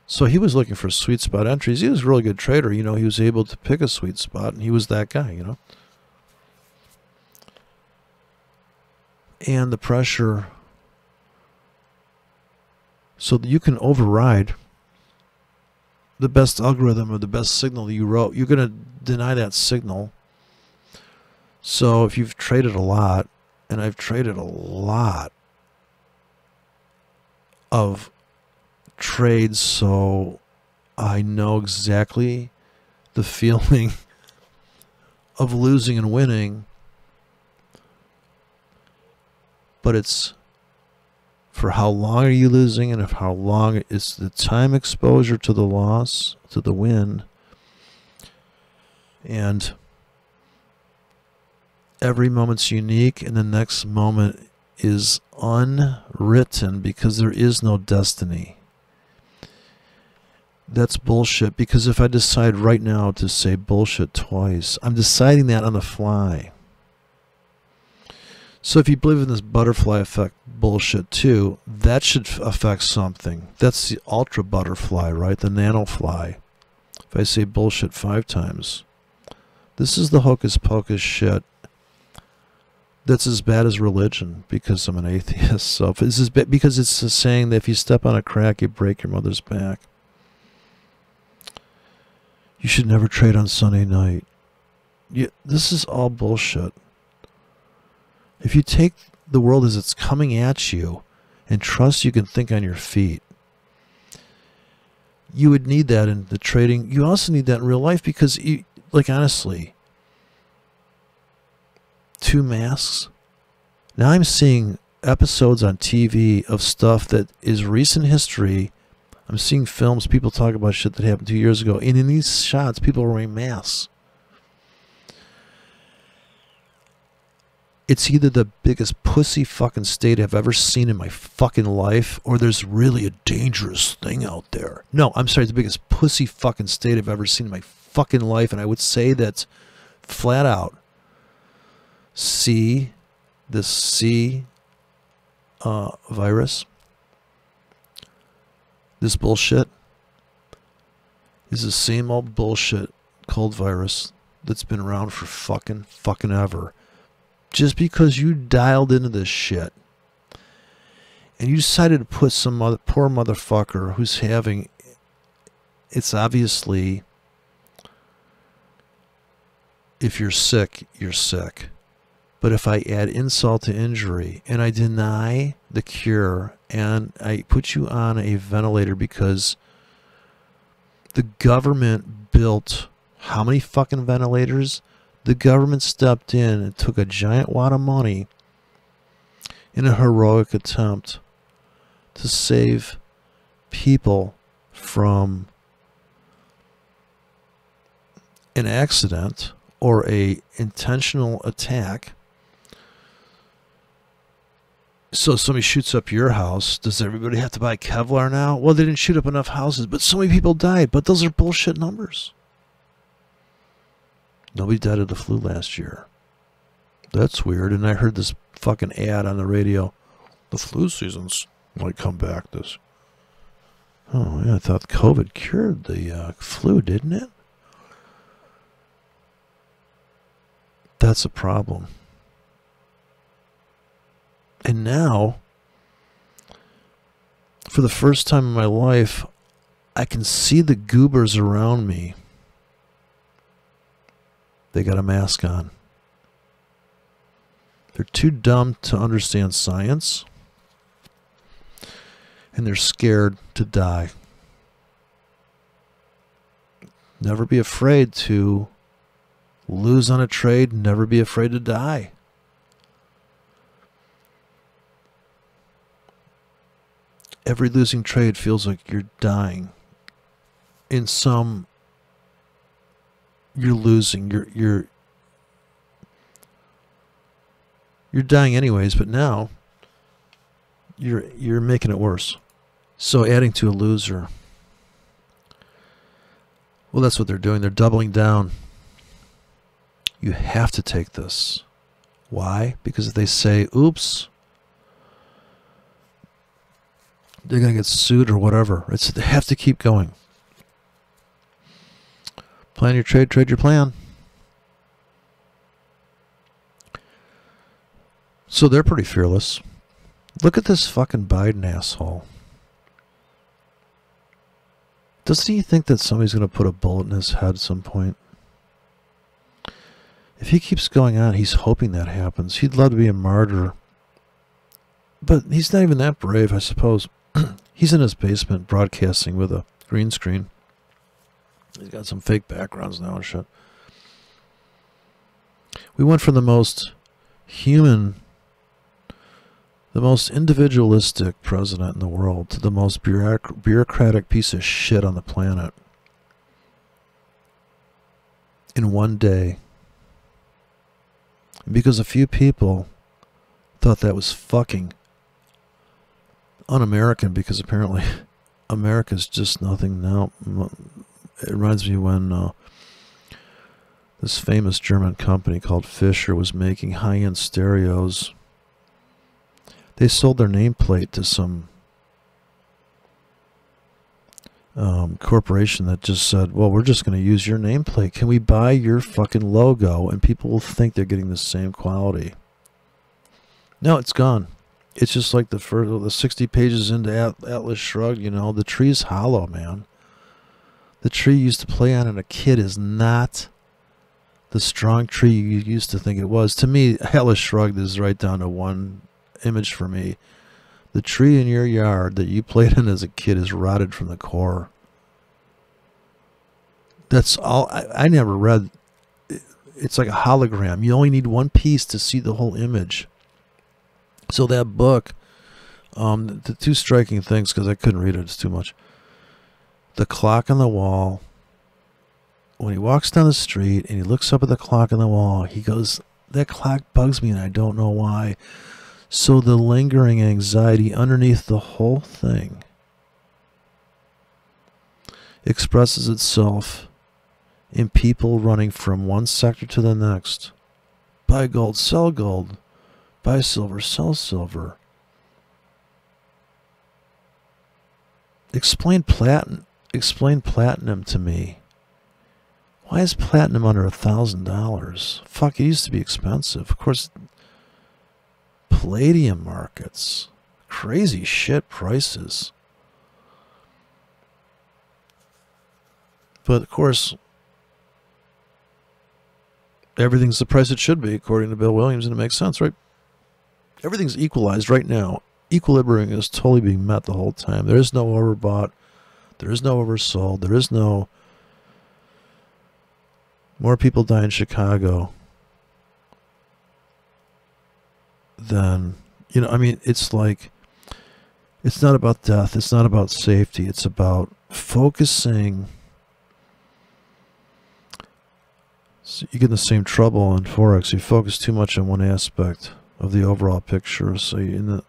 So he was looking for sweet spot entries. He was a really good trader. You know, he was able to pick a sweet spot, and he was that guy, you know. And the pressure so that you can override the best algorithm or the best signal you wrote. You're going to deny that signal. So if you've traded a lot, and I've traded a lot of trades, so I know exactly the (laughs) feeling of losing and winning but it's for how long are you losing and if how long is the time exposure to the loss to the win. And every moment's unique and the next moment is unwritten because there is no destiny. That's bullshit because if i decide right now to say bullshit twice i'm deciding that on the fly so if you believe in this butterfly effect bullshit too, that should affect something. That's the ultra butterfly, right? The nanofly. If I say bullshit five times, this is the hocus pocus shit that's as bad as religion because I'm an (laughs) atheist. So this is because it's a saying that if you step on a crack, you break your mother's back. You should never trade on Sunday night. Yeah, this is all bullshit. If you take the world as it's coming at you and trust you can think on your feet, you would need that in the trading. You also need that in real life because, you, like, honestly, two masks. Now I'm seeing episodes on TV of stuff that is recent history. I'm seeing films, people talk about shit that happened two years ago. And in these shots, people are wearing masks. It's either the biggest pussy fucking state I've ever seen in my fucking life, or there's really a dangerous thing out there. No, I'm sorry, the biggest pussy fucking state I've ever seen in my fucking life. And I would say that flat out C, this C uh, virus, this bullshit, is the same old bullshit called virus that's been around for fucking fucking ever. Just because you dialed into this shit and you decided to put some other poor motherfucker who's having it's obviously if you're sick, you're sick. But if I add insult to injury and I deny the cure and I put you on a ventilator because the government built how many fucking ventilators? The government stepped in and took a giant wad of money in a heroic attempt to save people from an accident or a intentional attack so somebody shoots up your house. Does everybody have to buy Kevlar now? Well, they didn't shoot up enough houses, but so many people died. But those are bullshit numbers. Nobody died of the flu last year. That's weird. And I heard this fucking ad on the radio. The flu seasons might come back this. Oh, yeah, I thought COVID cured the uh, flu, didn't it? That's a problem. And now, for the first time in my life, I can see the goobers around me. They got a mask on. They're too dumb to understand science. And they're scared to die. Never be afraid to lose on a trade. Never be afraid to die. every losing trade feels like you're dying. In some, you're losing. You're you're you're dying anyways. But now, you're you're making it worse. So adding to a loser. Well, that's what they're doing. They're doubling down. You have to take this. Why? Because if they say, "Oops." they're going to get sued or whatever. It's they have to keep going. Plan your trade, trade your plan. So they're pretty fearless. Look at this fucking Biden asshole. Doesn't he think that somebody's going to put a bullet in his head at some point? If he keeps going on, he's hoping that happens. He'd love to be a martyr. But he's not even that brave, I suppose. (clears throat) he's in his basement broadcasting with a green screen. He's got some fake backgrounds now and shit. We went from the most human, the most individualistic president in the world to the most bureaucratic piece of shit on the planet in one day. Because a few people thought that was fucking un-American because apparently (laughs) America's just nothing now. It reminds me when uh, this famous German company called Fischer was making high-end stereos. They sold their nameplate to some um, corporation that just said, well, we're just going to use your nameplate. Can we buy your fucking logo? And people will think they're getting the same quality. No, it's gone it's just like the first the 60 pages into Atlas Shrugged, you know, the tree's hollow, man. The tree you used to play on as a kid is not the strong tree you used to think it was. To me, Atlas Shrugged is right down to one image for me. The tree in your yard that you played in as a kid is rotted from the core. That's all. I, I never read. It's like a hologram. You only need one piece to see the whole image. So that book, um, the two striking things because I couldn't read it. It's too much. The clock on the wall when he walks down the street and he looks up at the clock on the wall, he goes, That clock bugs me and I don't know why. So the lingering anxiety underneath the whole thing expresses itself in people running from one sector to the next. Buy gold, sell gold. Buy silver, sell silver. Explain platinum. Explain platinum to me. Why is platinum under a thousand dollars? Fuck, it used to be expensive. Of course, palladium markets, crazy shit prices. But of course, everything's the price it should be, according to Bill Williams, and it makes sense, right? Everything's equalized right now. Equilibrium is totally being met the whole time. There is no overbought. There is no oversold. There is no more people die in Chicago than, you know, I mean, it's like, it's not about death. It's not about safety. It's about focusing. So you get in the same trouble in Forex. You focus too much on one aspect of the overall picture. So you in the,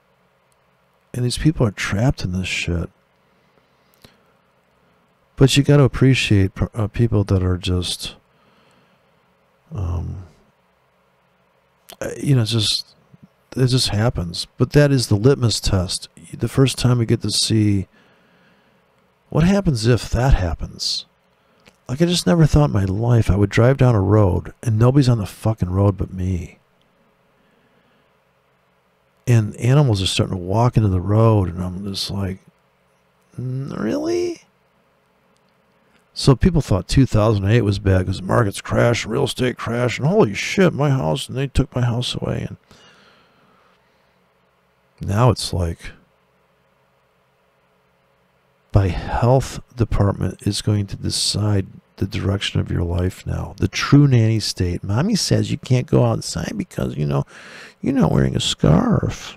and these people are trapped in this shit. But you got to appreciate uh, people that are just um, uh, you know, just it just happens. But that is the litmus test. The first time we get to see what happens if that happens. Like I just never thought in my life I would drive down a road and nobody's on the fucking road but me. And animals are starting to walk into the road and I'm just like, really? So people thought 2008 was bad because markets crashed, real estate crashed, and holy shit, my house, and they took my house away. And now it's like my health department is going to decide the direction of your life now. The true nanny state. Mommy says you can't go outside because, you know, you're not wearing a scarf.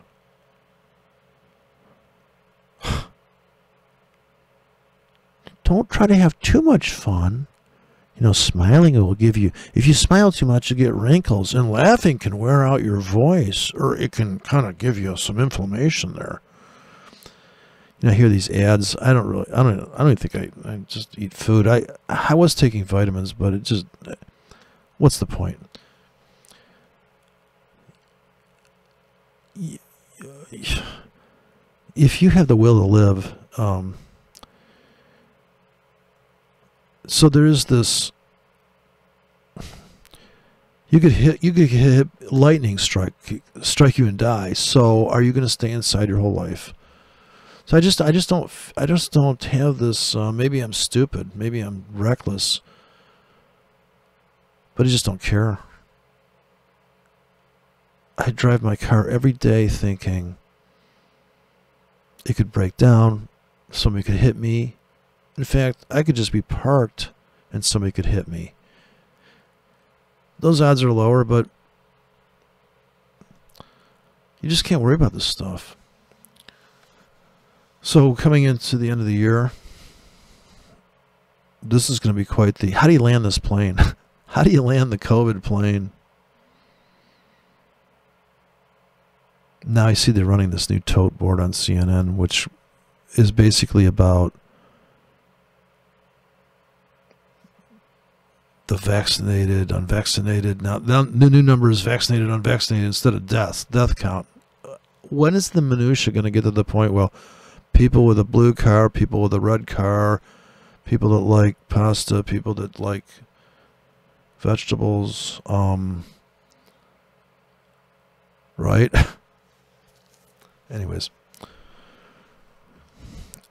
Don't try to have too much fun. You know, smiling will give you, if you smile too much, you get wrinkles, and laughing can wear out your voice, or it can kind of give you some inflammation there. You know, I hear these ads. I don't really, I don't, I don't think I, I just eat food. I, I was taking vitamins, but it just, what's the point? If you have the will to live, um, so there is this you could hit you could hit lightning strike strike you and die. So are you going to stay inside your whole life? So i just i just don't i just don't have this uh, maybe i'm stupid maybe i'm reckless but i just don't care. I drive my car every day thinking it could break down somebody could hit me in fact, I could just be parked and somebody could hit me. Those odds are lower, but you just can't worry about this stuff. So, coming into the end of the year, this is going to be quite the. How do you land this plane? (laughs) how do you land the COVID plane? Now I see they're running this new tote board on CNN, which is basically about the vaccinated, unvaccinated. Now, now the new number is vaccinated, unvaccinated instead of death, death count. When is the minutia going to get to the point? Well, people with a blue car, people with a red car, people that like pasta, people that like vegetables, um, right? (laughs) Anyways,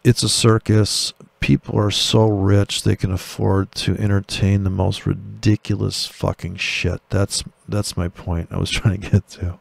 it's a circus. People are so rich they can afford to entertain the most ridiculous fucking shit. That's that's my point I was (laughs) trying to get to.